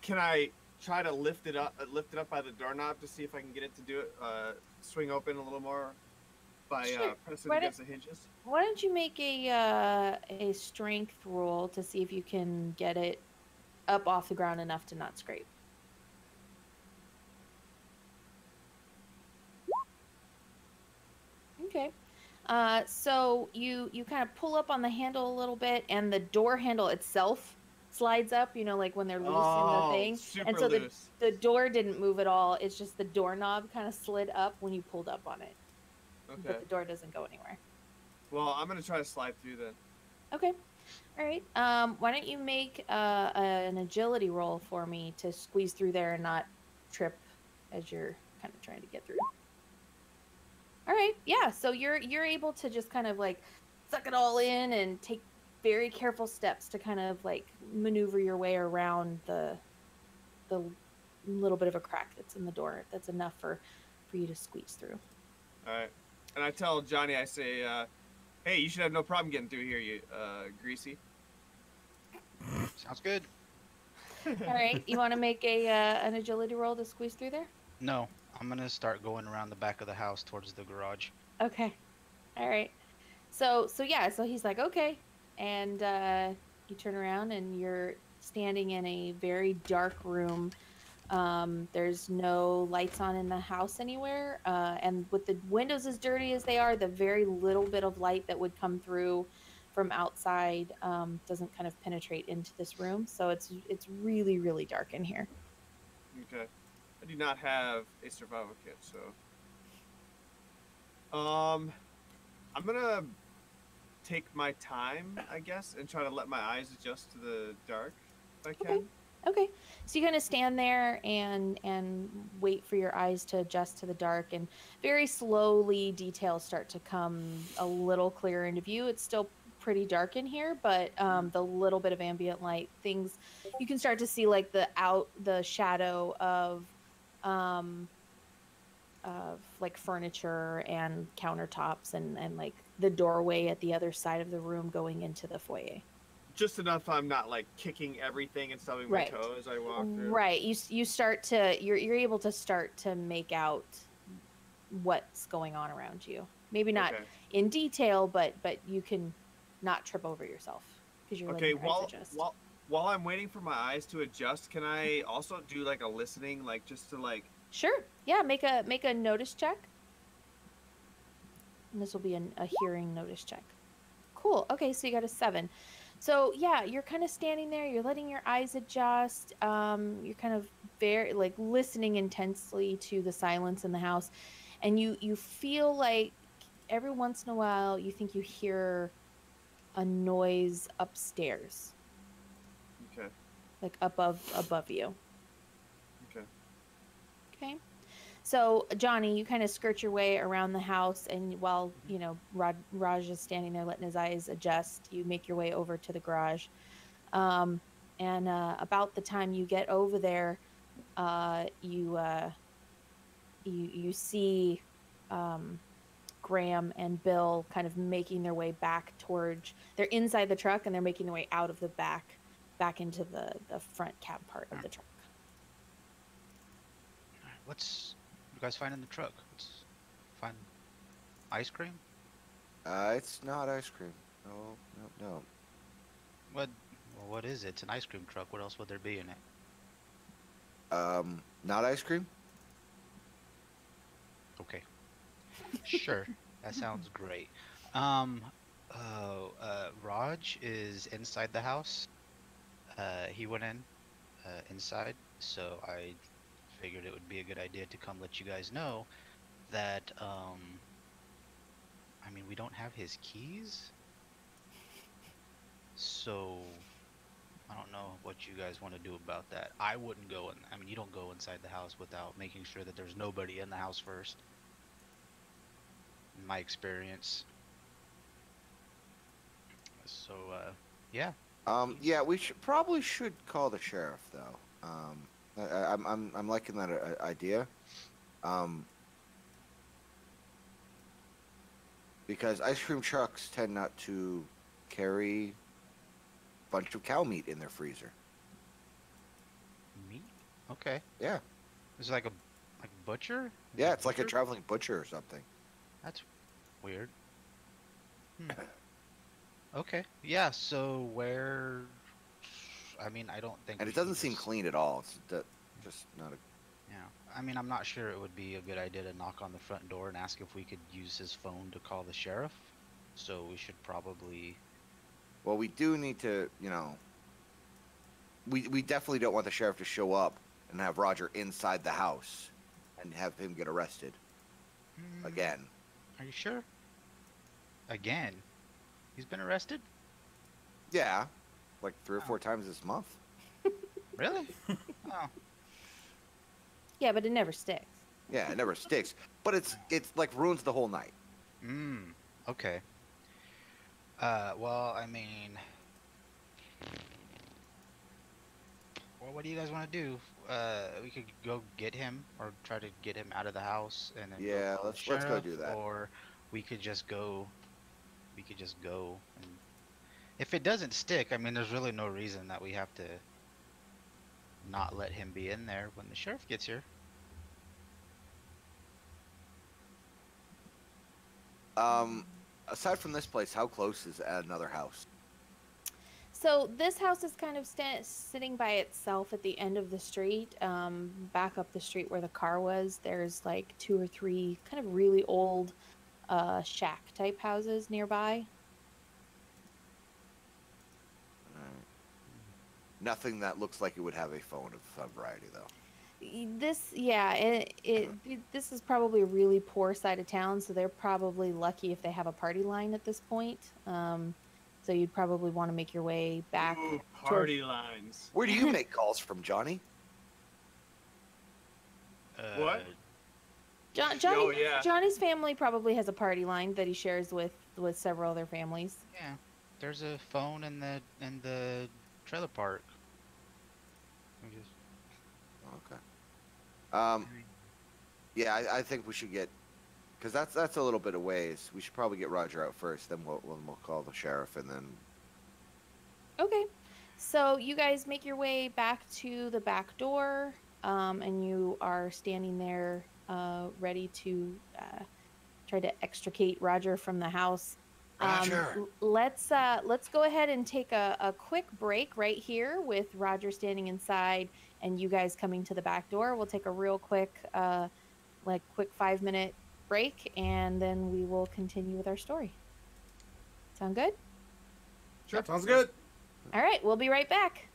can I try to lift it up? uh, Lift it up by the doorknob to see if I can get it to do it. Uh, swing open a little more by uh, pressing Why against the hinges. Why don't you make a uh, a strength roll to see if you can get it up off the ground enough to not scrape? Okay. Uh, so you you kind of pull up on the handle a little bit, and the door handle itself slides up. You know, like when they're loose in the thing, Oh, super and so the loose. the door didn't move at all. It's just the doorknob kind of slid up when you pulled up on it, Okay. but the door doesn't go anywhere. Well, I'm gonna try to slide through then. Okay. All right. Um, why don't you make uh, an agility roll for me to squeeze through there and not trip as you're kind of trying to get through. All right. Yeah. So you're you're able to just kind of like suck it all in and take very careful steps to kind of like maneuver your way around the the little bit of a crack that's in the door. That's enough for for you to squeeze through. All right. And I tell Johnny, I say, uh, "Hey, you should have no problem getting through here, you uh, greasy." Sounds good. All right. You want to make a uh, an agility roll to squeeze through there? No, I'm gonna start going around the back of the house towards the garage. Okay. All right. So so yeah, so he's like, "Okay." And uh you turn around and you're standing in a very dark room. Um there's no lights on in the house anywhere. Uh and with the windows as dirty as they are, the very little bit of light that would come through from outside um, doesn't kind of penetrate into this room. So it's it's really really dark in here. Okay. I do not have a survival kit, so. Um, I'm gonna take my time, I guess, and try to let my eyes adjust to the dark if I can. Okay. Okay, so you kind of stand there and and wait for your eyes to adjust to the dark, and very slowly details start to come a little clearer into view. It's still pretty dark in here, but um, the little bit of ambient light, things you can start to see like the out the shadow of um, of like furniture and countertops and and like the doorway at the other side of the room going into the foyer. Just enough I'm not like kicking everything and stubbing Right. my toe as I walk through. Right. You you start to you're you're able to start to make out what's going on around you. Maybe not Okay. in detail, but but you can not trip over yourself because you're Okay, letting your eyes while while while I'm waiting for my eyes to adjust, can I also do like a listening, like just to like Sure. Yeah. Make a make a notice check. And this will be an, a hearing notice check. Cool. Okay, so you got a seven. So yeah, you're kind of standing there. You're letting your eyes adjust. Um, you're kind of very like listening intensely to the silence in the house, and you you feel like every once in a while you think you hear a noise upstairs, like above above you. okay. Okay. So Johnny, you kind of skirt your way around the house, and while you know Raj, Raj is standing there letting his eyes adjust, you make your way over to the garage. Um, and uh, about the time you get over there, uh, you uh, you you see um, Graham and Bill kind of making their way back towards. They're inside the truck, and they're making their way out of the back, back into the the front cab part of the truck. What's you guys find in the truck? What's find ice cream? Uh, it's not ice cream. No, no, no. What? Well, what is it? It's an ice cream truck. What else would there be in it? Um, not ice cream. Okay. Sure. that sounds great. Um, oh, uh, Raj is inside the house. Uh, he went in, uh, inside, so I figured it would be a good idea to come let you guys know that, um, I mean, we don't have his keys. So, I don't know what you guys want to do about that. I wouldn't go in. I mean, you don't go inside the house without making sure that there's nobody in the house first. In my experience. So, uh, yeah. Um, yeah, we should probably should call the sheriff though. Um, I, I, I'm I'm I'm liking that uh, idea. Um, because ice cream trucks tend not to carry a bunch of cow meat in their freezer. Meat? Okay. Yeah, Is it like a like butcher? Is yeah, it it's like a traveling butcher or something. That's weird. Hmm. *coughs* Okay. Yeah. So where? I mean, I don't think. And it doesn't seem just- clean at all. It's just not a. Yeah. I mean, I'm not sure it would be a good idea to knock on the front door and ask if we could use his phone to call the sheriff. So we should probably. Well, we do need to, you know. We we definitely don't want the sheriff to show up and have Roger inside the house, and have him get arrested Hmm, again. Are you sure? Again? He's been arrested? Yeah, like three or Oh. four times this month. *laughs* Really? *laughs* oh. Yeah, but it never sticks. Yeah, it never sticks, but it's *laughs* it's like ruins the whole night. Mm. Okay. Uh, well, I mean, well, what do you guys want to do? Uh, we could go get him, or try to get him out of the house, and then Yeah, call let's- let's go do that. Or we could just go. We could just go, and if it doesn't stick, I mean, there's really no reason that we have to not let him be in there when the sheriff gets here. Um, aside from this place, how close is at another house? So this house is kind of sta- sitting by itself at the end of the street. Um, back up the street where the car was, there's like two or three kind of really old uh, shack type houses nearby. Alright. Nothing that looks like it would have a phone of some variety, though. This, yeah, it, *clears throat* it this is probably a really poor side of town, so they're probably lucky if they have a party line at this point. Um, so you'd probably want to make your way back. Ooh, party lines. Where do you *laughs* make calls from, Johnny? Uh, What? John, Johnny, Oh, yeah. Johnny's family probably has a party line that he shares with with several other families. Yeah, there's a phone in the in the trailer park. Just- Okay. Um, yeah, I, I think we should get, because that's that's a little bit of ways. We should probably get Roger out first, then we'll we'll, we'll call the sheriff, and then Okay. So you guys make your way back to the back door, um, and you are standing there, uh, ready to uh, try to extricate Roger from the house. Roger. l- let's uh, let's go ahead and take a, a quick break right here with Roger standing inside and you guys coming to the back door. We'll take a real quick, uh, like quick five minute break, and then we will continue with our story. Sound good? Sure. Sounds good. All right, we'll be right back.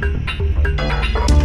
Música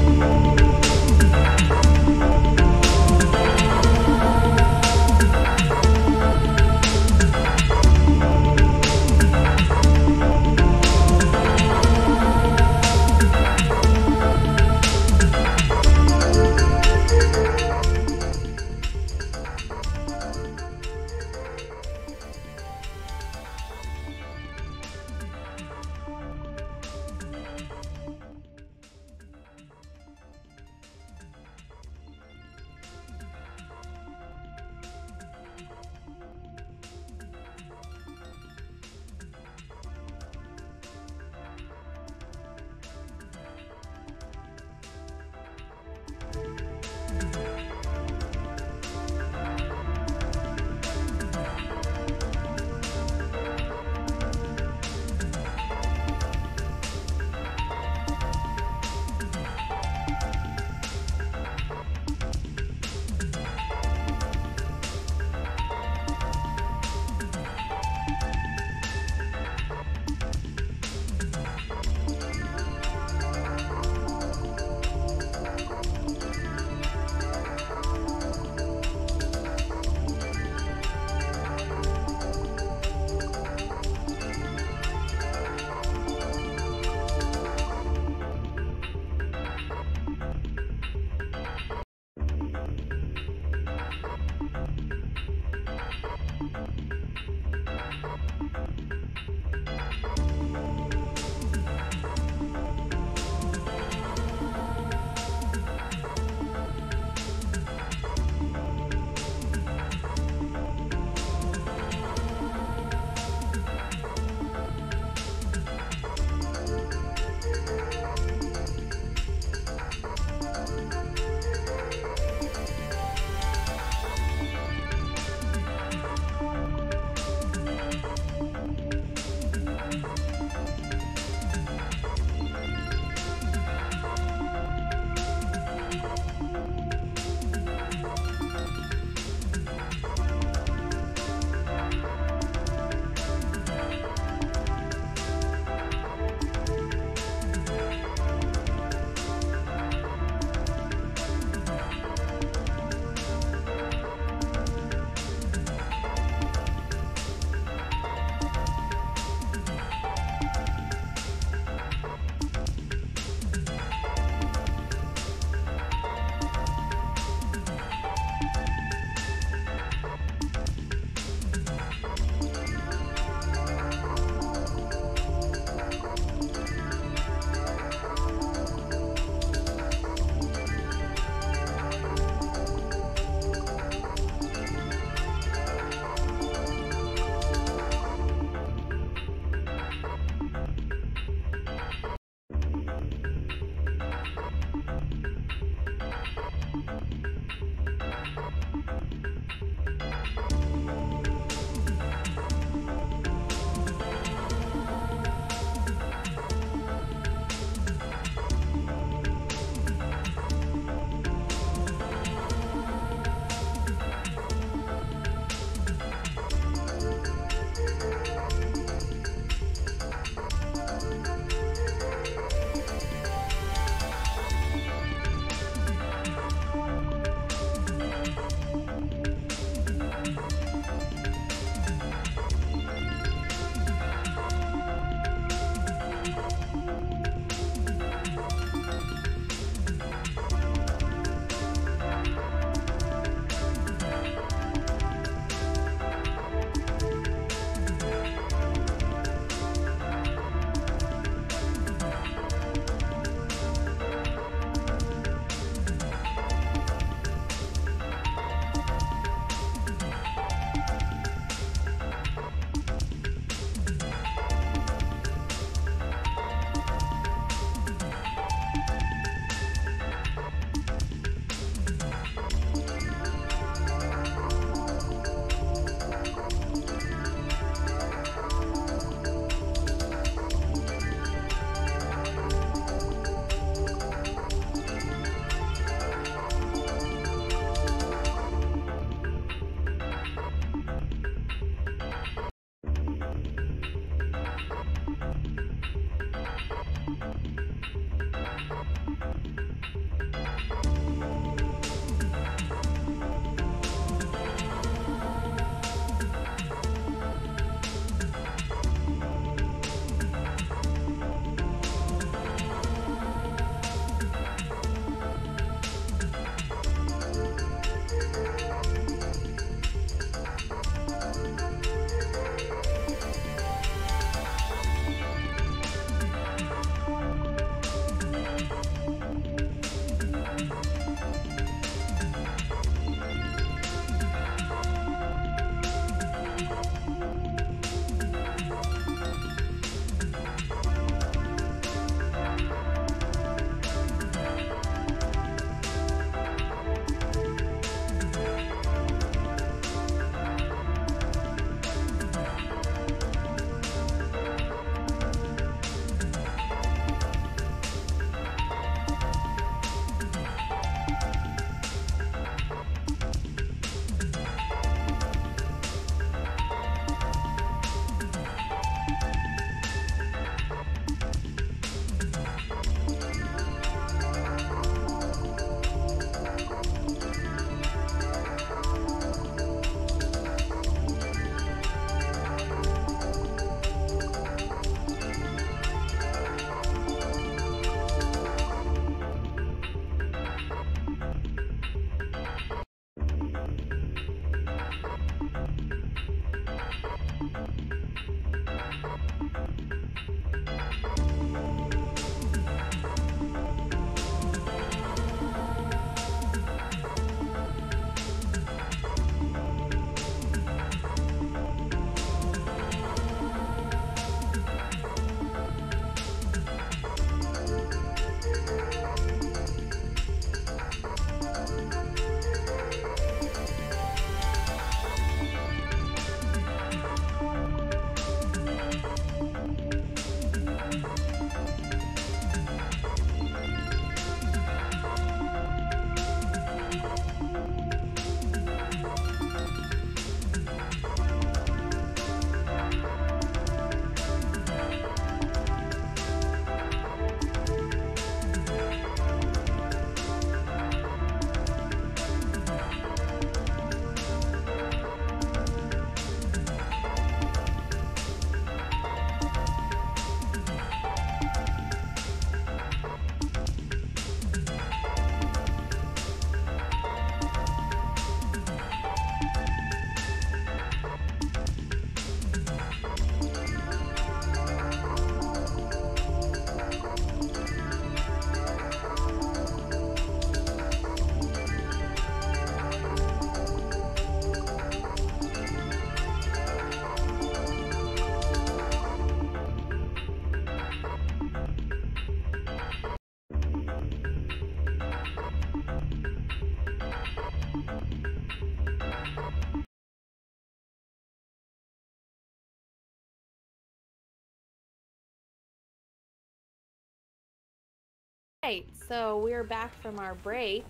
so we're back from our break.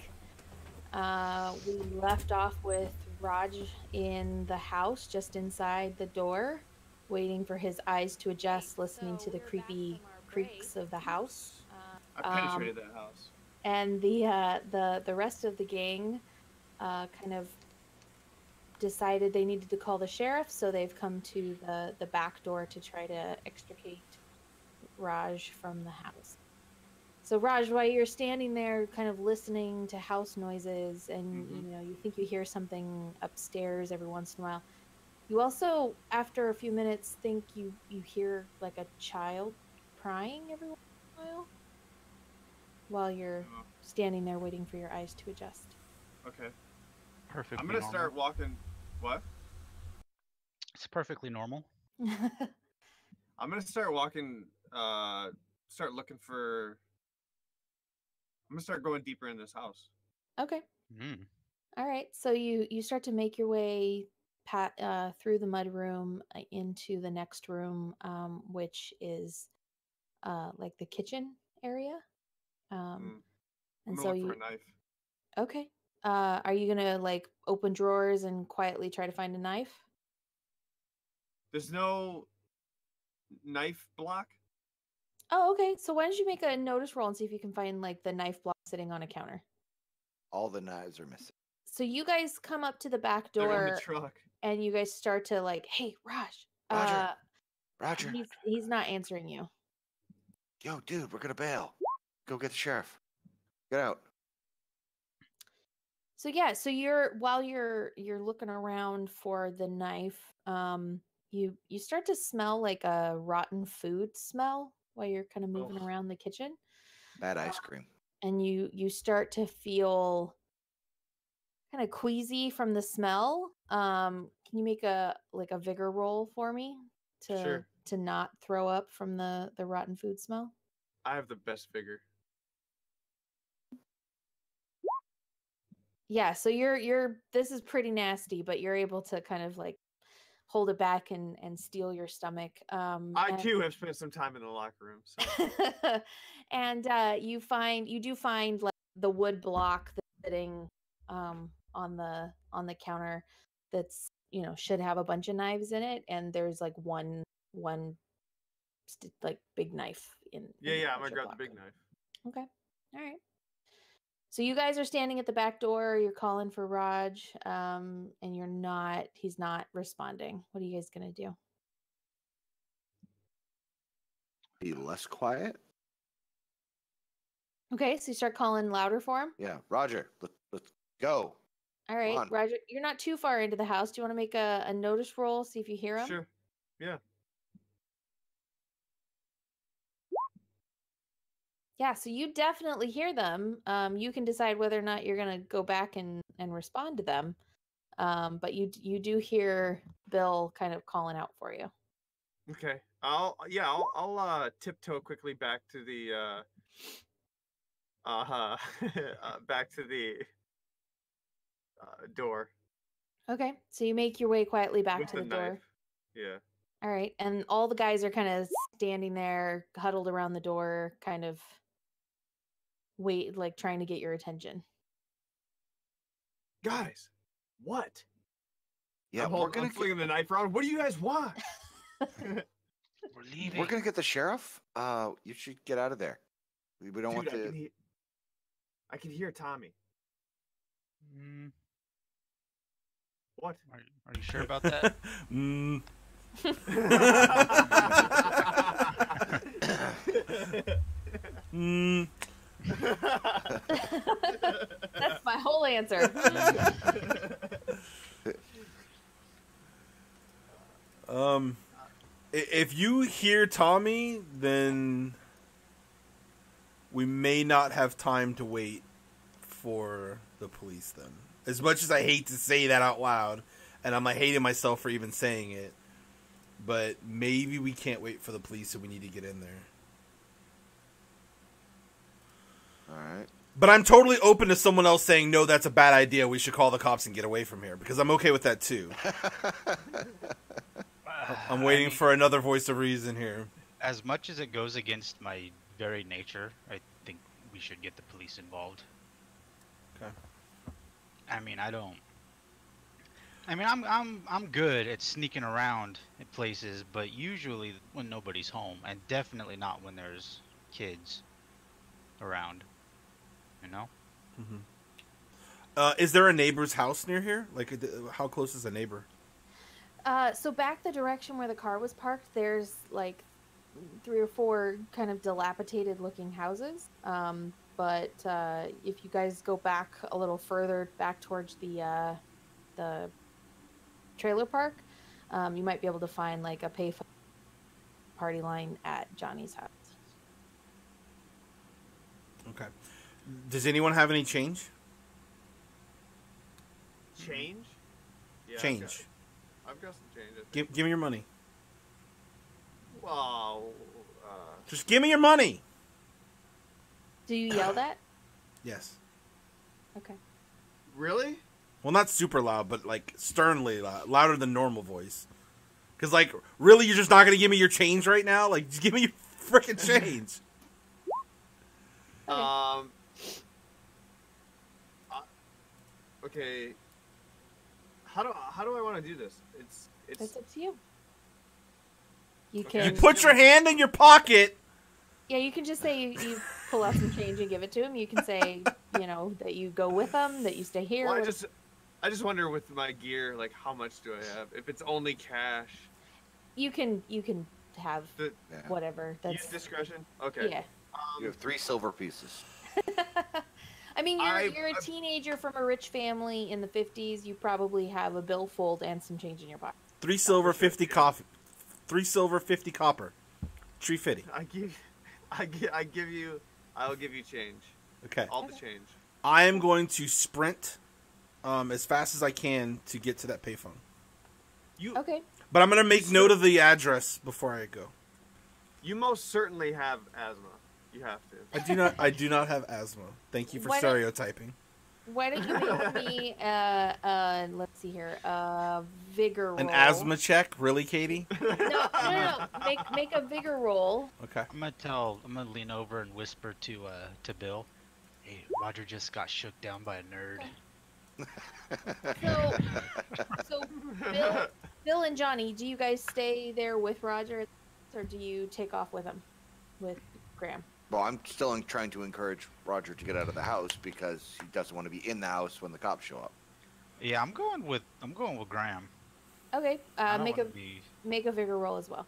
Uh, we left off with Raj in the house, just inside the door, waiting for his eyes to adjust, listening to the creepy creaks of the house. I Um, penetrated that house. and the uh, the the rest of the gang uh, kind of decided they needed to call the sheriff, so they've come to the the back door to try to extricate Raj from the house. So Raj, while you're standing there, kind of listening to house noises, and Mhm. you know you think you hear something upstairs every once in a while. You also, after a few minutes, think you you hear like a child crying every once in a while while you're Oh, standing there waiting for your eyes to adjust. okay. Perfect. I'm gonna normal. start walking. What? It's perfectly normal. *laughs* I'm gonna start walking. Uh, start looking for. I'm gonna start going deeper in this house. okay. Mm. All right. So you you start to make your way pat uh, through the mud room uh, into the next room, um, which is uh, like the kitchen area. Um, Mm, I'm and so look you for a knife. okay? Uh, are you gonna like open drawers and quietly try to find a knife? There's no knife block. Oh, okay. So why don't you make a notice roll and see if you can find like the knife block sitting on a counter? All the knives are missing. So you guys come up to the back They're in door. the truck. and you guys start to like, "Hey, Raj." Roger. Uh, Roger. he's he's not answering you. Yo, dude, we're gonna bail. Go get the sheriff. Get out. So yeah, so you're while you're you're looking around for the knife, um, you you start to smell like a rotten food smell while you're kind of moving Ugh. around the kitchen, Bad ice cream. and you you start to feel kind of queasy from the smell. Um, can you make a like a vigor roll for me to Sure. to not throw up from the the rotten food smell? I have the best vigor. yeah so you're you're this is pretty nasty but you're able to kind of like hold it back and and steel your stomach um I and- too have spent some time in the locker room. So *laughs* and uh you find you do find like the wood block that's sitting um on the on the counter that's you know should have a bunch of knives in it and there's like one one st- like big knife in yeah, in yeah, I'm gonna grab the big knife. Okay. All right. So you guys are standing at the back door. You're calling for Raj, um, and you're not. He's not responding. What are you guys gonna do? Be less quiet. Okay. So you start calling louder for him. Yeah, Roger. Let, let's go. All right. Roger. You're not too far into the house. Do you want to make a, a notice roll? See if you hear him. Sure. Yeah. Yeah. So you definitely hear them. Um, you can decide whether or not you're gonna go back and and respond to them. Um, but you you do hear Bill kind of calling out for you. Okay. I'll yeah, I'll I'll uh tiptoe quickly back to the uh uh, *laughs* uh back to the uh, door Okay. So you make your way quietly back with to the, the, door. Yeah. All right. And all the guys are kind of standing there, huddled around the door, kind of wait, like trying to get your attention. Guys, what? Yeah, I'm, we're gonna I'm get, flinging the knife around. What do you guys want? *laughs* We're leaving. we're gonna get the sheriff. Uh, you should get out of there. We, we don't Dude, want I to. can, hear, I can hear Tommy. Mm, What? are, are you sure about that? *laughs* mm. *laughs* Mm. *laughs* That's my whole answer. Um, if you hear Tommy, then we may not have time to wait for the police. Then, as much as I hate to say that out loud, and I'm like hating myself for even saying it, but maybe we can't wait for the police, and we need to get in there. All right. But I'm totally open to someone else saying no, that's a bad idea. We should call the cops and get away from here because I'm okay with that too. *laughs* I'm I waiting mean, for another voice of reason here. As much as it goes against my very nature, I think we should get the police involved. Okay. I mean, I don't. I mean, I'm I'm I'm good at sneaking around at places, but usually when nobody's home, and definitely not when there's kids around. You know? hmm Uh, is there a neighbor's house near here? Like, how close is a neighbor? Uh, so back the direction where the car was parked, there's like three or four kind of dilapidated looking houses. Um, but uh, if you guys go back a little further, back towards the uh, the trailer park, um, you might be able to find like a pay party line at Johnny's house. Okay. Does anyone have any change? Change? Yeah, I've change. got- I've got some change. Give, give me your money. Well, uh, Just give me your money. Do you yell that? *coughs* Yes. Okay. really? Well, not super loud, but like sternly loud, louder than normal voice. Because, like, really, you're just not going to give me your change right now? Like, just give me your *laughs* freaking change. Okay. Um. Uh, okay. How do how do I want to do this? It's It's it's up to you. You Okay. You put your hand in your pocket. Yeah, you can just say you, you pull out some change and give it to him. You can say, you know, that you go with them, that you stay here. Well, I just I just wonder with my gear, like how much do I have? If it's only cash, you can you can have the Yeah. whatever. use That's discretion. Okay. yeah. You have three silver pieces. *laughs* I mean, you're I- you're a I- teenager from a rich family in the '50s. You probably have a billfold and some change in your pocket. Three silver, 50 coffee. Three silver, 50 copper. Tree fitty. I give, I give, I give you, I'll give you change, Okay. all the Okay. change. I am going to sprint um, as fast as I can to get to that payphone. You, Okay. But I'm going to make note of the address before I go. you most certainly have asthma. You have to. I do not. I do not have asthma. Thank you for Why don't- stereotyping. Why don't you make me uh uh let's see here uh vigor roll. An asthma check, really, Katie? No, no, no, no. Make make a vigor roll. Okay. I'm gonna tell. I'm gonna lean over and whisper to uh to Bill. Hey, Roger just got shook down by a nerd. So so Bill Bill and Johnny, do you guys stay there with Roger, or do you take off with him, with Graham? Well, I'm still trying to encourage Roger to get out of the house because he doesn't want to be in the house when the cops show up. Yeah, I'm going with. I'm going with Graham. Okay, uh, make a wanna be, make a vigor roll as well.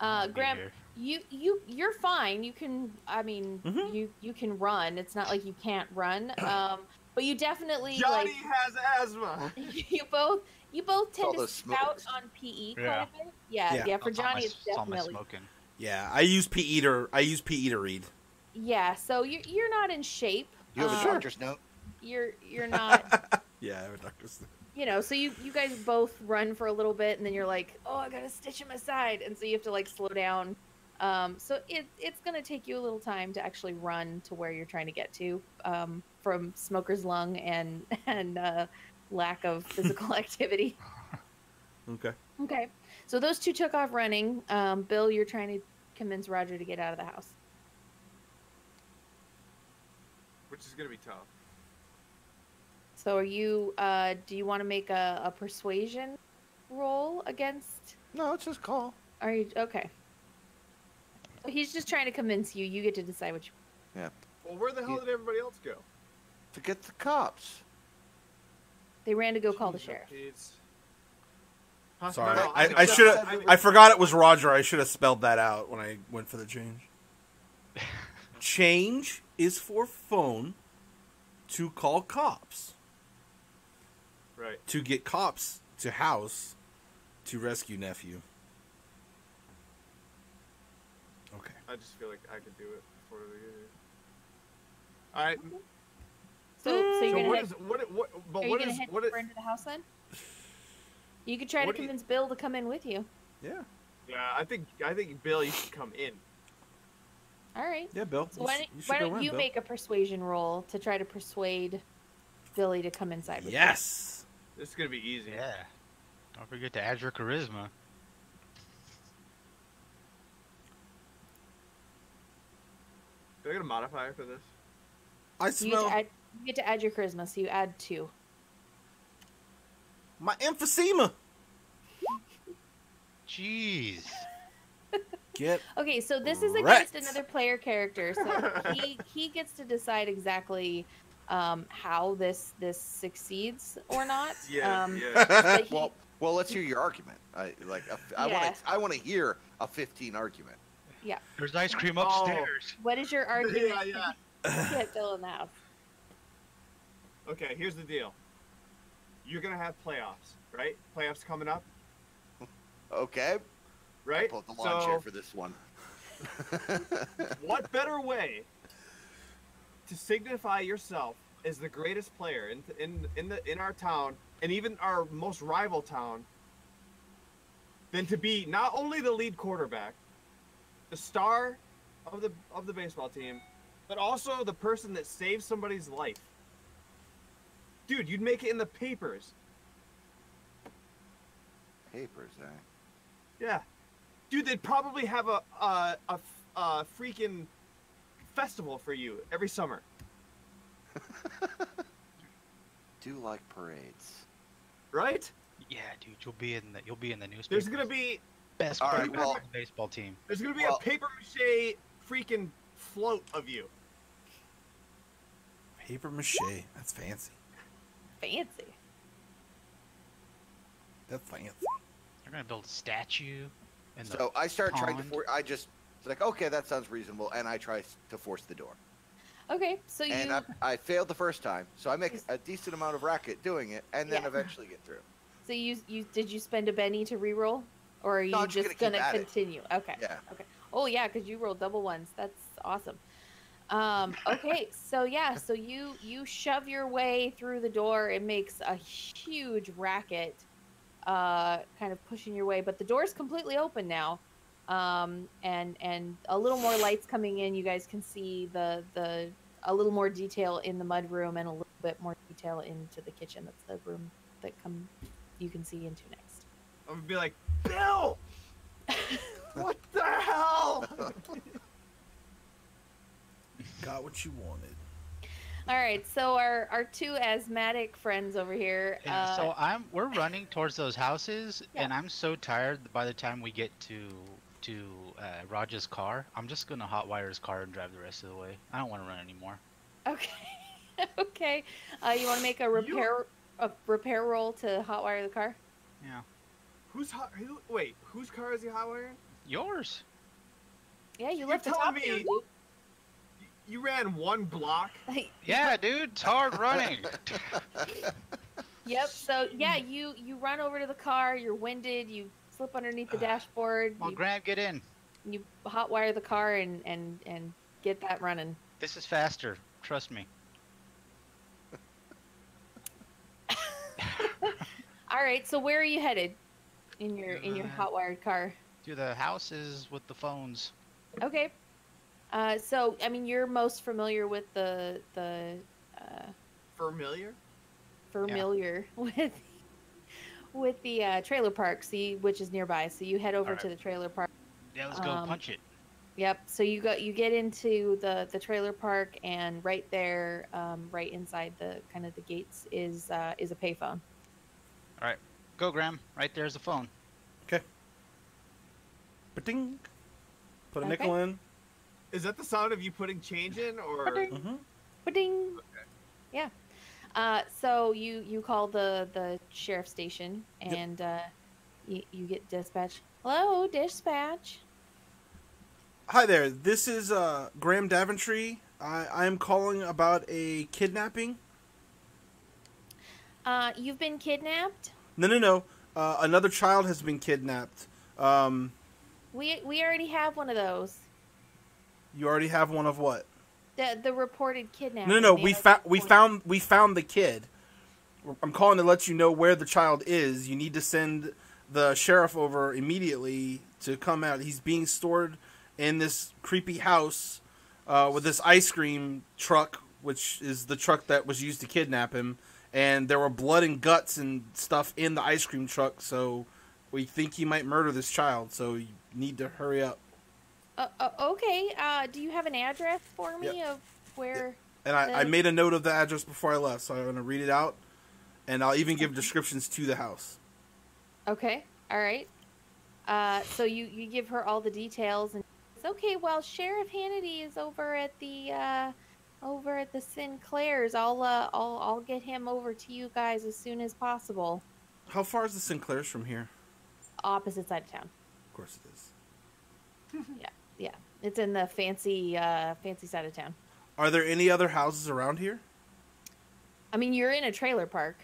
Uh, Graham, you you you're fine. You can. I mean, Mhm. you you can run. It's not like you can't run. *coughs* Um, but you definitely Johnny like has asthma. *laughs* you both you both tend to spout smoke. on PE quite Yeah. a bit. Yeah, Yeah. yeah. For It's all my- Johnny, it's it's all definitely smoking. Yeah, I use PE to. I use PE to read. Yeah. So you're you're not in shape. You have Um, a doctor's note? You're you're *laughs* not. Yeah, I have a doctor's. note. you know, so you you guys both run for a little bit, and then you're like, oh, I gotta stitch him aside, and so you have to like slow down. Um, so it it's gonna take you a little time to actually run to where you're trying to get to um, from smoker's lung and *laughs* and uh, lack of *laughs* physical activity. Okay. Okay, so those two took off running. Um, Bill, you're trying to convince Roger to get out of the house. Which is gonna be tough. So are you? Uh, do you want to make a, a persuasion roll against? No, it's just call. Are you okay? So he's just trying to convince you. You get to decide what you. Yeah. Well, where the hell You- did everybody else go? To get the cops. They ran to go call the Jeez, sheriff. Pete's. Huh? Sorry, No, no, I, I should have. I forgot it was Roger. I should have spelled that out when I went for the change. *laughs* Change is for phone to call cops Right. to get cops to house to rescue nephew. Okay. I just feel like I could do it before they get. All right. So, so you're So gonna what head, is what what? But are you what gonna is head what is? deeper into the house then? *laughs* You could try to What do you- convince Bill to come in with you. Yeah. Yeah, I think I think Bill, you should come in. All right. Yeah, Bill. So why don't, you why don't in, you Bill. make a persuasion roll to try to persuade Billy to come inside with you? Yes. This is gonna be easy. Yeah. Don't forget to add your charisma. Do I get a modifier for this? I You get, smell to add, you get to add your charisma, so you add two. my emphysema. Jeez. Get Okay, so this is Wrecked. against another player character, so *laughs* he he gets to decide exactly um, how this this succeeds or not. *laughs* Yeah, um, yeah. he- *laughs* Well, well, let's hear your argument. I like. a- I Yeah. want to. I want to hear a 15 argument. Yeah. There's ice cream Oh. upstairs. what is your argument? yeah, yeah. yeah, fill in the house. Okay, here's the deal. You're gonna have playoffs, right? Playoffs coming up, Okay. I right? pulled the lawn chair So, for this one. *laughs* what better way to signify yourself as the greatest player in in in the in our town and even our most rival town than to be not only the lead quarterback, the star of the of the baseball team, but also the person that saves somebody's life. Dude, you'd make it in the papers. Papers, eh? Yeah, dude, they'd probably have a a, a, a freaking festival for you every summer. *laughs* Do like parades. right? Yeah, dude, you'll be in the you'll be in the newspaper. There's gonna be best All right, well- baseball team. there's gonna be Well- a paper mache freaking float of you. paper mache. That's fancy. Fancy. That's fancy. They're gonna build a statue. In the So I start trying to. pond. For, I just like, okay, that sounds reasonable, and I try to force the door. Okay, so you And I, I failed the first time, so I make a decent amount of racket doing it, and then Yeah. eventually get through. so you you did you spend a Benny to re-roll, or are you No, just just gonna gonna, keep at it. continue? Okay. Yeah. Okay. Oh yeah, because you rolled double ones. That's awesome. Um, okay, so yeah, so you you shove your way through the door. It makes a huge racket, uh, kind of pushing your way. But the door's completely open now, um, and and a little more lights coming in. You guys can see the the a little more detail in the mud room and a little bit more detail into the kitchen. That's the room that come you can see into next. I'm gonna be like, Bill, *laughs* what the hell? *laughs* Got what you wanted. All right, so our our two asthmatic friends over here. Yeah, uh, so I'm we're running towards those houses, Yeah. and I'm so tired. By the time we get to to uh, Raj's car, I'm just gonna hotwire his car and drive the rest of the way. I don't want to run anymore. Okay. *laughs* okay. Uh, you want to make a repair a repair roll to hotwire the car? Yeah, Who's hot? Who, wait, whose car is he hot wiring? yours. Yeah, you You're left the telling top here, me- You ran one block. *laughs* Yeah, dude, it's hard running. *laughs* yep. So yeah, you you run over to the car. You're winded. You slip underneath the *sighs* dashboard. Come on, You, Grant, get in. you hotwire the car and and and get that running. This is faster. Trust me. *laughs* All right. So where are you headed in your in your Uh, hotwired car? To the houses with the phones. Okay. Uh, so I mean, you're most familiar with the the uh, Familiar? familiar *laughs* with with the uh, trailer park, see which is nearby. So you head over Alright. to the trailer park. Yeah, let's go Um, punch it. Yep. So you go you get into the the trailer park, and right there, um, right inside the kind of the gates is uh, is a payphone. All right, go, Graham. Right there's the phone. Okay. Ba-ding. Put a Okay. nickel in. Is that the sound of you putting change in, or Ba-ding. Mm-hmm. Ba-ding. Yeah. Uh, so you you call the the sheriff station, Yep. and uh, you, you get dispatch. Hello, dispatch. Hi there. This is uh, Graham Daventry. I I am calling about a kidnapping. Uh, you've been kidnapped. No, no, no. Uh, another child has been kidnapped. Um, We we already have one of those. You already have one of what? The the reported kidnapping. No, no, no. We found we found we found the kid. I'm calling to let you know where the child is. You need to send the sheriff over immediately to come out. He's being stored in this creepy house uh, with this ice cream truck, which is the truck that was used to kidnap him. And there were blood and guts and stuff in the ice cream truck. So we think he might murder this child. So you need to hurry up. Uh, uh, okay. Uh, do you have an address for me of where? And I, I made a note of the address before I left, so I'm going to read it out. And I'll even give descriptions to the house. Okay. All right. Uh, so you you give her all the details, and it's okay. Well, Sheriff Hannity is over at the uh, over at the Sinclairs. I'll uh, I'll I'll get him over to you guys as soon as possible. How far is the Sinclairs from here? Opposite side of town. Of course it is. *laughs* Yeah, it's in the fancy uh, fancy side of town. Are there any other houses around here? I mean, you're in a trailer park.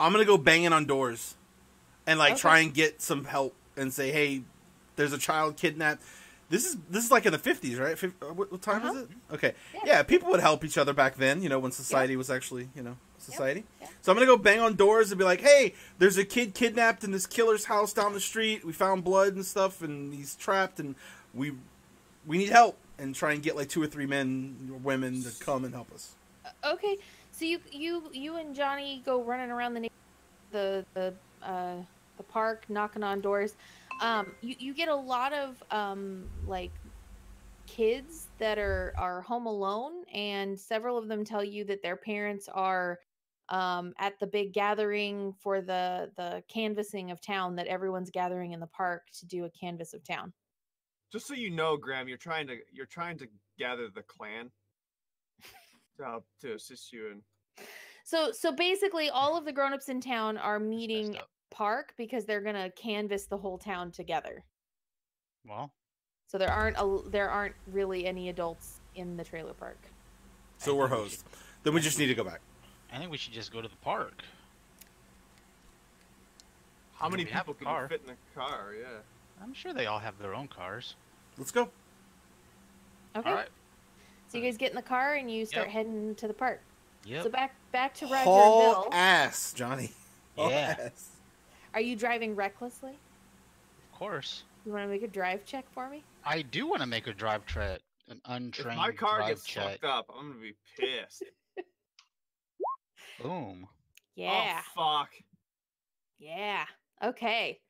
I'm gonna go banging on doors, and like Okay. try and get some help and say, "Hey, there's a child kidnapped." This is this is like in the 50s, right? Uh, what, what time is Uh-huh. it? Okay, Yeah. yeah. people would help each other back then. You know, when society was actually you know society. yeah. So I'm gonna go bang on doors and be like, "Hey, there's a kid kidnapped in this killer's house down the street. We found blood and stuff, and he's trapped, and we we need help." And try and get like two or three men or women to come and help us. Okay, so you you you and Johnny go running around the the the uh, the park, knocking on doors. Um, you you get a lot of um like kids that are are home alone, and several of them tell you that their parents are um at the big gathering for the the canvassing of town that everyone's gathering in the park to do a canvas of town. Just so you know, Graham, you're trying to you're trying to gather the clan to help to assist you in. So so basically, all of the grown-ups in town are meeting Messed at up. the park because they're gonna canvass the whole town together. Well, So there aren't a, there aren't really any adults in the trailer park. So we're think we hosed. Then we just need to go back. I think we should just go to the park. How many people can car. fit in a car? Yeah. I'm sure they all have their own cars. Let's go. Okay. All right. So you guys get in the car and you start Yep. heading to the park. Yep. So back back to Roger Haul Bill. ass, Johnny. *laughs* Haul Yeah. ass. Are you driving recklessly? of course. You want to make a drive check for me? I do want to make a drive check, an untrained. If untrained my car drive gets check. fucked up, I'm gonna be pissed. *laughs* Boom. Yeah. Oh fuck. Yeah. Okay.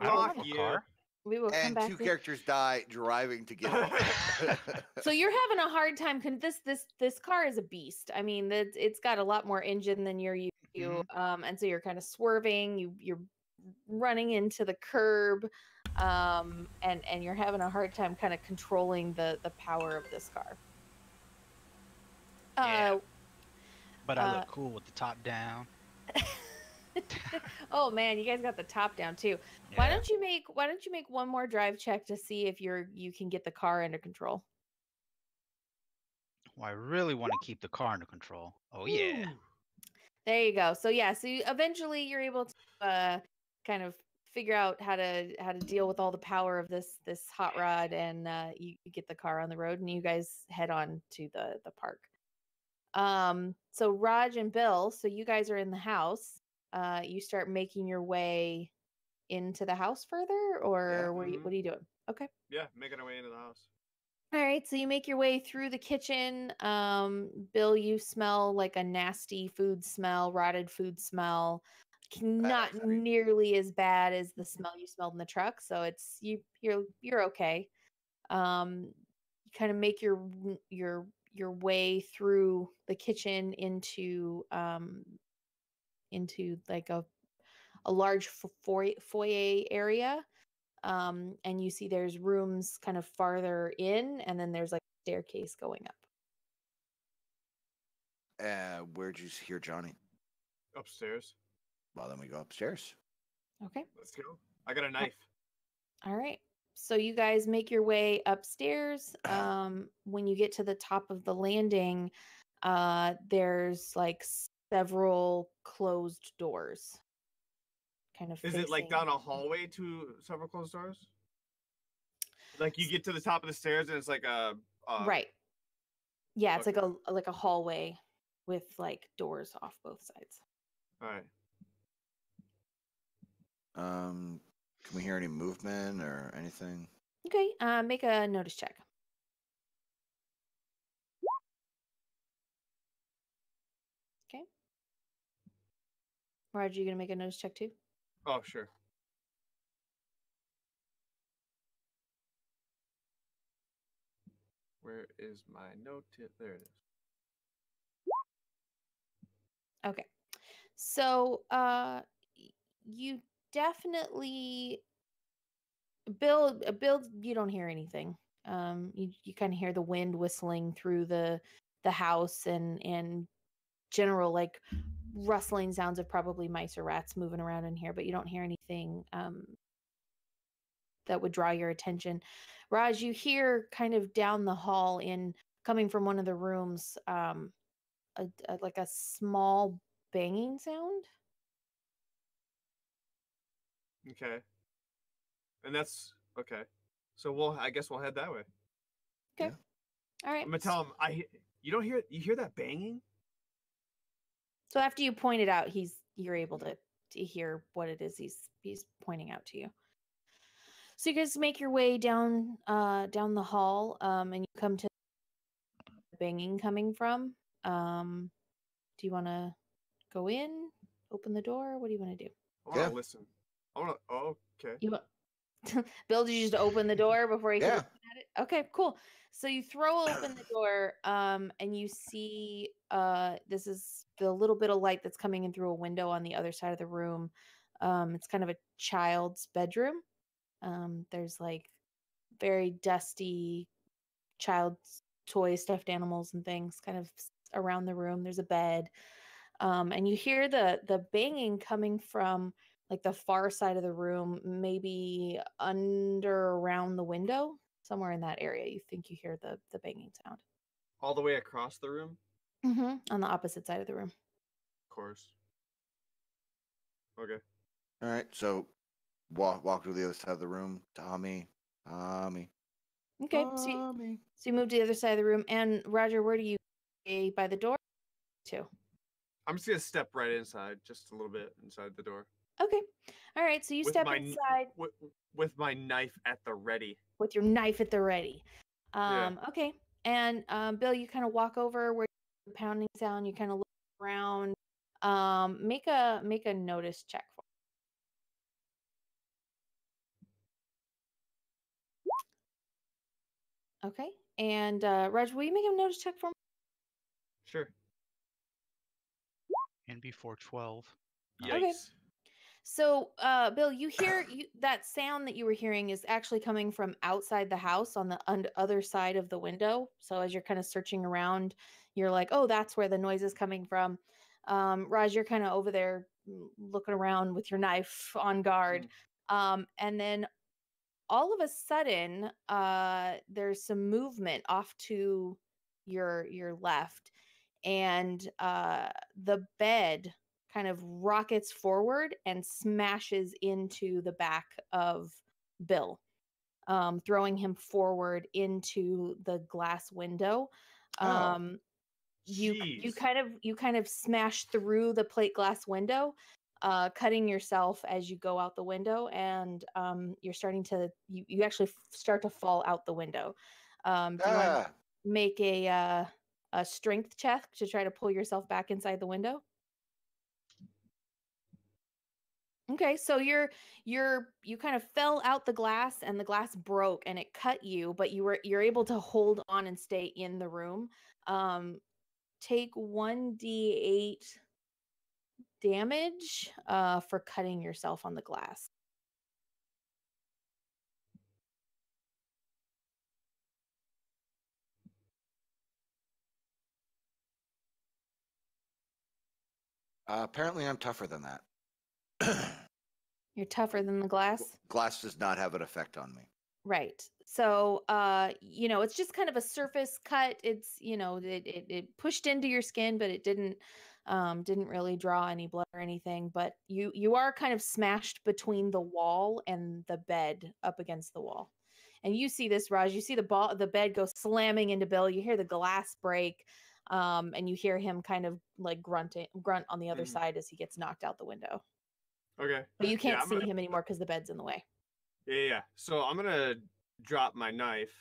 I don't Fuck have a you. car. We will come and back. two to- characters die driving to get *laughs* *laughs* so you're having a hard time con- this this this car is a beast i mean that it's got a lot more engine than you're used to Mm-hmm. um and so you're kind of swerving you you're running into the curb um and and you're having a hard time kind of controlling the the power of this car Yeah. uh But I Uh, look cool with the top down. *laughs* *laughs* oh man you guys got the top down too why don't you make why don't you make one more drive check to see if you're you can get the car under control Well, I really want to keep the car under control. Oh yeah. There you go. So yeah, so you, eventually you're able to uh, kind of figure out how to how to deal with all the power of this this hot rod, and uh, you, you get the car on the road, and you guys head on to the the park. Um, so Raj and Bill, so you guys are in the house. Uh, you start making your way into the house further, or what, are you, what are you doing? Okay. Yeah, making our way into the house. All right, so you make your way through the kitchen. Um, Bill, you smell like a nasty food smell, rotted food smell. Not sweet. nearly as bad as the smell you smelled in the truck, so it's you. You're you're okay. Um, you kind of make your your your way through the kitchen into um into like a a large foyer, foyer area um, and you see there's rooms kind of farther in, and then there's like a staircase going up. uh, where'd you hear Johnny? Upstairs. Well, then we go upstairs. Okay. Let's go. I got a knife. All right. So you guys make your way upstairs. *clears throat* Um, when you get to the top of the landing, uh, there's like several closed doors. Kind of. Is it like down a hallway to several closed doors? Like you get to the top of the stairs and it's like a, a right. Yeah, it's okay. like a like a hallway with like doors off both sides. All right. Um, can we hear any movement or anything? Okay. Uh, make a notice check. Okay. Raj, you gonna make a notice check too? Oh sure. Where is my note? Tip? There it is. Okay. So, uh, you definitely build uh, Bill, you don't hear anything. Um, you you kind of hear the wind whistling through the the house and and general like rustling sounds of probably mice or rats moving around in here, but you don't hear anything um that would draw your attention. Raj, you hear kind of down the hall in coming from one of the rooms, um, a, a, like a small banging sound. Okay. And that's okay. So we'll I guess we'll head that way. Okay. All right. I'm gonna tell him I you don't hear you hear that banging? So after you point it out, he's you're able to to hear what it is he's he's pointing out to you. So you guys make your way down uh down the hall, um, and you come to the banging coming from. Um, do you want to go in, open the door? What do you want to do? I wanna Yeah. listen. I wanna oh, okay. You want *laughs* Bill? Did you just open the door before you? Yeah. look at it? Okay, cool. So you throw open the *clears throat* door, um, and you see uh, this is the little bit of light that's coming in through a window on the other side of the room. Um, it's kind of a child's bedroom. Um, there's like very dusty child's toy stuffed animals and things kind of around the room. There's a bed. Um, and you hear the the banging coming from like the far side of the room, maybe under around the window, somewhere in that area. You think you hear the the banging sound All the way across the room? mm-hmm. on the opposite side of the room. Of course. Okay. All right, so walk walk to the other side of the room. Tommy, Tommy, Okay, so you, Tommy. so you move to the other side of the room. And Roger, where do you stay by the door? Too. I'm just gonna step right inside, just a little bit inside the door. Okay. All right. So you With step my inside With, with my knife at the ready. With your knife at the ready. Yeah. Um, Okay. And um, Bill, you kind of walk over where the pounding sound. You kind of look around. Um, make a make a notice check for. Okay. And uh, Raj, will you make a notice check for me? Sure. And before 12. Yikes. Okay. So, uh, Bill, you hear you, that sound that you were hearing is actually coming from outside the house on the un- other side of the window. So, as you're kind of searching around, you're like, "Oh, that's where the noise is coming from." Um, Raj, you're kind of over there mm, looking around with your knife on guard, um, and then all of a sudden, uh, there's some movement off to your your left, and uh, the bed kind of rockets forward and smashes into the back of Bill, um, throwing him forward into the glass window. Oh. Um, you you kind of you kind of smash through the plate glass window, uh, cutting yourself as you go out the window, and um, you're starting to you you actually f- start to fall out the window. Um, do you want to Ah, make a uh, a strength check to try to pull yourself back inside the window? Okay, so you're you're you kind of fell out the glass and the glass broke and it cut you, but you were you're able to hold on and stay in the room. Um take 1d8 damage uh for cutting yourself on the glass. uh, apparently, I'm tougher than that. *clears throat* You're tougher than the glass. Glass does not have an effect on me. Right. So, uh, you know, it's just kind of a surface cut. It's, you know, it, it, it pushed into your skin, but it didn't, um, didn't really draw any blood or anything. But you, you are kind of smashed between the wall and the bed up against the wall. And you see this, Raj. You see the ball, the bed go slamming into Bill. You hear the glass break, um, and you hear him kind of like grunting, grunt on the other Mhm. side as he gets knocked out the window. Okay. But you *laughs* can't I'm see gonna- him anymore because the bed's in the way. Yeah, yeah, yeah. So I'm gonna drop my knife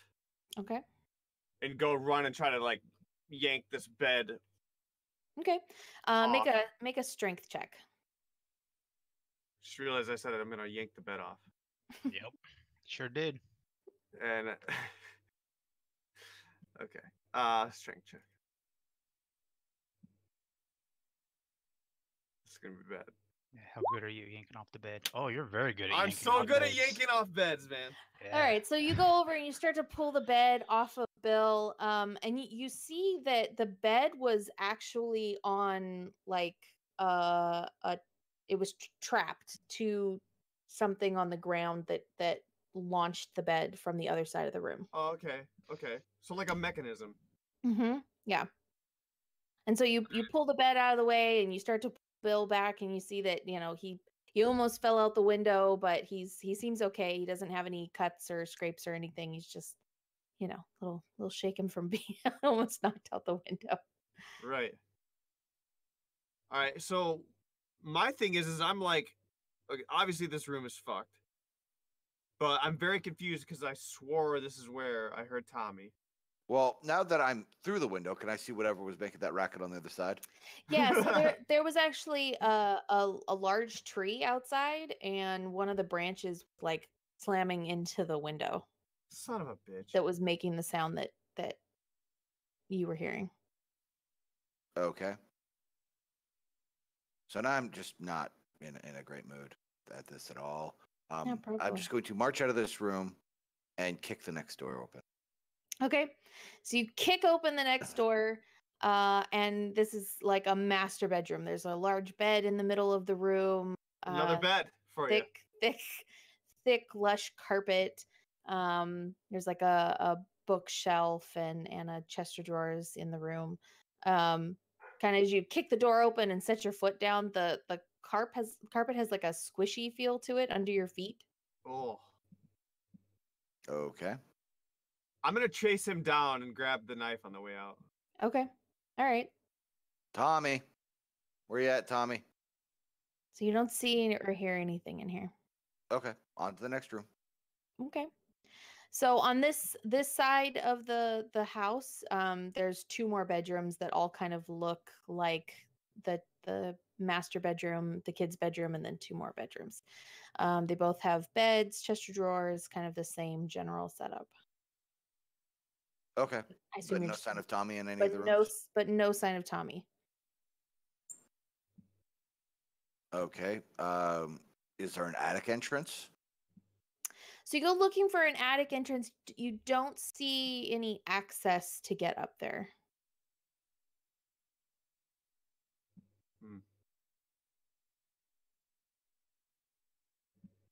Okay. and go run and try to like yank this bed. Okay. Uh, make a make a strength check. Just realized I said it, I'm gonna yank the bed off. Yep. Sure did. And *laughs* okay. Uh strength check. It's gonna be bad. Yeah, How good are you yanking off the bed? Oh, you're very good at I'm yanking so off good at yanking off beds, man. Yeah. All right, so you go over and you start to pull the bed off of Bill, um, and you, you see that the bed was actually on like uh, a, it was tr- trapped to something on the ground that that launched the bed from the other side of the room. Oh, okay, okay. So like a mechanism. Mm-hmm. Yeah. And so you you pull the bed out of the way and you start to pull Bill back and you see that you know he he almost fell out the window, but he's he seems okay. He doesn't have any cuts or scrapes or anything. He's just you know little little shaken from *laughs* being almost knocked out the window. Right. All right. So my thing is, is I'm like, okay, obviously this room is fucked, but I'm very confused because I swore this is where I heard Tommy. Well, now that I'm through the window, can I see whatever was making that racket on the other side? Yeah, so *laughs* there there was actually a, a a large tree outside, and one of the branches like slamming into the window Son of a bitch. that was making the sound that that you were hearing. Okay. So now I'm just not in, in a great mood at this at all. Um, I'm just going to march out of this room and kick the next door open. Okay. So you kick open the next door, uh, and this is like a master bedroom. There's a large bed in the middle of the room. Another uh, bed for you. thick, thick, *laughs* thick, lush carpet. Um, there's like a, a bookshelf and and a chest of drawers in the room. Um, kind of as you kick the door open and set your foot down, the the carpet has carpet has like a squishy feel to it under your feet. Oh. Okay. I'm gonna chase him down and grab the knife on the way out. Okay. All right. Tommy. Where you at, Tommy? So you don't see or hear anything in here. Okay. On to the next room. Okay. So on this this side of the the house, um, there's two more bedrooms that all kind of look like the the master bedroom, the kids' bedroom, and then two more bedrooms. Um, they both have beds, chest of drawers, kind of the same general setup. Okay. I assume But no sign of Tommy in any but of the no rooms? s- but no sign of Tommy. Okay. Um, is there an attic entrance? So you go looking for an attic entrance. You don't see any access to get up there.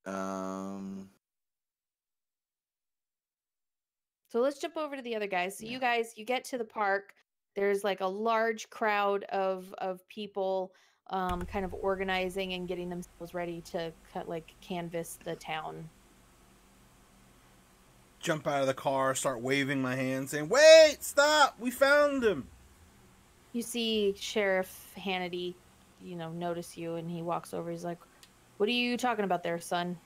Um, So let's jump over to the other guys. So Yeah. you guys, you get to the park. There's like a large crowd of of people, um, kind of organizing and getting themselves ready to cut like canvas the town. Jump out of the car, start waving my hand, saying, "Wait, stop! We found him." You see Sheriff Hannity, you know, notice you, and he walks over. He's like, "What are you talking about there, son?"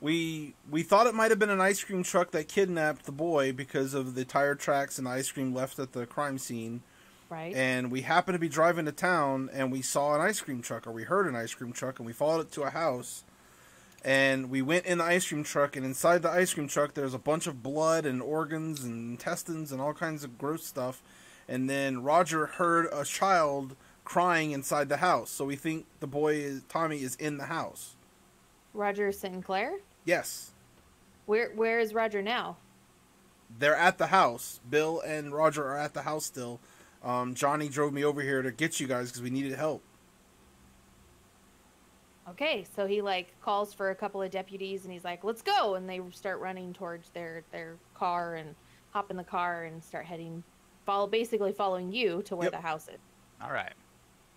We we thought it might have been an ice cream truck that kidnapped the boy because of the tire tracks and the ice cream left at the crime scene. Right? And we happened to be driving to town and we saw an ice cream truck or we heard an ice cream truck and we followed it to a house. And we went in the ice cream truck and inside the ice cream truck there's a bunch of blood and organs and intestines and all kinds of gross stuff. And then Roger heard a child crying inside the house. So we think the boy is Tommy is in the house. Roger Sinclair. Yes. Where Where is Roger now? they're at the house. Bill and Roger are at the house still. Um, Johnny drove me over here to get you guys because we needed help. Okay, so he like calls for a couple of deputies and he's like, "Let's go!" And they start running towards their their car and hop in the car and start heading, follow basically following you to where Yep. the house is. All right.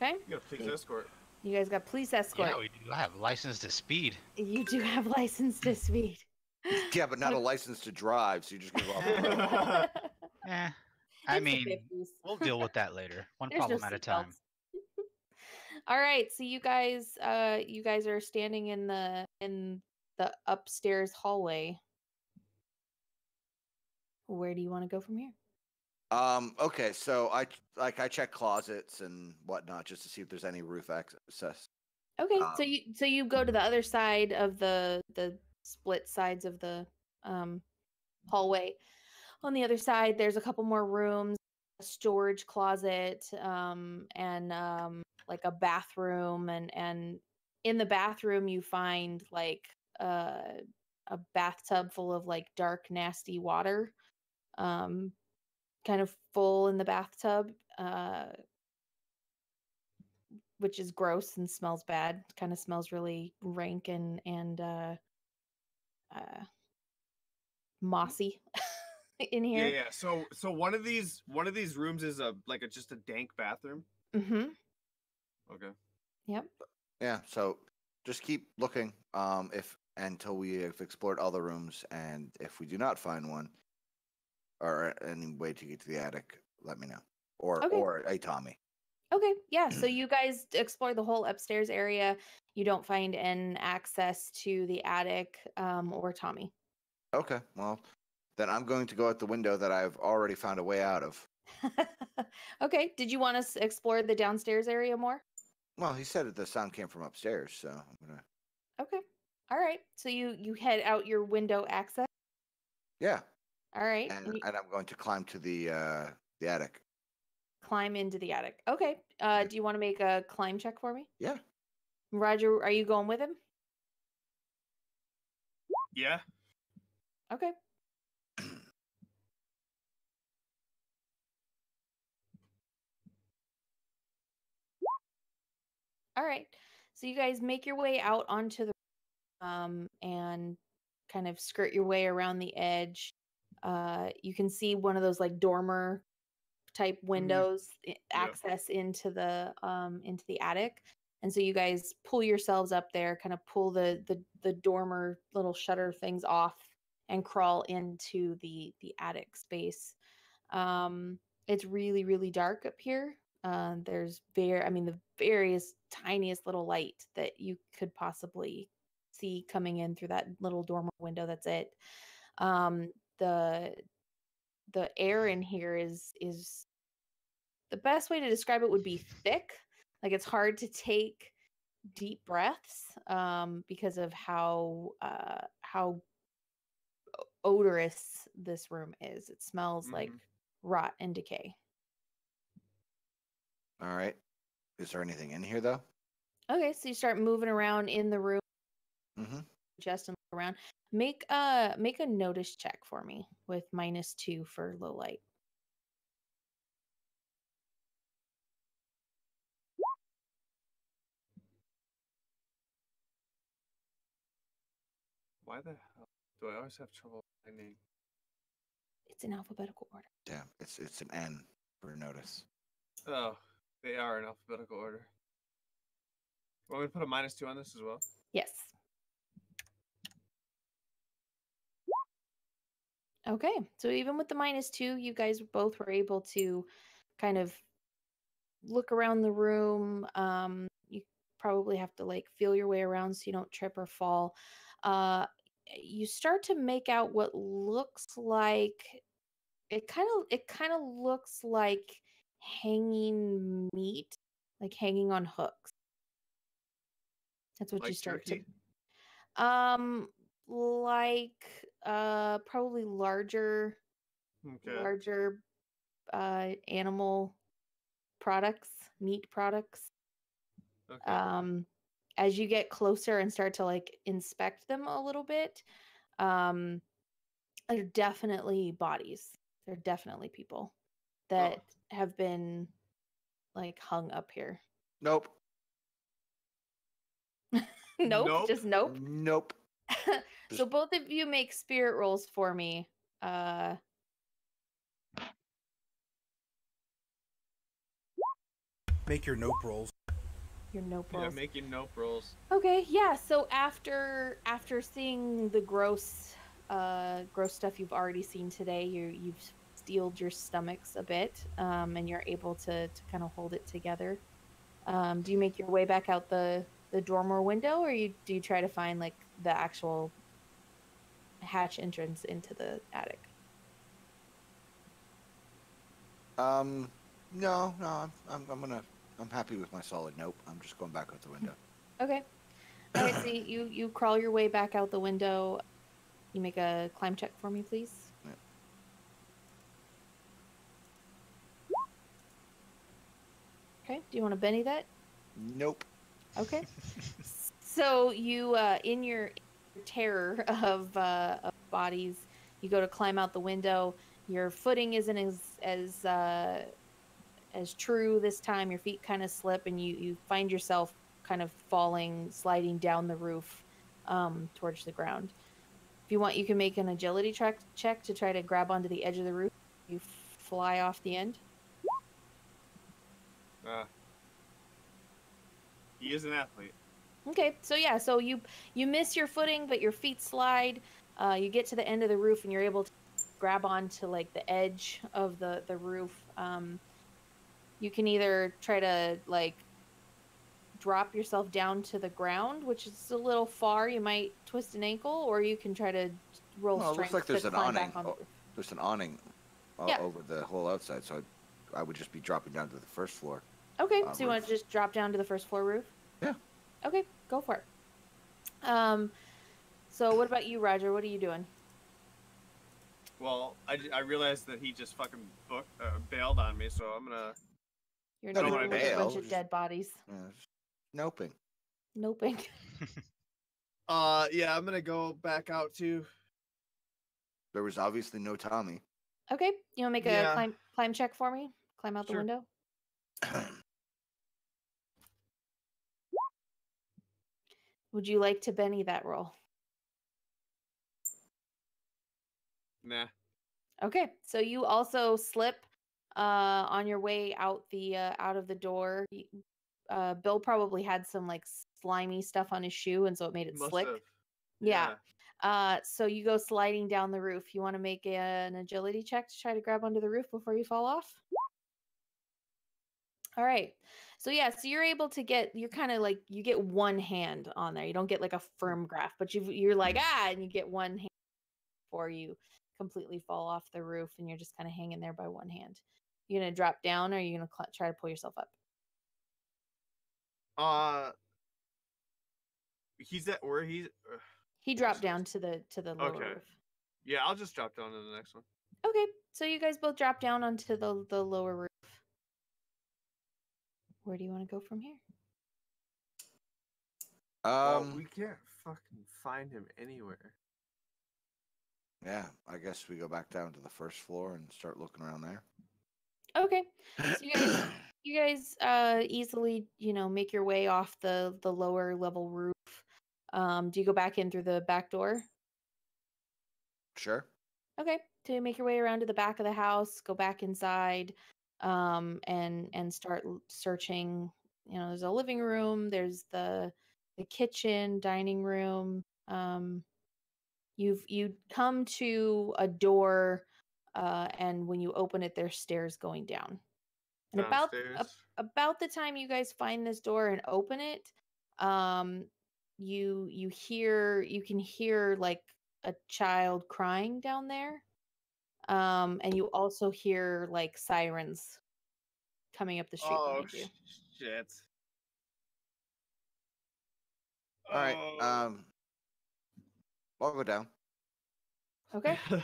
Okay, You got a police Okay. escort. You guys got police escort. Yeah, we do. I have license to speed. You do have license to speed. *laughs* yeah, but not a license to drive, so you just go off. the *laughs* road. Yeah. *laughs* I It's mean, we'll deal with that later. One There's no problem at a time. All right, so you guys, uh, you guys are standing in the in the upstairs hallway. Where do you want to go from here? Um, okay, so I like I check closets and whatnot just to see if there's any roof access. Okay, so Um, you so you go to the other side of the the split sides of the um hallway. On the other side, there's a couple more rooms, a storage closet, um, and um like a bathroom and and in the bathroom you find like uh, a bathtub full of like dark nasty water um kind of full in the bathtub uh which is gross and smells bad kind of smells really rank and and uh uh mossy *laughs* in Yeah, here yeah. So so one of these one of these rooms is a like a just a dank bathroom. mm-hmm Okay. yep Yeah, so just keep looking um, if until we have explored all the rooms, and if we do not find one or any way to get to the attic, let me know, or Okay. or a Tommy. Okay, yeah. So *clears throat* you guys explore the whole upstairs area. You don't find an access to the attic um, or Tommy. Okay, well then I'm going to go out the window that I've already found a way out of. *laughs* okay. Did you want us to explore the downstairs area more? Well, he said that the sound came from upstairs, so I'm gonna. Okay. All right. So you you head out your window access. Yeah, All right. and, and you and I'm going to climb to the uh, the attic. climb into the attic. Okay. Uh, do you want to make a climb check for me? Yeah. Roger, are you going with him? Yeah. Okay. *clears throat* All right. So you guys make your way out onto the um and kind of skirt your way around the edge. Uh you can see one of those like dormer type windows i- access into the um into the attic. And so you guys pull yourselves up there, kind of pull the the the dormer little shutter things off and crawl into the the attic space. Um, it's really really dark up here. Uh, there's very, I mean, the various tiniest little light that you could possibly see coming in through that little dormer window. That's it. Um, the the air in here is is the best way to describe it would be thick. Like it's hard to take deep breaths um, because of how uh, how odorous this room is. It smells like Mhm. rot and decay. All right. Is there anything in here though? Okay, so you start moving around in the room, Mm-hmm. Just and look around. Make a make a notice check for me with minus two for low light. Why the hell do I always have trouble finding? It's in alphabetical order. Yeah, it's it's an N for notice. Oh, they are in alphabetical order. Want me to put a minus two on this as well? Yes. Okay, so even with the minus two, you guys both were able to kind of look around the room. Um, you probably have to like feel your way around so you don't trip or fall. Uh, you start to make out what looks like it kind of it kind of looks like hanging meat, like hanging on hooks. That's what you start turkey? to um like uh probably larger Okay. larger uh animal products meat products okay. um as you get closer and start to like inspect them a little bit um they're definitely bodies they're definitely people that have been like hung up here Nope. *laughs* nope, Nope. just nope Nope. *laughs* so both of you make spirit rolls for me uh Make your nope rolls. your nope rolls. yeah, rolls making nope rolls. Okay, yeah. So after after seeing the gross uh gross stuff you've already seen today, you you've steeled your stomachs a bit, um, and you're able to to kind of hold it together. Um, do you make your way back out the the dormer window, or you do you try to find like the actual hatch entrance into the attic? Um, no, no. I'm I'm, I'm gonna. I'm happy with my solid nope. I'm just going back out the window. *laughs* Okay. Right. So you you crawl your way back out the window. You make a climb check for me, please. Yeah. Okay. Do you want to Benny that? Nope. Okay. *laughs* so you, uh, in your terror *laughs* of, uh, of bodies, you go to climb out the window. Your footing isn't as as uh, as true this time. Your feet kind of slip, and you you find yourself kind of falling, sliding down the roof um, towards the ground. If you want, you can make an agility check check to try to grab onto the edge of the roof. You fly off the end. Uh, he is an athlete. Okay, so yeah, so you you miss your footing, but your feet slide. Uh, you get to the end of the roof, and you're able to grab onto like the edge of the the roof. Um, you can either try to like drop yourself down to the ground, which is a little far. You might twist an ankle, or you can try to roll Well, it looks like there's an awning. on the Oh. There's an awning uh, Yeah. over the whole outside, so I, I would just be dropping down to the first floor. Okay, uh, so you want to just drop down to the first floor roof? Yeah. Okay, go for it. Um, so what about you, Roger? What are you doing? Well, I, I realized that he just fucking book, uh, bailed on me, so I'm gonna. You're not not no, with a bunch of dead bodies. Yeah, just noping. Noping. *laughs* Uh, yeah, I'm gonna go back out too. There was obviously no Tommy. Okay, you want to make a Yeah. climb climb check for me? Climb out the Sure. window. *clears throat* Would you like to Benny that roll? Nah. Okay, so you also slip uh, on your way out the uh, out of the door. Uh, Bill probably had some like slimy stuff on his shoe, and so it made it Must slick. have. Yeah. Uh, so you go sliding down the roof. You want to make a, an agility check to try to grab onto the roof before you fall off. All right. So yeah, so you're able to get. You're kind of like you get one hand on there. You don't get like a firm grasp, but you you're like ah, and you get one hand before you completely fall off the roof, and you're just kind of hanging there by one hand. You're gonna drop down, or are you gonna cl- try to pull yourself up? Uh, he's at where he's. Uh, He dropped down to the to the lower Okay. roof. yeah, I'll just drop down to the next one. Okay, so you guys both drop down onto the the lower roof. Where do you want to go from here? Well, Um, we can't fucking find him anywhere. yeah, I guess we go back down to the first floor and start looking around there. Okay, *clears throat* so you guys you guys uh easily you know make your way off the the lower level roof. Um, do you go back in through the back door? sure. Okay, to make your way around to the back of the house, go back inside, um, and and start searching. You know, there's a living room, there's the the kitchen, dining room. Um, you've you come to a door, uh, and when you open it, there's stairs going down. And about Downstairs. about the time you guys find this door and open it um you you hear you can hear like a child crying down there um and you also hear like sirens coming up the street oh behind you shit! All right. Oh. Um, I'll go down. okay *laughs*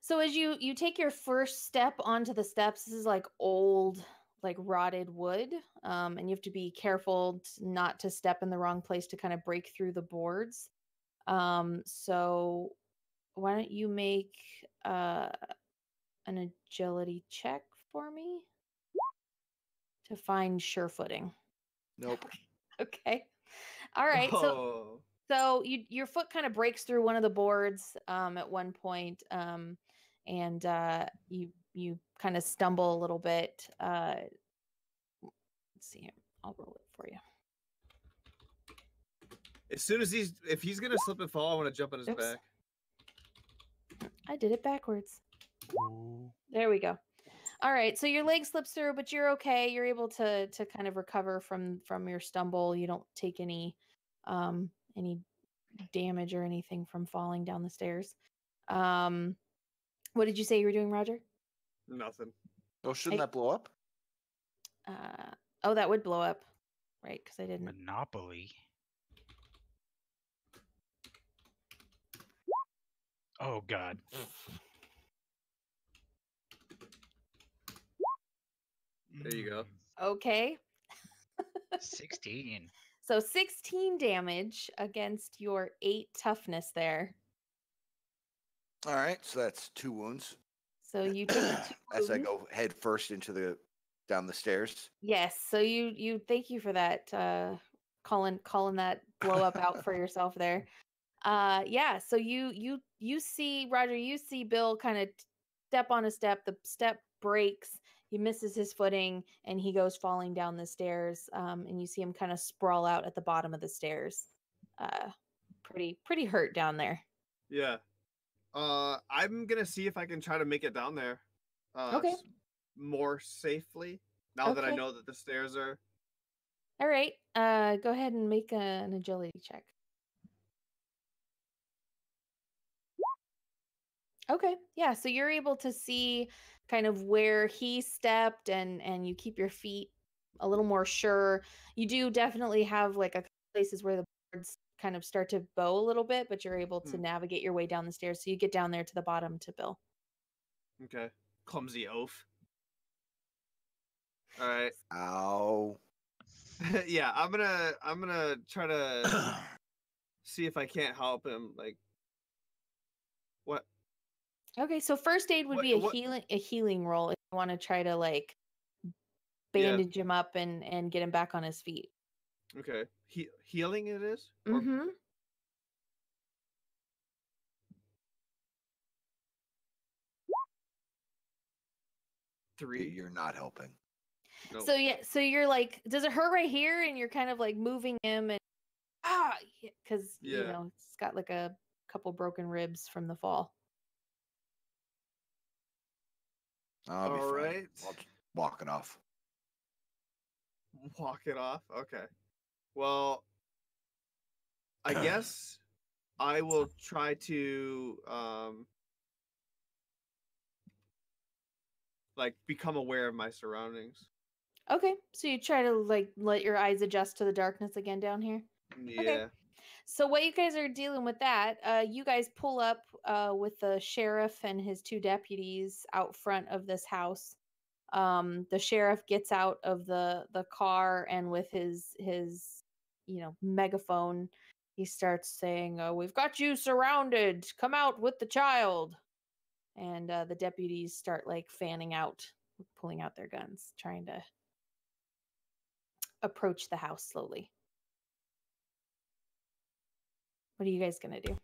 so as you you take your first step onto the steps this is like old like rotted wood um and you have to be careful t- not to step in the wrong place to kind of break through the boards um so why don't you make uh an agility check for me to find sure footing Nope. *laughs* okay all right so Oh. so you your foot kind of breaks through one of the boards um, at one point, um, and uh, you you kind of stumble a little bit. Uh, let's see here. I'll roll it for you. As soon as he's if he's gonna slip and fall, I want to jump on his Oops. back. I did it backwards. There we go. All right, so your leg slips through, but you're okay. You're able to to kind of recover from from your stumble. You don't take any um any damage or anything from falling down the stairs. Um what did you say you were doing, Roger? Nothing. Oh, shouldn't I- that blow up? Uh oh, that would blow up. Right, cuz I didn't. Monopoly. Oh God. There you go. Okay. 16. *laughs* So 16 damage against your 8 toughness there. All right, so that's two wounds. So you take two *clears throat* As I go head first into the down the stairs. Yes, so you you thank you for that uh calling calling that blow up out for yourself there. Uh yeah, so you you you see Roger, you see Bill kind of step on a step, the step breaks, he misses his footing and he goes falling down the stairs um and you see him kind of sprawl out at the bottom of the stairs. Uh pretty pretty hurt down there. Yeah. Uh, I'm gonna see if I can try to make it down there. Uh, Okay. More safely now that I know that the stairs are. All right. Uh go ahead and make a, an agility check. Okay. Yeah, so you're able to see kind of where he stepped and and you keep your feet a little more sure. You do definitely have like a places where the boards kind of start to bow a little bit, but you're able to Hmm. navigate your way down the stairs. So you get down there to the bottom to Bill. Okay. Clumsy oaf. All right. *laughs* Ow. yeah, I'm gonna I'm gonna try to *coughs* see if I can't help him. Like, what? Okay, so first aid would What- be a what- healing a healing roll if you want to try to like Yeah. bandage him up and and get him back on his feet. Okay. He- healing it is. Or- Mm-hmm. Three. You're not helping. No. So yeah, so you're like, does it hurt right here? And you're kind of like moving him and ah, because you know it's got like a couple broken ribs from the fall. I'll be All fine. right. I'll just walk it off. Walk it off. Okay. Well, I *clears throat* guess I will try to um like become aware of my surroundings. Okay, so you try to like let your eyes adjust to the darkness again down here. Yeah. So what you guys are dealing with that, uh, you guys pull up uh, with the sheriff and his two deputies out front of this house. Um, the sheriff gets out of the the car and with his his you know megaphone, he starts saying, uh, "We've got you surrounded. Come out with the child." And uh, the deputies start like fanning out, pulling out their guns, trying to approach the house slowly. What are you guys gonna do?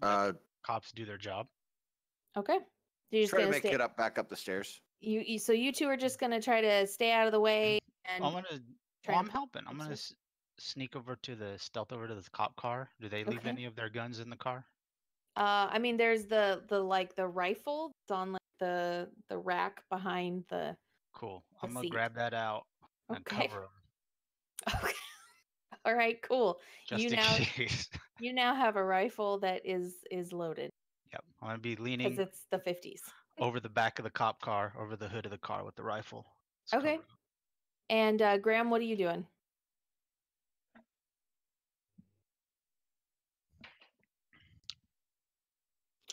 Uh, Cops do their job. Okay. You're just try to gonna make stay. it up back up the stairs. You, you so you two are just gonna try to stay out of the way and I'm gonna. try Well, I'm helping. I'm gonna s- sneak over to the stealth over to the cop car. Do they leave Okay. any of their guns in the car? uh I mean there's the the like the rifle that's on like the the rack behind the Cool. The I'm gonna seat. grab that out and Okay. cover them *laughs* Okay. All right, cool. just You now- case. *laughs* You now have a rifle that is is loaded yep. I'm gonna be because leaning it's the 50s. over the back of the cop car, over the hood of the car with the rifle. Just Okay. cover 'em. And uh Graham, what are you doing?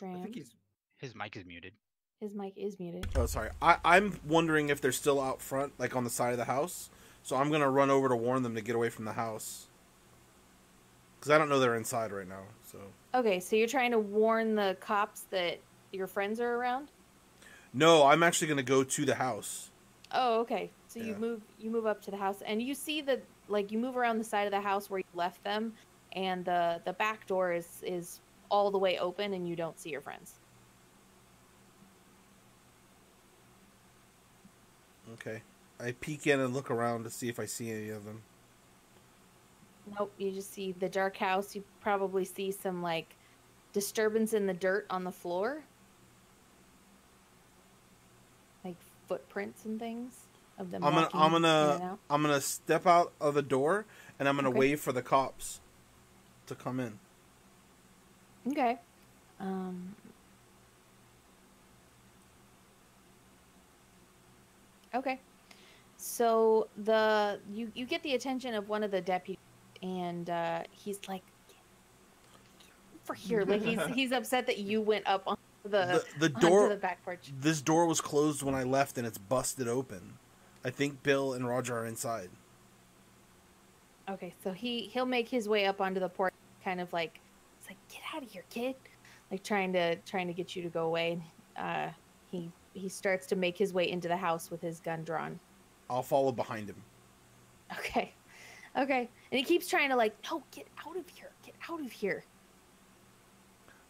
I Graham, think he's His mic is muted. his mic is muted. Oh, sorry. I, I'm wondering if they're still out front, like on the side of the house. So I'm gonna run over to warn them to get away from the house. Because I don't know they're inside right now. So Okay, so you're trying to warn the cops that your friends are around? no, I'm actually gonna go to the house. Oh, okay. So you move you move up to the house and you see that like you move around the side of the house where you left them and the the back door is is all the way open and you don't see your friends. Okay. I peek in and look around to see if I see any of them. Nope, you just see the dark house. You probably see some like disturbance in the dirt on the floor. Like footprints and things of them I'm gonna I'm gonna. I'm gonna step out of the door and I'm gonna Okay. wave for the cops to come in. Okay. Um. Okay. So the you you get the attention of one of the deputies, and uh, he's like, "For here!" Like he's *laughs* he's upset that you went up on the The, the door the back porch. this door was closed when I left and it's busted open. I think Bill and Roger are inside. Okay, so he he'll make his way up onto the porch, kind of like, it's like get out of here, kid, like trying to trying to get you to go away. Uh, he he starts to make his way into the house with his gun drawn. I'll follow behind him. Okay, okay, and he keeps trying to like, no, get out of here, get out of here.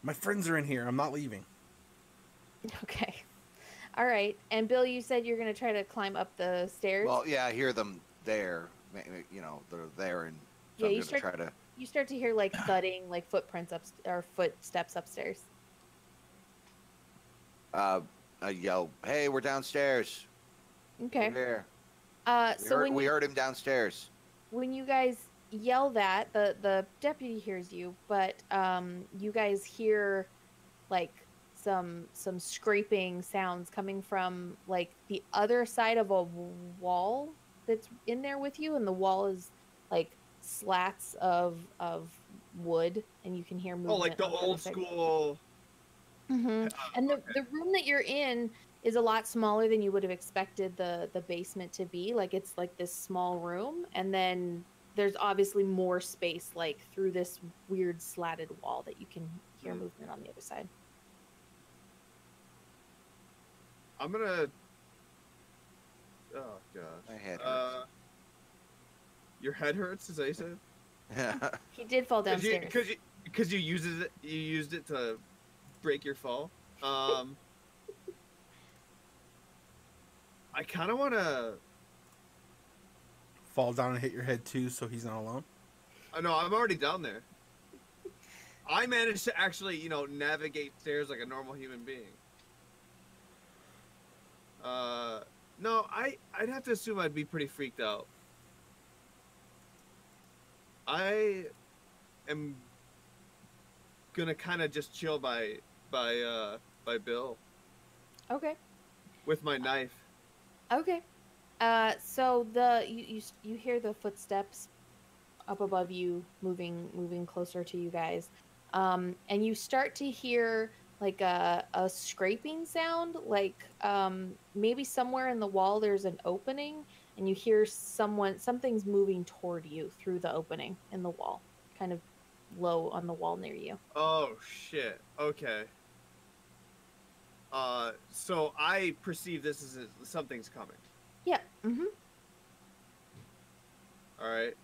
My friends are in here. I'm not leaving. *laughs* Okay, all right. And Bill, you said you're gonna try to climb up the stairs. Well, yeah, I hear them there. ma- ma- You know, they're there, and so Yeah, I'm you gonna start- try to. you start to hear like thudding, like footprints up or footsteps upstairs. Uh, I yell, "Hey, we're downstairs. Okay. We're here. Uh, We, so heard, when we you, heard him downstairs." when you guys yell that, the the deputy hears you, but um, you guys hear like some some scraping sounds coming from like the other side of a wall that's in there with you, and the wall is like slats of of wood, and you can hear movement. Oh, like the old side. school. hmm And the, the room that you're in is a lot smaller than you would have expected the the basement to be. Like it's like this small room, and then there's obviously more space like through this weird slatted wall that you can hear Mm. movement on the other side. I'm gonna. Oh gosh. My head Uh, your head hurts, as I said. hurts. *laughs* He did fall Because you, downstairs. because you, because you uses it, you used it to break your fall. Um, I kind of want to. Fall down and hit your head too, so he's not alone. I know I'm already down there. I managed to actually, you know, navigate stairs like a normal human being. Uh, no, I I'd have to assume I'd be pretty freaked out. I am gonna kind of just chill by by uh by Bill okay. with my knife. Okay. Uh, so the you, you you hear the footsteps up above you moving moving closer to you guys, um, and you start to hear like a a scraping sound, like um, maybe somewhere in the wall there's an opening, and you hear someone something's moving toward you through the opening in the wall, kind of low on the wall near you. Oh shit. Okay. Uh, so I perceive this as a- something's coming. Yeah. Mm-hmm. All right.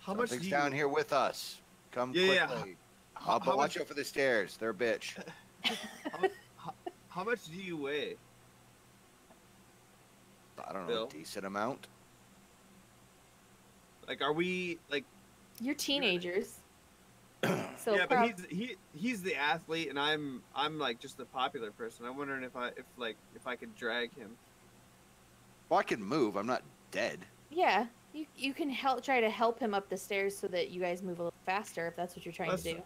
How much Something's do you, down here with us. Come Yeah, yeah. quickly. How, Uh, but how watch much, out for the stairs. They're a bitch. *laughs* *laughs* how much do you weigh? I don't know, Bill? a decent amount. Like, are we like? You're teenagers. *clears throat* so yeah, prob- but he's he he's the athlete, and I'm I'm like just the popular person. I'm wondering if I if like if I could drag him. Well, I can move. I'm not dead. Yeah, you you can help try to help him up the stairs so that you guys move a little faster if that's what you're trying Let's- to do.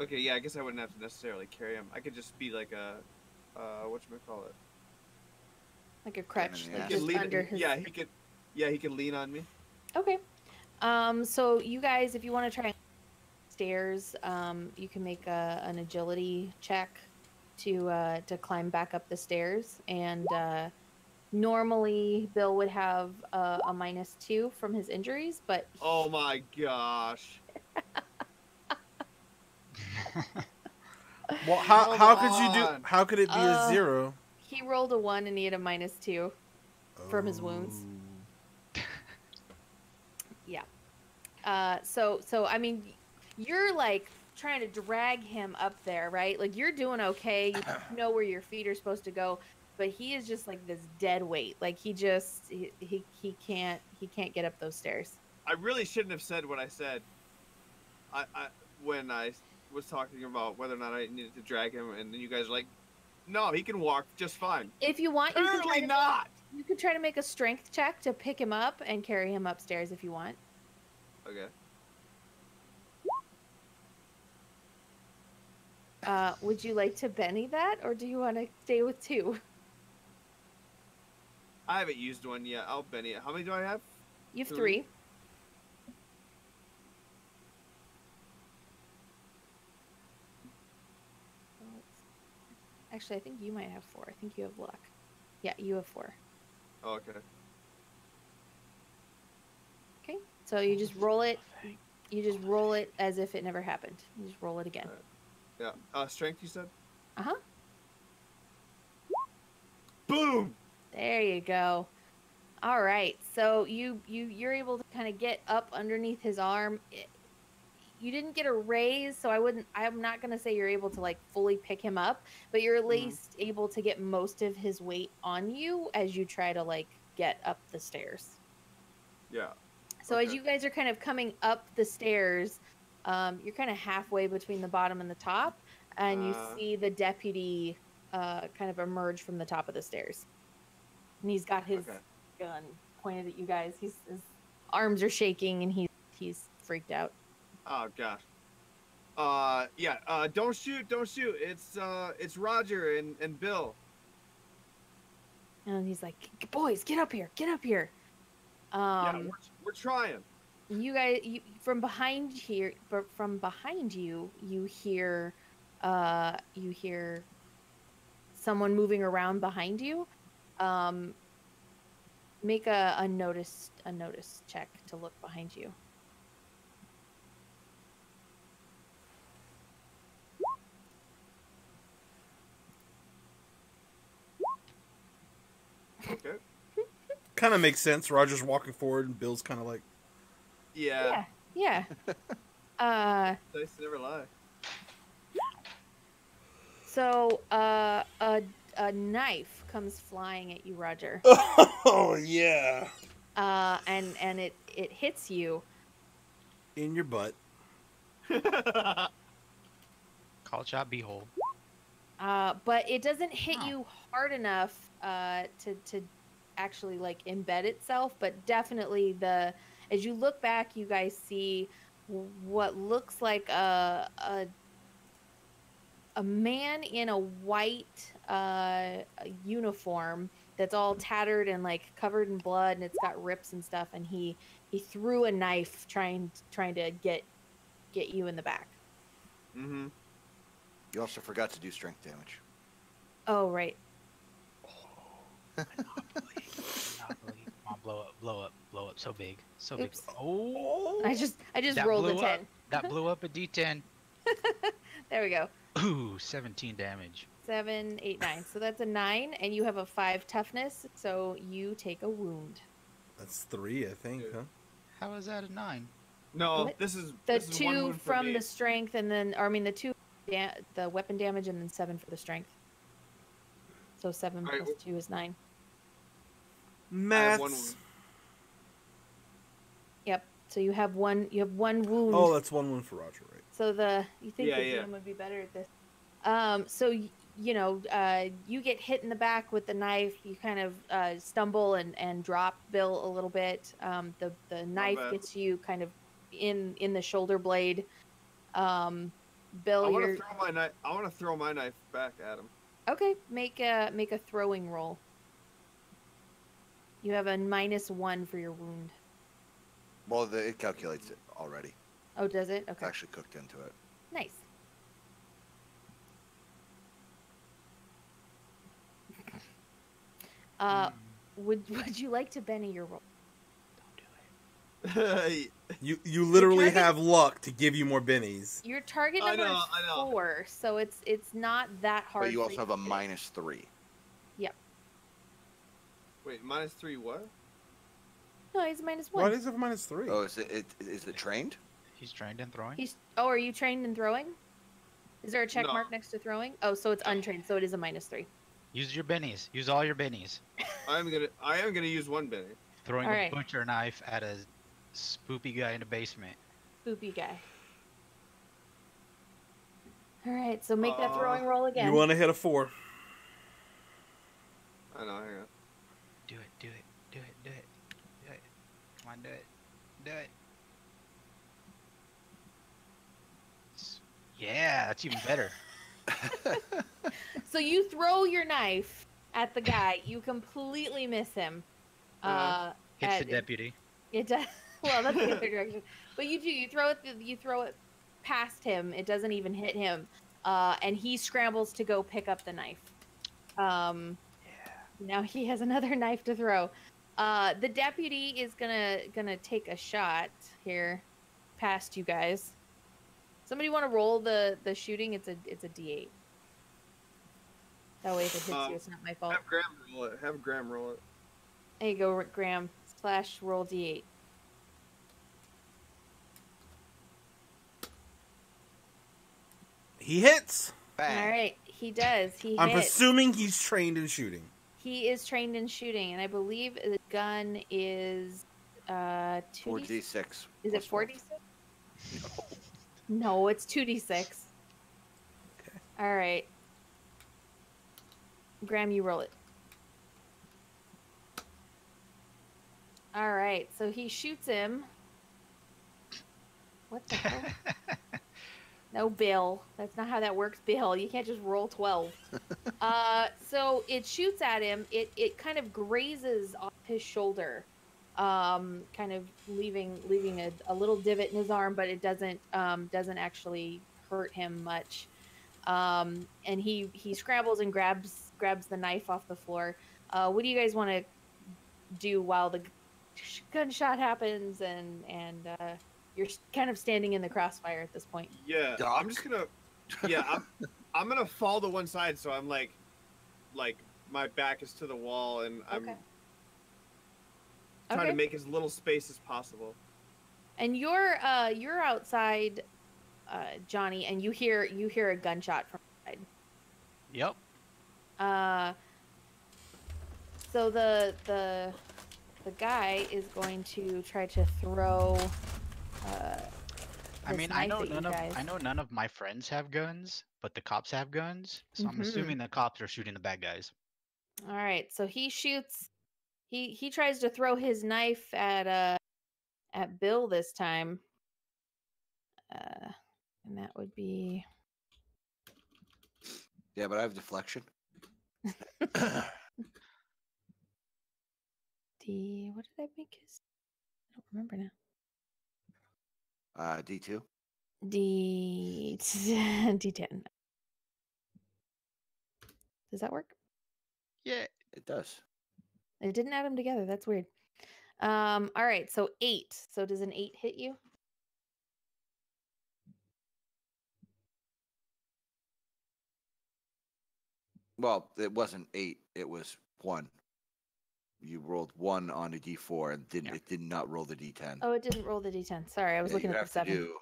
Okay, yeah, I guess I wouldn't have to necessarily carry him. I could just be like a, uh, what you call it? Like a crutch, in the like just lean, under his. Yeah, he could. Yeah, he could lean on me. Okay. Um. So you guys, if you want to try stairs, um, you can make a, an agility check to uh, to climb back up the stairs. And uh, normally Bill would have uh, a minus two from his injuries, but Oh my gosh. *laughs* Well, how Come how could you do? How could it be Uh, a zero he rolled a one and he had a minus two. from his wounds. Uh, so so I mean, you're like trying to drag him up there, right? Like you're doing okay. You *clears throat* know where your feet are supposed to go, but he is just like this dead weight. Like he just he he, he can't he can't get up those stairs. I really shouldn't have said what I said. I, I when I was talking about whether or not I needed to drag him, and then you guys are like, "No, he can walk just fine." If you want, you can try Apparently to not. you could try to make a strength check to pick him up and carry him upstairs if you want. Okay. Uh, would you like to Benny that, or do you want to stay with two? I haven't used one yet. I'll Benny it. How many do I have? You have Three. three. Actually, I think you might have four. I think you have luck. Yeah, you have four. Oh, okay. Okay. So you just roll it. You just roll it as if it never happened. You just roll it again. Alright. Yeah. Uh, strength, you said? Uh huh. Boom! There you go. All right. So you you you're able to kind of get up underneath his arm. It- you didn't get a raise, so I wouldn't. I'm not gonna say you're able to like fully pick him up, but you're at Mhm. least able to get most of his weight on you as you try to like get up the stairs. Yeah. So as you guys are kind of coming up the stairs, um, you're kind of halfway between the bottom and the top, and you Uh. see the deputy uh, kind of emerge from the top of the stairs. And he's got his Okay. gun pointed at you guys. He's, his arms are shaking, and he's he's freaked out. Oh gosh. Uh, yeah. Uh, don't shoot! Don't shoot! It's uh, it's Roger and and Bill. And he's like, "Boys, get up here! Get up here!" Um, we're, we're trying. you guys you, from behind here but from behind you you hear uh you hear someone moving around behind you um make a, a notice a notice check to look behind you Okay. Kind of makes sense. Roger's walking forward, and Bill's kind of like, Yeah. yeah yeah *laughs* uh Dice never lie. so uh a, a knife comes flying at you roger *laughs* "Oh yeah," uh and and it it hits you in your butt. *laughs* Call shot behold. Uh, but it doesn't hit Oh. you hard enough uh, to to actually like embed itself. But definitely the as you look back, you guys see what looks like a a, a man in a white uh, uniform that's all tattered and like covered in blood, and it's got rips and stuff. And he he threw a knife trying trying to get get you in the back. mm-hmm. You also forgot to do strength damage. Oh right. *laughs* Monopoly. Come on, blow up, blow up. So big, so big. Oh, I just I just That rolled a blew ten. up. that blew up a D10. *laughs* There we go. Ooh, 17 damage. Seven, eight, nine. So that's a nine, and you have a five toughness, so you take a wound. That's three, I think. Dude. Huh? How is that a nine? No, What? this is The this is one two wound from me. the strength, and then, or I mean, the two, da- the weapon damage, and then seven for the strength. So seven Alright, plus wh- two is nine. have one Maths. Wound. Yep. So you have one. You have one wound. Oh, that's one wound for Roger, right? So the you think Yeah, the yeah. Would be better at this. Um, so y- you know, uh, you get hit in the back with the knife. You kind of uh, stumble and, and drop Bill a little bit. Um, the the knife bad. gets you kind of in in the shoulder blade. Um, Bill, I want to throw my knife. I want to throw my knife back at him. okay. Make a make a throwing roll. You have a minus one for your wound. Well, the, it calculates it already. Oh, does it? It's Okay, actually cooked into it. nice. Uh, would would you like to Benny your roll? Don't do it. *laughs* You you literally target- have luck to give you more bennies. Your target I number know, is I know. four, so it's it's not that hard. But you also have a three. Yep. minus. Wait, minus three what? No, he's minus one. What is it have minus three? Oh, is it, it is it trained? He's trained in throwing. He's oh, are you trained in throwing? Is there a check No. mark next to throwing? Oh, so it's untrained, so it is a minus three. Use your bennies. Use all your bennies. *laughs* I'm gonna. I am gonna use one Benny. Throwing All a right. butcher knife at a spoopy guy in the basement. Spoopy guy. All right, so make that Uh, throwing roll again. You want to hit a four? I know. Hang on. Do it, do it, do it, do it. Come on, do it, do it. Yeah, that's even better. *laughs* So you throw your knife at the guy. You completely miss him. Uh, Uh-huh. Hits at- the deputy. It does. *laughs* Well, that's the other direction. But you do. You throw it. You throw it past him. It doesn't even hit him. uh, and he scrambles to go pick up the knife. Um, now he has another *laughs* knife to throw. Uh, the deputy is gonna gonna take a shot here, past you guys. Somebody want to roll the the shooting? It's a it's a D8. That way, if it hits Um, you, it's not my fault. Have Graham roll it. Have Graham roll it. There you go, Graham. Slash roll D8. He hits. Bang. All right, he does. He I'm hits. assuming he's trained in shooting. He is trained in shooting, and I believe the gun is uh two Four D. D six. Is it four D six? No, it's two D six. Okay. All right. Graham, you roll it. All right, so he shoots him. What the hell? *laughs* No, Bill. That's not how that works, Bill. You can't just roll 12. *laughs* uh, so it shoots at him. It it kind of grazes off his shoulder, um, kind of leaving leaving a, a little divot in his arm, but it doesn't um, doesn't actually hurt him much. Um, and he he scrambles and grabs grabs the knife off the floor. Uh, what do you guys want to do while the gunshot happens and and uh, you're kind of standing in the crossfire at this point? Yeah, I'm just gonna. Yeah, I'm. *laughs* I'm gonna fall to one side, so I'm like, like my back is to the wall, and I'm Okay. trying Okay. to make as little space as possible. And you're uh you're outside, uh, Johnny, and you hear you hear a gunshot from outside. Yep. Uh, so the the the guy is going to try to throw. Uh, I mean, I know none of guys. I know none of my friends have guns, but the cops have guns, so I'm Mhm. assuming the cops are shooting the bad guys. All right, so he shoots. He he tries to throw his knife at uh at Bill this time. Uh, and that would be Yeah, but I have deflection. *coughs* D. What did I make his? I don't remember now. Uh, D two. D *laughs* D10. Does that work? Yeah. It does. It didn't add them together. That's weird. Um. All right. So eight. So does an eight hit you? Well, it wasn't eight. It was one. You rolled one on a D four and didn't. Yeah. It did not roll the D ten. Oh, it didn't roll the D10. Sorry, I was looking at the seven. Do,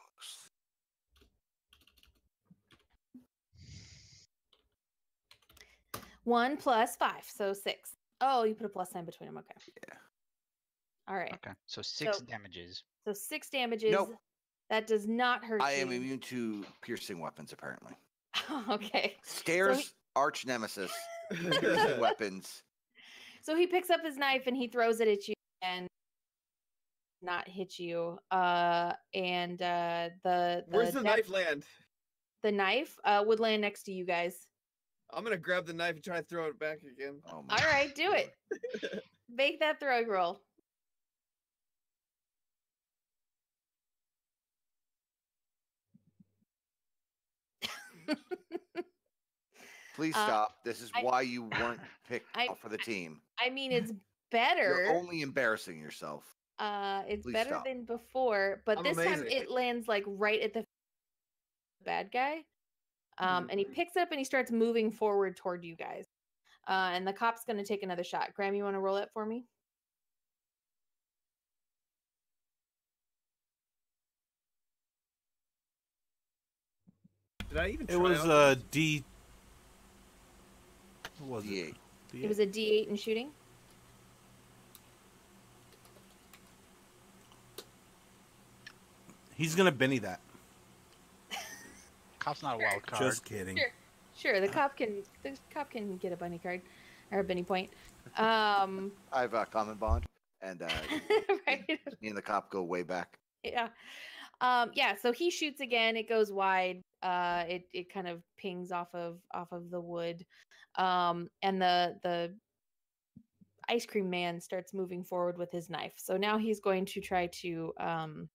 One plus five, so six. Oh, you put a plus sign between them. Okay. Yeah. All right. Okay. So six So- damages. So six damages. Nope. That does not hurt I you. am immune to piercing weapons. Apparently, *laughs* okay. scares arch nemesis. Piercing *laughs* weapons. So he picks up his knife and he throws it at you and not hit you. Uh and uh the, the Where's the dep- knife land? The knife uh would land next to you guys. I'm gonna grab the knife and try to throw it back again. Oh my All right, do it. *laughs* Make that throwing roll. *laughs* Please Uh, stop. This is I- why you weren't *laughs* picked I- for the team. I mean it's *laughs* better. You're only embarrassing yourself. Uh it's Please better stop. than before, but I'm this time it lands like right at the bad guy. Um and he picks it up and he starts moving forward toward you guys. Uh and the cop's gonna take another shot. Graham, you wanna roll it for me? Did I even? It was out uh, this? D. What was D it? D8? It was a D eight in shooting. He's gonna Benny that. Cop's not a wild card. Just kidding. Sure. Sure, the cop can the cop can get a bunny card or a bunny point. Um I have a common bond, and uh, *laughs* right. me and the cop go way back. yeah um yeah so he shoots again it goes wide uh it it kind of pings off of off of the wood um and the the ice cream man starts moving forward with his knife so now he's going to try to um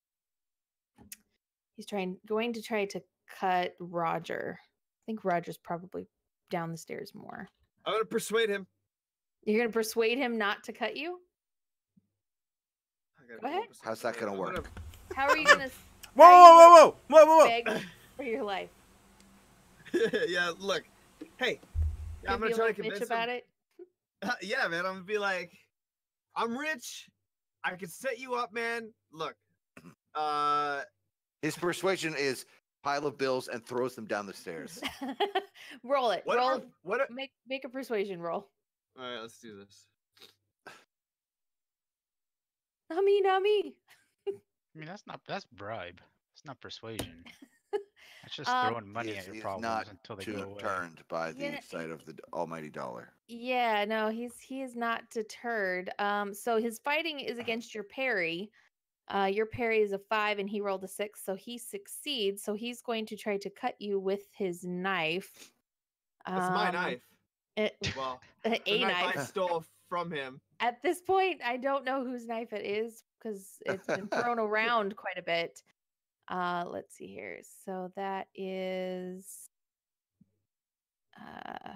he's trying going to try to cut roger I think Roger's probably down the stairs more. I'm gonna persuade him. You're gonna persuade him not to cut you? I gotta Go ahead. How's that gonna I'm work? How are you gonna *laughs* Whoa, whoa, whoa, whoa, whoa, whoa! beg for your life? *laughs* yeah, look. Hey, yeah, I'm Gonna gonna be a try to little bitch convince about him. it. *laughs* yeah, man, I'm gonna be like, I'm rich. I can set you up, man. Look, *clears throat* uh, His persuasion is pile of bills and throws them down the stairs. *laughs* roll it. what? roll. Are, what? Are, Make make a persuasion roll. all right, let's do this. Not me, not me. I mean, that's not that's bribe. It's not persuasion. *laughs* It's just Um, throwing money He at is- your he problems not until they too go away. turned by the Yeah, sight of the almighty dollar. Yeah, no, he's he is not deterred. Um, so his fighting is against your parry. Uh, your parry is a five, and he rolled a six, so he succeeds. So he's going to try to cut you with his knife. That's my Um, knife. it- Well, *laughs* a the knife, I stole from him. At this point, I don't know whose knife it is because *laughs* it's been thrown around quite a bit. Uh, let's see here. So that is uh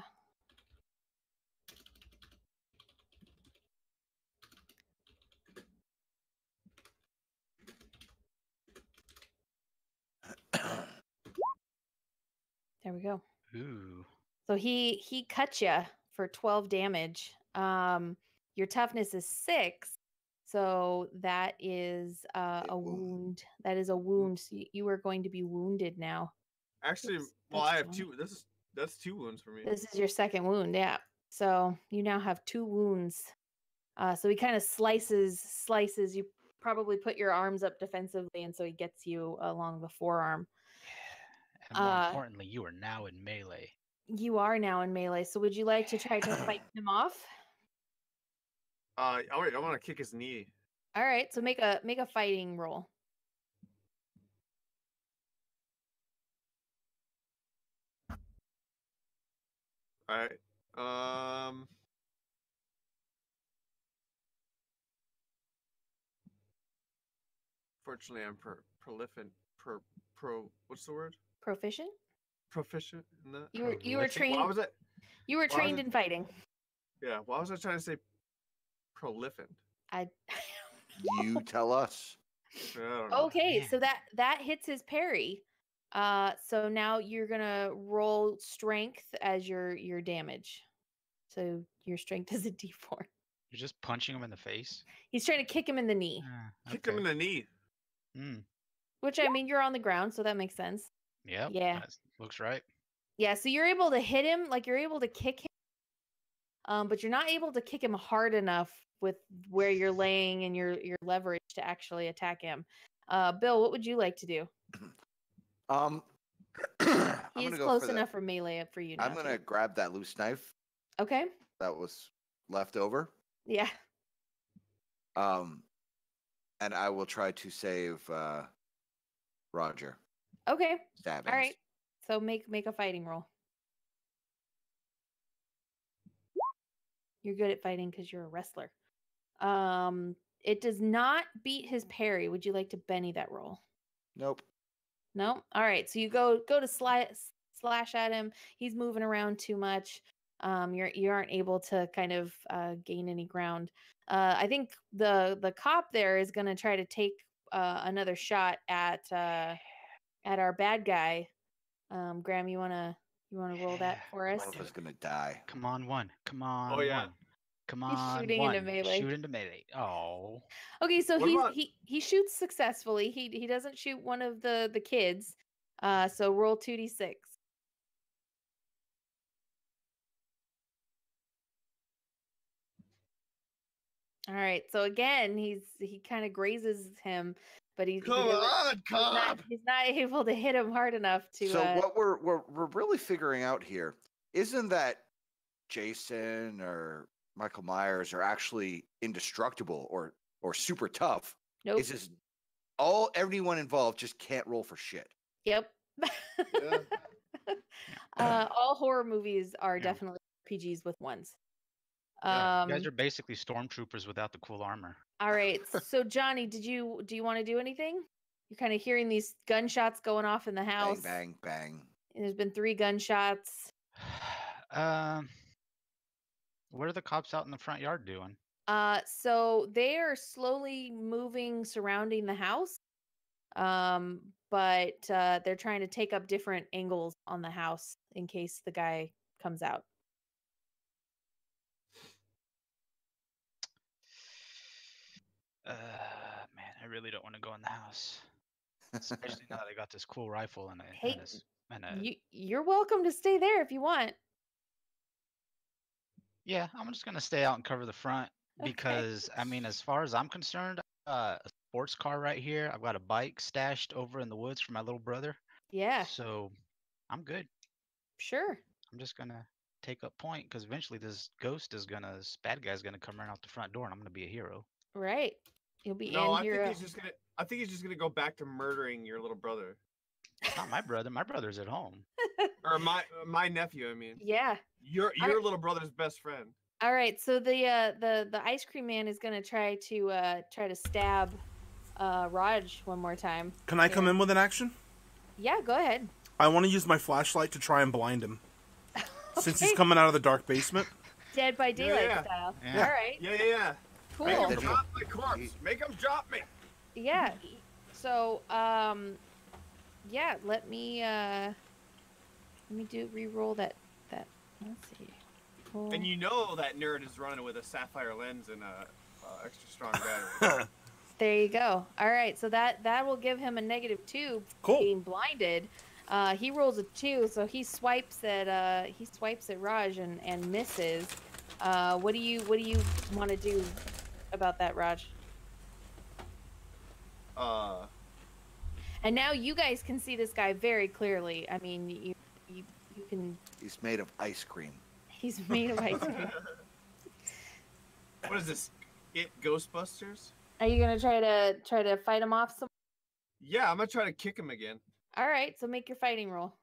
there we go. Ooh. So he he cut you for 12 damage. Um your toughness is 6. So that is uh, a wound. That is a wound. So you are going to be wounded now. Actually, well, that's I have two. This is that's two wounds for me. This is your second wound, yeah. So you now have two wounds. Uh, so he kind of slices, slices. You probably put your arms up defensively, and so he gets you along the forearm. *sighs* And more Uh, importantly, you are now in melee. You are now in melee. So would you like to try to fight *sighs* him off? Uh, I want, I want to kick his knee. All right. So make a make a fighting roll. All right. Um. Fortunately, I'm pro- prolific. Pro, pro. What's the word? Proficient. Proficient in that. You were you were trained. Why was it? You were trained in fighting. Yeah. Why was I trying to say prolific? I. You *laughs* tell us. I know. okay, man. so that that hits his parry. Uh, so now you're gonna roll strength as your your damage. So your strength is a D4. You're just punching him in the face. He's trying to kick him in the knee, Ah, Kicked him in the knee. Mm, which I mean you're on the ground, so that makes sense. yep. Yeah. that looks right. Yeah, so you're able to hit him, like you're able to kick him, um, but you're not able to kick him hard enough with where you're laying and your your leverage to actually attack him. Uh, Bill, what would you like to do? *clears throat* Um, *clears throat* He's close for the- enough for melee up for you. I'm gonna grab that loose knife Okay. that was left over. Yeah. Um, and I will try to save uh, Roger. Okay. Stabbings. All right. So make make a fighting roll. You're good at fighting because you're a wrestler. Um, it does not beat his parry. Would you like to Benny that roll? Nope. Nope. All right. So you go go to slash slash at him. He's moving around too much. Um, you're you aren't able to kind of uh, gain any ground. Uh, I think the the cop there is going to try to take uh, another shot at uh, at our bad guy. Um, Graham, you wanna you wanna roll that for us? One of us gonna die. Come on, one. Come on, Oh yeah. one. Come on, He's shooting into one. melee. Shoot into melee. Oh. Okay, so What he's about- he he shoots successfully. He he doesn't shoot one of the the kids. Uh, so roll two d six. All right. So again, he's he kind of grazes him, but he's Come doesn't- on, he's not, he's not *laughs* able to hit him hard enough to. so uh, what we're, we're we're really figuring out here isn't that Jason or Michael Myers are actually indestructible or or super tough. nope. It's just all everyone involved just can't roll for shit. Yep. Yeah. *laughs* uh, all horror movies are Yeah. definitely PGs with ones. Yeah, Um, you guys are basically stormtroopers without the cool armor. All *laughs* right. So Johnny, did you do you want to do anything? You're kind of hearing these gunshots going off in the house. Bang bang bang. And there's been three gunshots. *sighs* um, what are the cops out in the front yard doing? Uh, so they are slowly moving surrounding the house. Um, but uh, they're trying to take up different angles on the house in case the guy comes out. Uh, man, I really don't want to go in the house, especially now they got this cool rifle and a, Hey, *laughs* and a, and a You you're welcome to stay there if you want. Yeah, I'm just gonna stay out and cover the front Okay. because I mean, as far as I'm concerned, uh, a sports car right here. I've got a bike stashed over in the woods for my little brother, Yeah, so I'm good. sure. I'm just gonna take up point because eventually this ghost is gonna, this bad guy's gonna come right out the front door, and I'm gonna be a hero. Right. You'll be No, in I here. think he's just gonna. I think he's just gonna go back to murdering your little brother not my brother. My brother's at home. *laughs* or my my nephew. I mean, Yeah. your I- your little brother's best friend. All right. So the uh, the the ice cream man is gonna try to uh, try to stab uh, Raj one more time. Can I come in with an action? Yeah, go ahead. I want to use my flashlight to try and blind him. *laughs* Since he's coming out of the dark basement. Dead by Daylight yeah. style. Yeah. All right. Yeah, yeah, yeah. Cool. Make them drop my corpse. Make him drop me. Yeah. So um, yeah. Let me uh, let me do re-roll that that. Let's see. Cool. And you know that nerd is running with a sapphire lens and a uh, extra strong *laughs* battery. There you go. All right, so that that will give him a negative two Cool. being blinded. Uh, he rolls a two, so he swipes at uh, he swipes at Raj and, and misses. Uh, what do you what do you want to do about that, Raj? uh, And now you guys can see this guy very clearly. I mean, you you, you can. He's made of ice cream. He's made of ice cream. *laughs* what is this? It Ghostbusters? Are you gonna try to try to fight him off? Some. Yeah, I'm gonna try to kick him again All right, so make your fighting roll.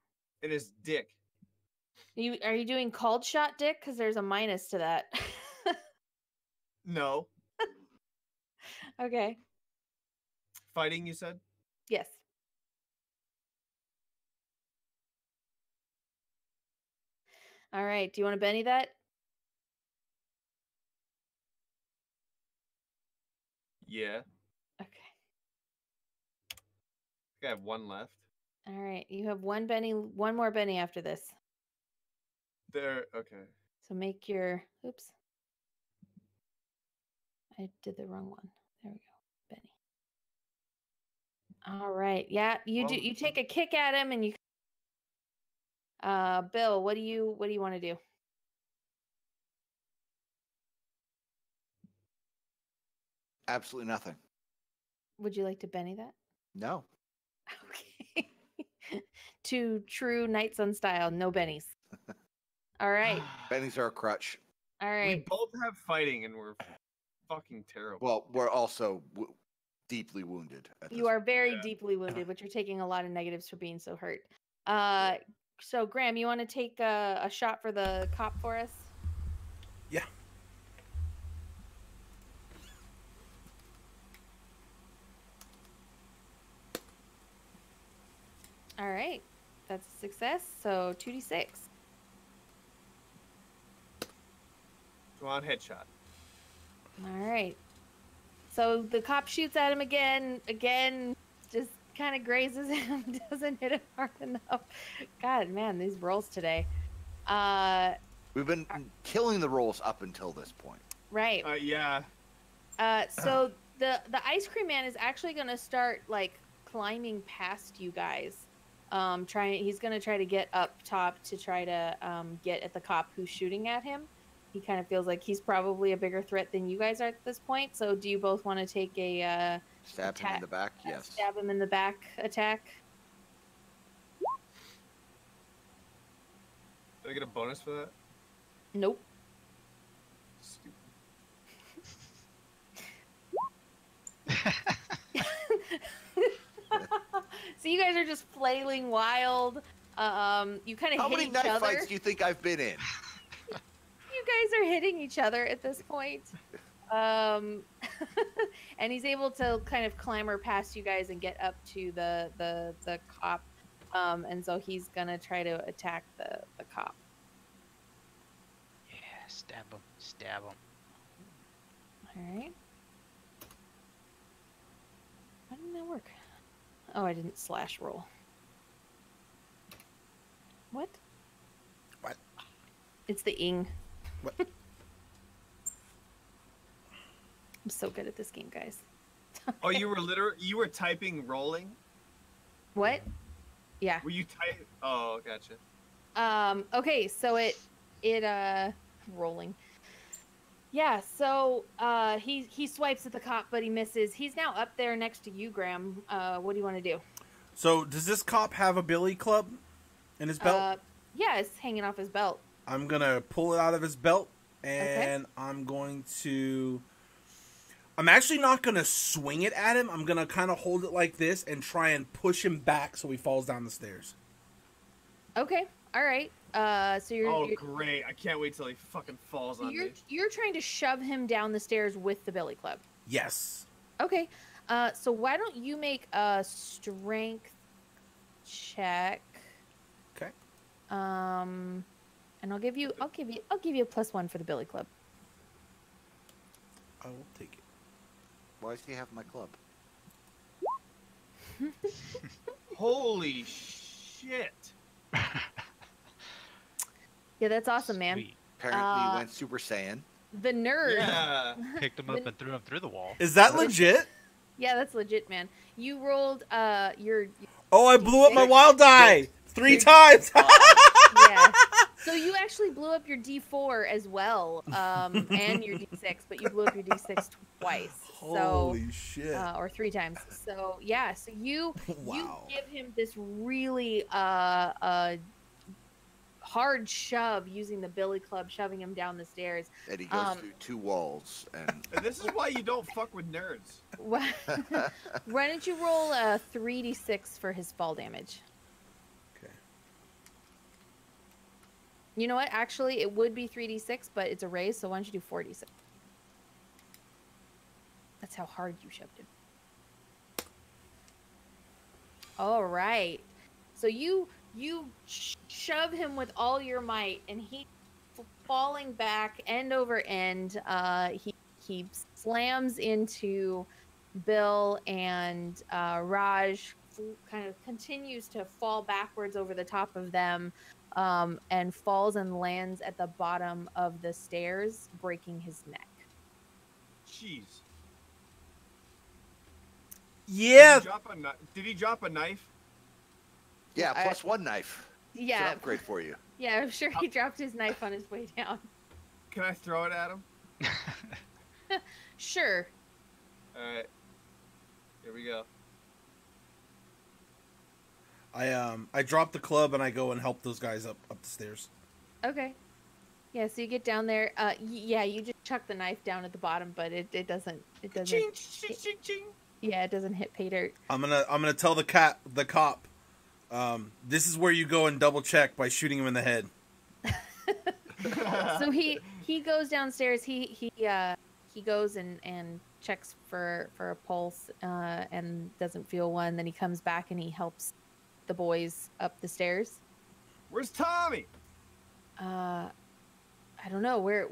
in his dick. You are you doing called shot, Dick? Because there's a minus to that. *laughs* No okay. fighting. You said. Yes. All right. Do you want to Benny that? Yeah. Okay. I I have one left. All right. You have one Benny, one more Benny after this. There. Okay. So make your. Oops. I did the wrong one. There we go. Benny. All right. Yeah. You do. You take a kick at him, and you. Uh, Bill, what do you what do you want to do? Absolutely nothing. Would you like to Benny that? No. *laughs* Okay. to true knights on style, no bennies. All right. *sighs* Bennies are a crutch. All right. We both have fighting, and we're fucking terrible. Well, we're also w- deeply wounded. At You this are very Yeah. deeply *clears throat* wounded, but you're taking a lot of negatives for being so hurt. Uh, so Graham, you want to take a, a shot for the cop for us? Yeah. All right. That's a success. So 2d6. Come on, headshot. All right. So the cop shoots at him again, again, just kind of grazes *laughs* him, doesn't hit him hard enough. God, man, these rolls today. Uh, We've been killing the rolls up until this point. right. Uh, yeah. Uh, so the the ice cream man is actually gonna start like climbing past you guys. Um, trying, he's gonna try to get up top to try to um, get at the cop who's shooting at him. He kind of feels like he's probably a bigger threat than you guys are at this point. So, do you both want to take a uh, Stab him in the back. a Yes. stab him in the back attack? Did I get a bonus for that? Nope. Stupid. *laughs* *laughs* so you guys are just flailing wild. Um, you kind of How hit many each knife other. fights do you think I've been in? You guys are hitting each other at this point. Um, *laughs* and he's able to kind of clamber past you guys and get up to the the the cop. Um, and so he's gonna try to attack the the cop. Yeah, stab him, stab him. All right. Why didn't that work? Oh, I didn't slash roll. What? What? It's the ing. What? I'm so good at this game, guys. Oh, you were *laughs* literally you were typing rolling. What? Yeah. Were you type? Oh, gotcha. Um, okay, so it it uh rolling. Yeah, so uh he he swipes at the cop but he misses. He's now up there next to you, Graham. Uh what do you want to do? So, does this cop have a billy club in his belt? Uh yeah, it's hanging off his belt. I'm gonna pull it out of his belt, and I'm going to. I'm actually not gonna swing it at him. I'm gonna kind of hold it like this and try and push him back so he falls down the stairs. Okay. All right. Uh so you're Oh, you're, great! I can't wait till he fucking falls on you're me. you're trying to shove him down the stairs with the billy club. Yes. Okay. Uh so why don't you make a strength check? Okay. Um and I'll give you I'll give you I'll give you a plus 1 for the billy club. I will take it. Why does he have my club? *laughs* Holy shit! *laughs* Yeah, that's awesome, man. Sweet. Apparently, Uh, he went Super Saiyan. The nerd. Yeah. *laughs* Picked him up and threw him through the wall. Is that legit? Yeah, that's legit, man. You rolled uh your Oh, I blew up my wild die three times. yeah. So you actually blew up your D4 as well, um, and your D6, but you blew up your D6 twice. So shit! uh, or three times. So yeah, so you *laughs* wow. you give him this really uh uh hard shove using the billy club, shoving him down the stairs. And he goes um, through two walls. And And this is why you don't fuck with nerds. *laughs* Why why don't you roll a three d six for his fall damage? Okay. You know what? Actually, it would be three d six, but it's a raise. So why don't you do four d six? That's how hard you shoved him. All right. So you you sh- shove him with all your might, and he falling back end over end. Uh, he he slams into Bill and uh, Raj. Kind of continues to fall backwards over the top of them, um, and falls and lands at the bottom of the stairs, breaking his neck. Jeez. Yeah. Did he drop a, kni- he drop a knife? yeah, I- plus one knife. It's Yeah, upgrade for you. *laughs* yeah. I'm sure he dropped his knife on his way down. *laughs* Can I throw it at him? Sure. All right. Here we go. I um I drop the club and I go and help those guys up up the stairs. Okay. Yeah, so you get down there. Uh, y- yeah, you just chuck the knife down at the bottom, but it, it doesn't it doesn't Ching, ching, ching, ching. yeah it doesn't hit pay dirt. I'm gonna I'm gonna tell the cat the cop. Um, this is where you go and double check by shooting him in the head. *laughs* so he he goes downstairs. He he uh he goes and and checks for for a pulse uh and doesn't feel one. Then he comes back and he helps the boys up the stairs. Where's Tommy? Uh, I don't know where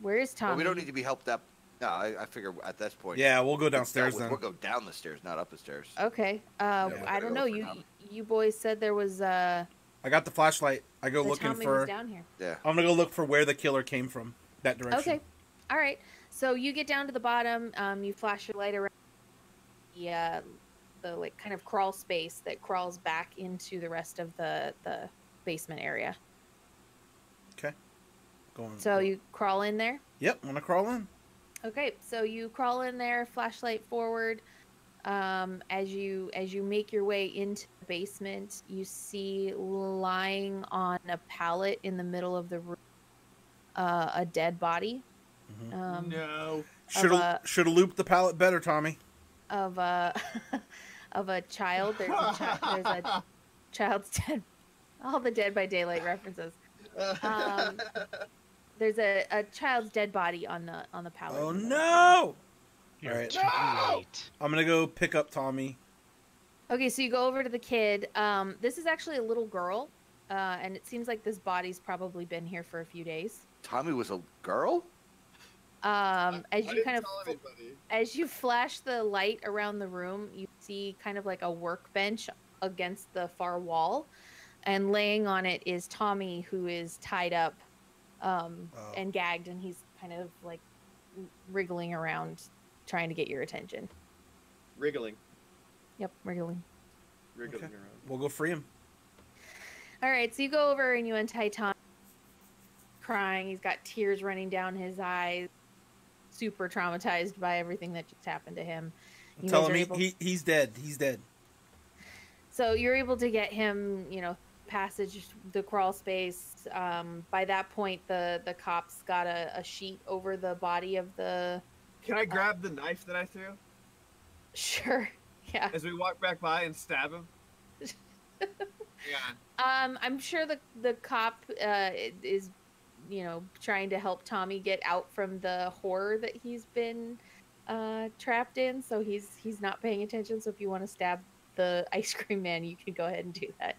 where is Tommy. Well, we don't need to be helped up. No, I, I figure at this point. Yeah, we'll go downstairs would- then. We'll go down the stairs, not up the stairs. Okay. Uh, Yeah, I don't know. You Tommy. you boys said there was uh I got the flashlight. I go that looking Tommy for. was down here. Yeah. I'm gonna go look for where the killer came from. That direction. Okay. All right. So you get down to the bottom. Um, you flash your light around the uh, the like kind of crawl space that crawls back into the rest of the the basement area. Going. So you crawl in there. Yep. I'm gonna crawl in. Okay. So you crawl in there, flashlight forward. Um, as you as you make your way into the basement, you see lying on a pallet in the middle of the room uh, a dead body. Mhm. Um, no. Should have should have looped the pallet better, Tommy. of a *laughs* of a child. There's a, chi- there's a *laughs* child's dead. All the Dead by Daylight references. Um, there's a, a child's dead body on the on the pallet. Oh no! You're Alright. too No! late. I'm gonna go pick up Tommy. Okay, so you go over to the kid. Um, this is actually a little girl, uh, and it seems like this body's probably been here for a few days. Tommy was a girl. Um, as I you didn't kind of tell fl- anybody. as you flash the light around the room, you see kind of like a workbench against the far wall, and laying on it is Tommy, who is tied up um, Oh. and gagged, and he's kind of like wriggling around, trying to get your attention. Wriggling, Yep, wriggling. wriggling Okay. around. We'll go free him. All right, so you go over and you untie Tom, crying. He's got tears running down his eyes, super traumatized by everything that just happened to him. You Tell him he, able- he, he's dead. He's dead. So you're able to get him, you know, passage the crawl space. Um, by that point, the the cops got a, a sheet over the body of the. Can I grab the knife that I threw *laughs* Sure, yeah. as we walk back by and stab him? *laughs* yeah. Um, I'm sure the the cop uh, is, you know, trying to help Tommy get out from the horror that he's been uh, trapped in. So he's he's not paying attention. So if you want to stab the *laughs* ice cream man, you can go ahead and do that.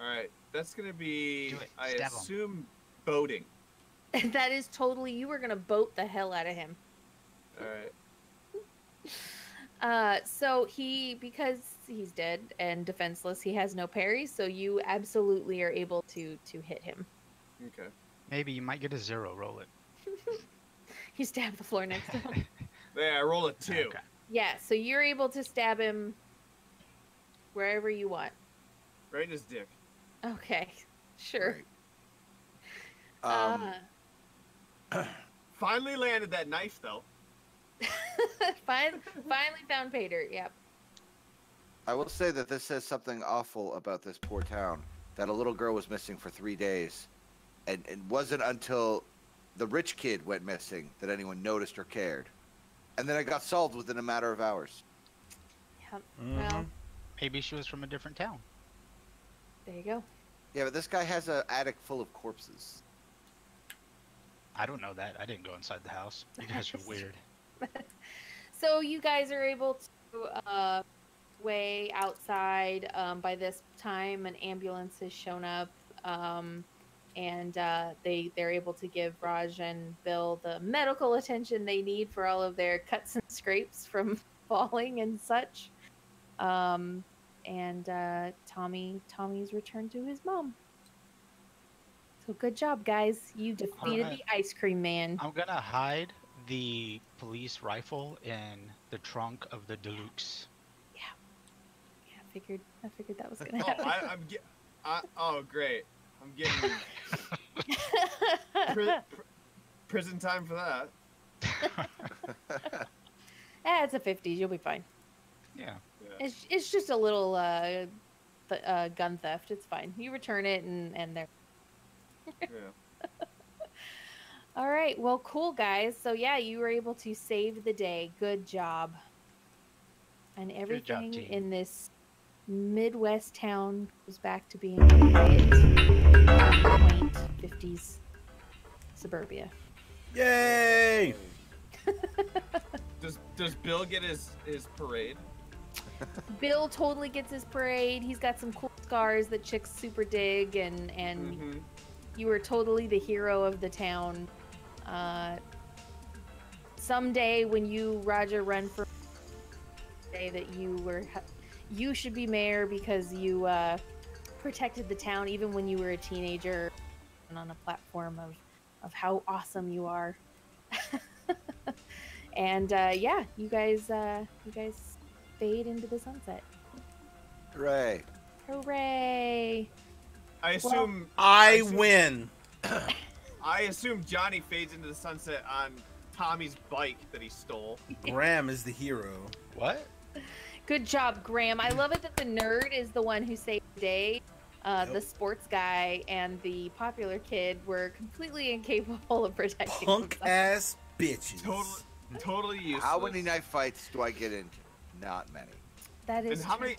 All right. That's gonna be, I Stab 'em. assume, boating. *laughs* that is totally you were gonna boat the hell out of him. All right. *laughs* Uh, so he because he's dead and defenseless, he has no parry. So you absolutely are able to to hit him. Okay. Maybe you might get a zero. Roll it. You stab the floor next to him. There, I roll a two. Okay. yeah, so you're able to stab him wherever you want. Right in his dick. Okay, *laughs* sure. Right. Um, uh, *clears throat* Finally landed that knife though. *laughs* fin- finally found Pater. Yep. I will say that this says something awful about this poor town. That a little girl was missing for three days, and it wasn't until the rich kid went missing that anyone noticed or cared. And then it got solved within a matter of hours. Yep. Mhm. Well, Maybe she was from a different town. there you go. Yeah, but this guy has an attic full of corpses. I don't know that. I didn't go inside the house. You guys are *laughs* weird. *laughs* So you guys are able to uh, way outside. Um, by this time, an ambulance has shown up, um, and uh, they they're able to give Raj and Bill the medical attention they need for all of their cuts and scrapes *laughs* from falling and such. Um, and uh, Tommy Tommy's returned to his mom. So good job, guys! You defeated Alright. the ice cream man. I'm gonna hide the police rifle in the trunk of the Deluxe. Yeah, I figured. I figured that was *laughs* gonna Oh, happen. I, I'm get. I, oh, great. I'm getting pri- *laughs* pr- prison time for that. *laughs* *laughs* Eh, it's a 50s. You'll be fine. Yeah. Yeah. It's, it's just a little uh, th- uh, gun theft. It's fine. You return it, and and there. yeah. All right. Well, cool, guys. So yeah, you were able to save the day. Good job. And everything team. in this Midwest town goes back to being quiet, quaint 50s suburbia. Yay! *laughs* Does Does Bill get his his parade? *laughs* Bill totally gets his parade. He's got some cool scars that chicks super dig, and and Mhm. you were totally the hero of the town. Uh, someday, when you Roger run for, say that you were, you should be mayor because you uh, protected the town even when you were a teenager, and on a platform of of how awesome you are. *laughs* and uh, yeah, you guys, uh, you guys fade into the sunset. Hooray! Hooray! I assume I assume- win. *coughs* I assume Johnny fades into the sunset on Tommy's bike that he stole. Graham is the hero. What? Good job, Graham. I love it that the nerd is the one who saved the day. Uh, The sports guy and the popular kid were completely incapable of protecting Punk themselves. ass bitches. Totally, totally useless. How many knife fights do I get into? Not many. That is. And how true. many?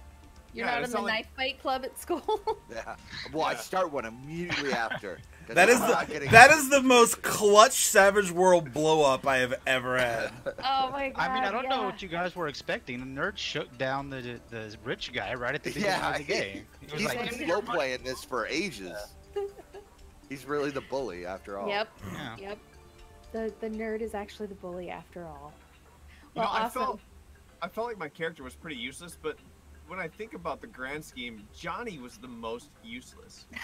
You're yeah, not in the sound like- knife fight club at school. *laughs* Yeah. Well, I start one immediately after. 'Cause That is the that is the most clutch Savage World blow up I have ever had. *laughs* Oh my god. I mean, I don't know what you guys were expecting. The nerd shook down the the rich guy right at the beginning Yeah, of the game. He was He's like, been "Give me slow playing this for ages. *laughs* He's really the bully after all. Yep. Yeah. Yep. The the nerd is actually the bully after all. You Well, know, I felt I felt like my character was pretty useless, but when I think about the grand scheme, Johnny was the most useless. *laughs*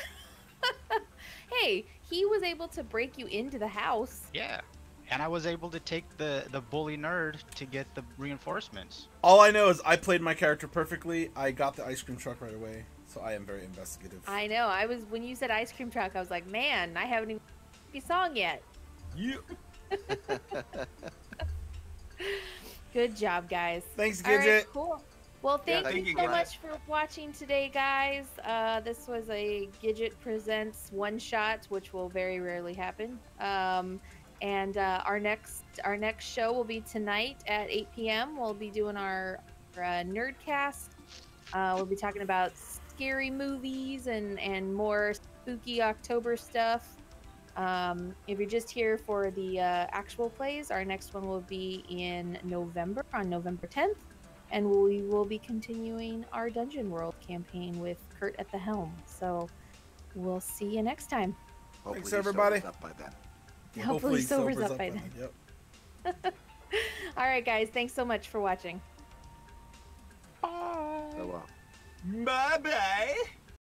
Hey, he was able to break you into the house. Yeah. And I was able to take the the bully nerd to get the reinforcements. All I know is I played my character perfectly. I got the ice cream truck right away, so I am very investigative. I know. I was when you said ice cream truck, I was like, man, I haven't even the song yet. Yeah. *laughs* Good job, guys. Thanks, All right, Gigett. cool. Well, thank thank you you, so much for watching today, guys. Uh, this was a Gigett Presents one shot, which will very rarely happen. Um, and uh, our next our next show will be tonight at 8 p.m. We'll be doing our, our uh, Nerdcast. Uh, we'll be talking about scary movies and and more spooky October stuff. Um, if you're just here for the uh, actual plays, our next one will be in November, on November 10th, and we will be continuing our Dungeon World campaign with Kurt at the helm. So we'll see you next time. Hopefully Thanks, everybody. Up by then. Yeah, Hopefully he sobers up by then. then. *laughs* Yep. All right, guys, thanks so much for watching. So, uh, Bye bye.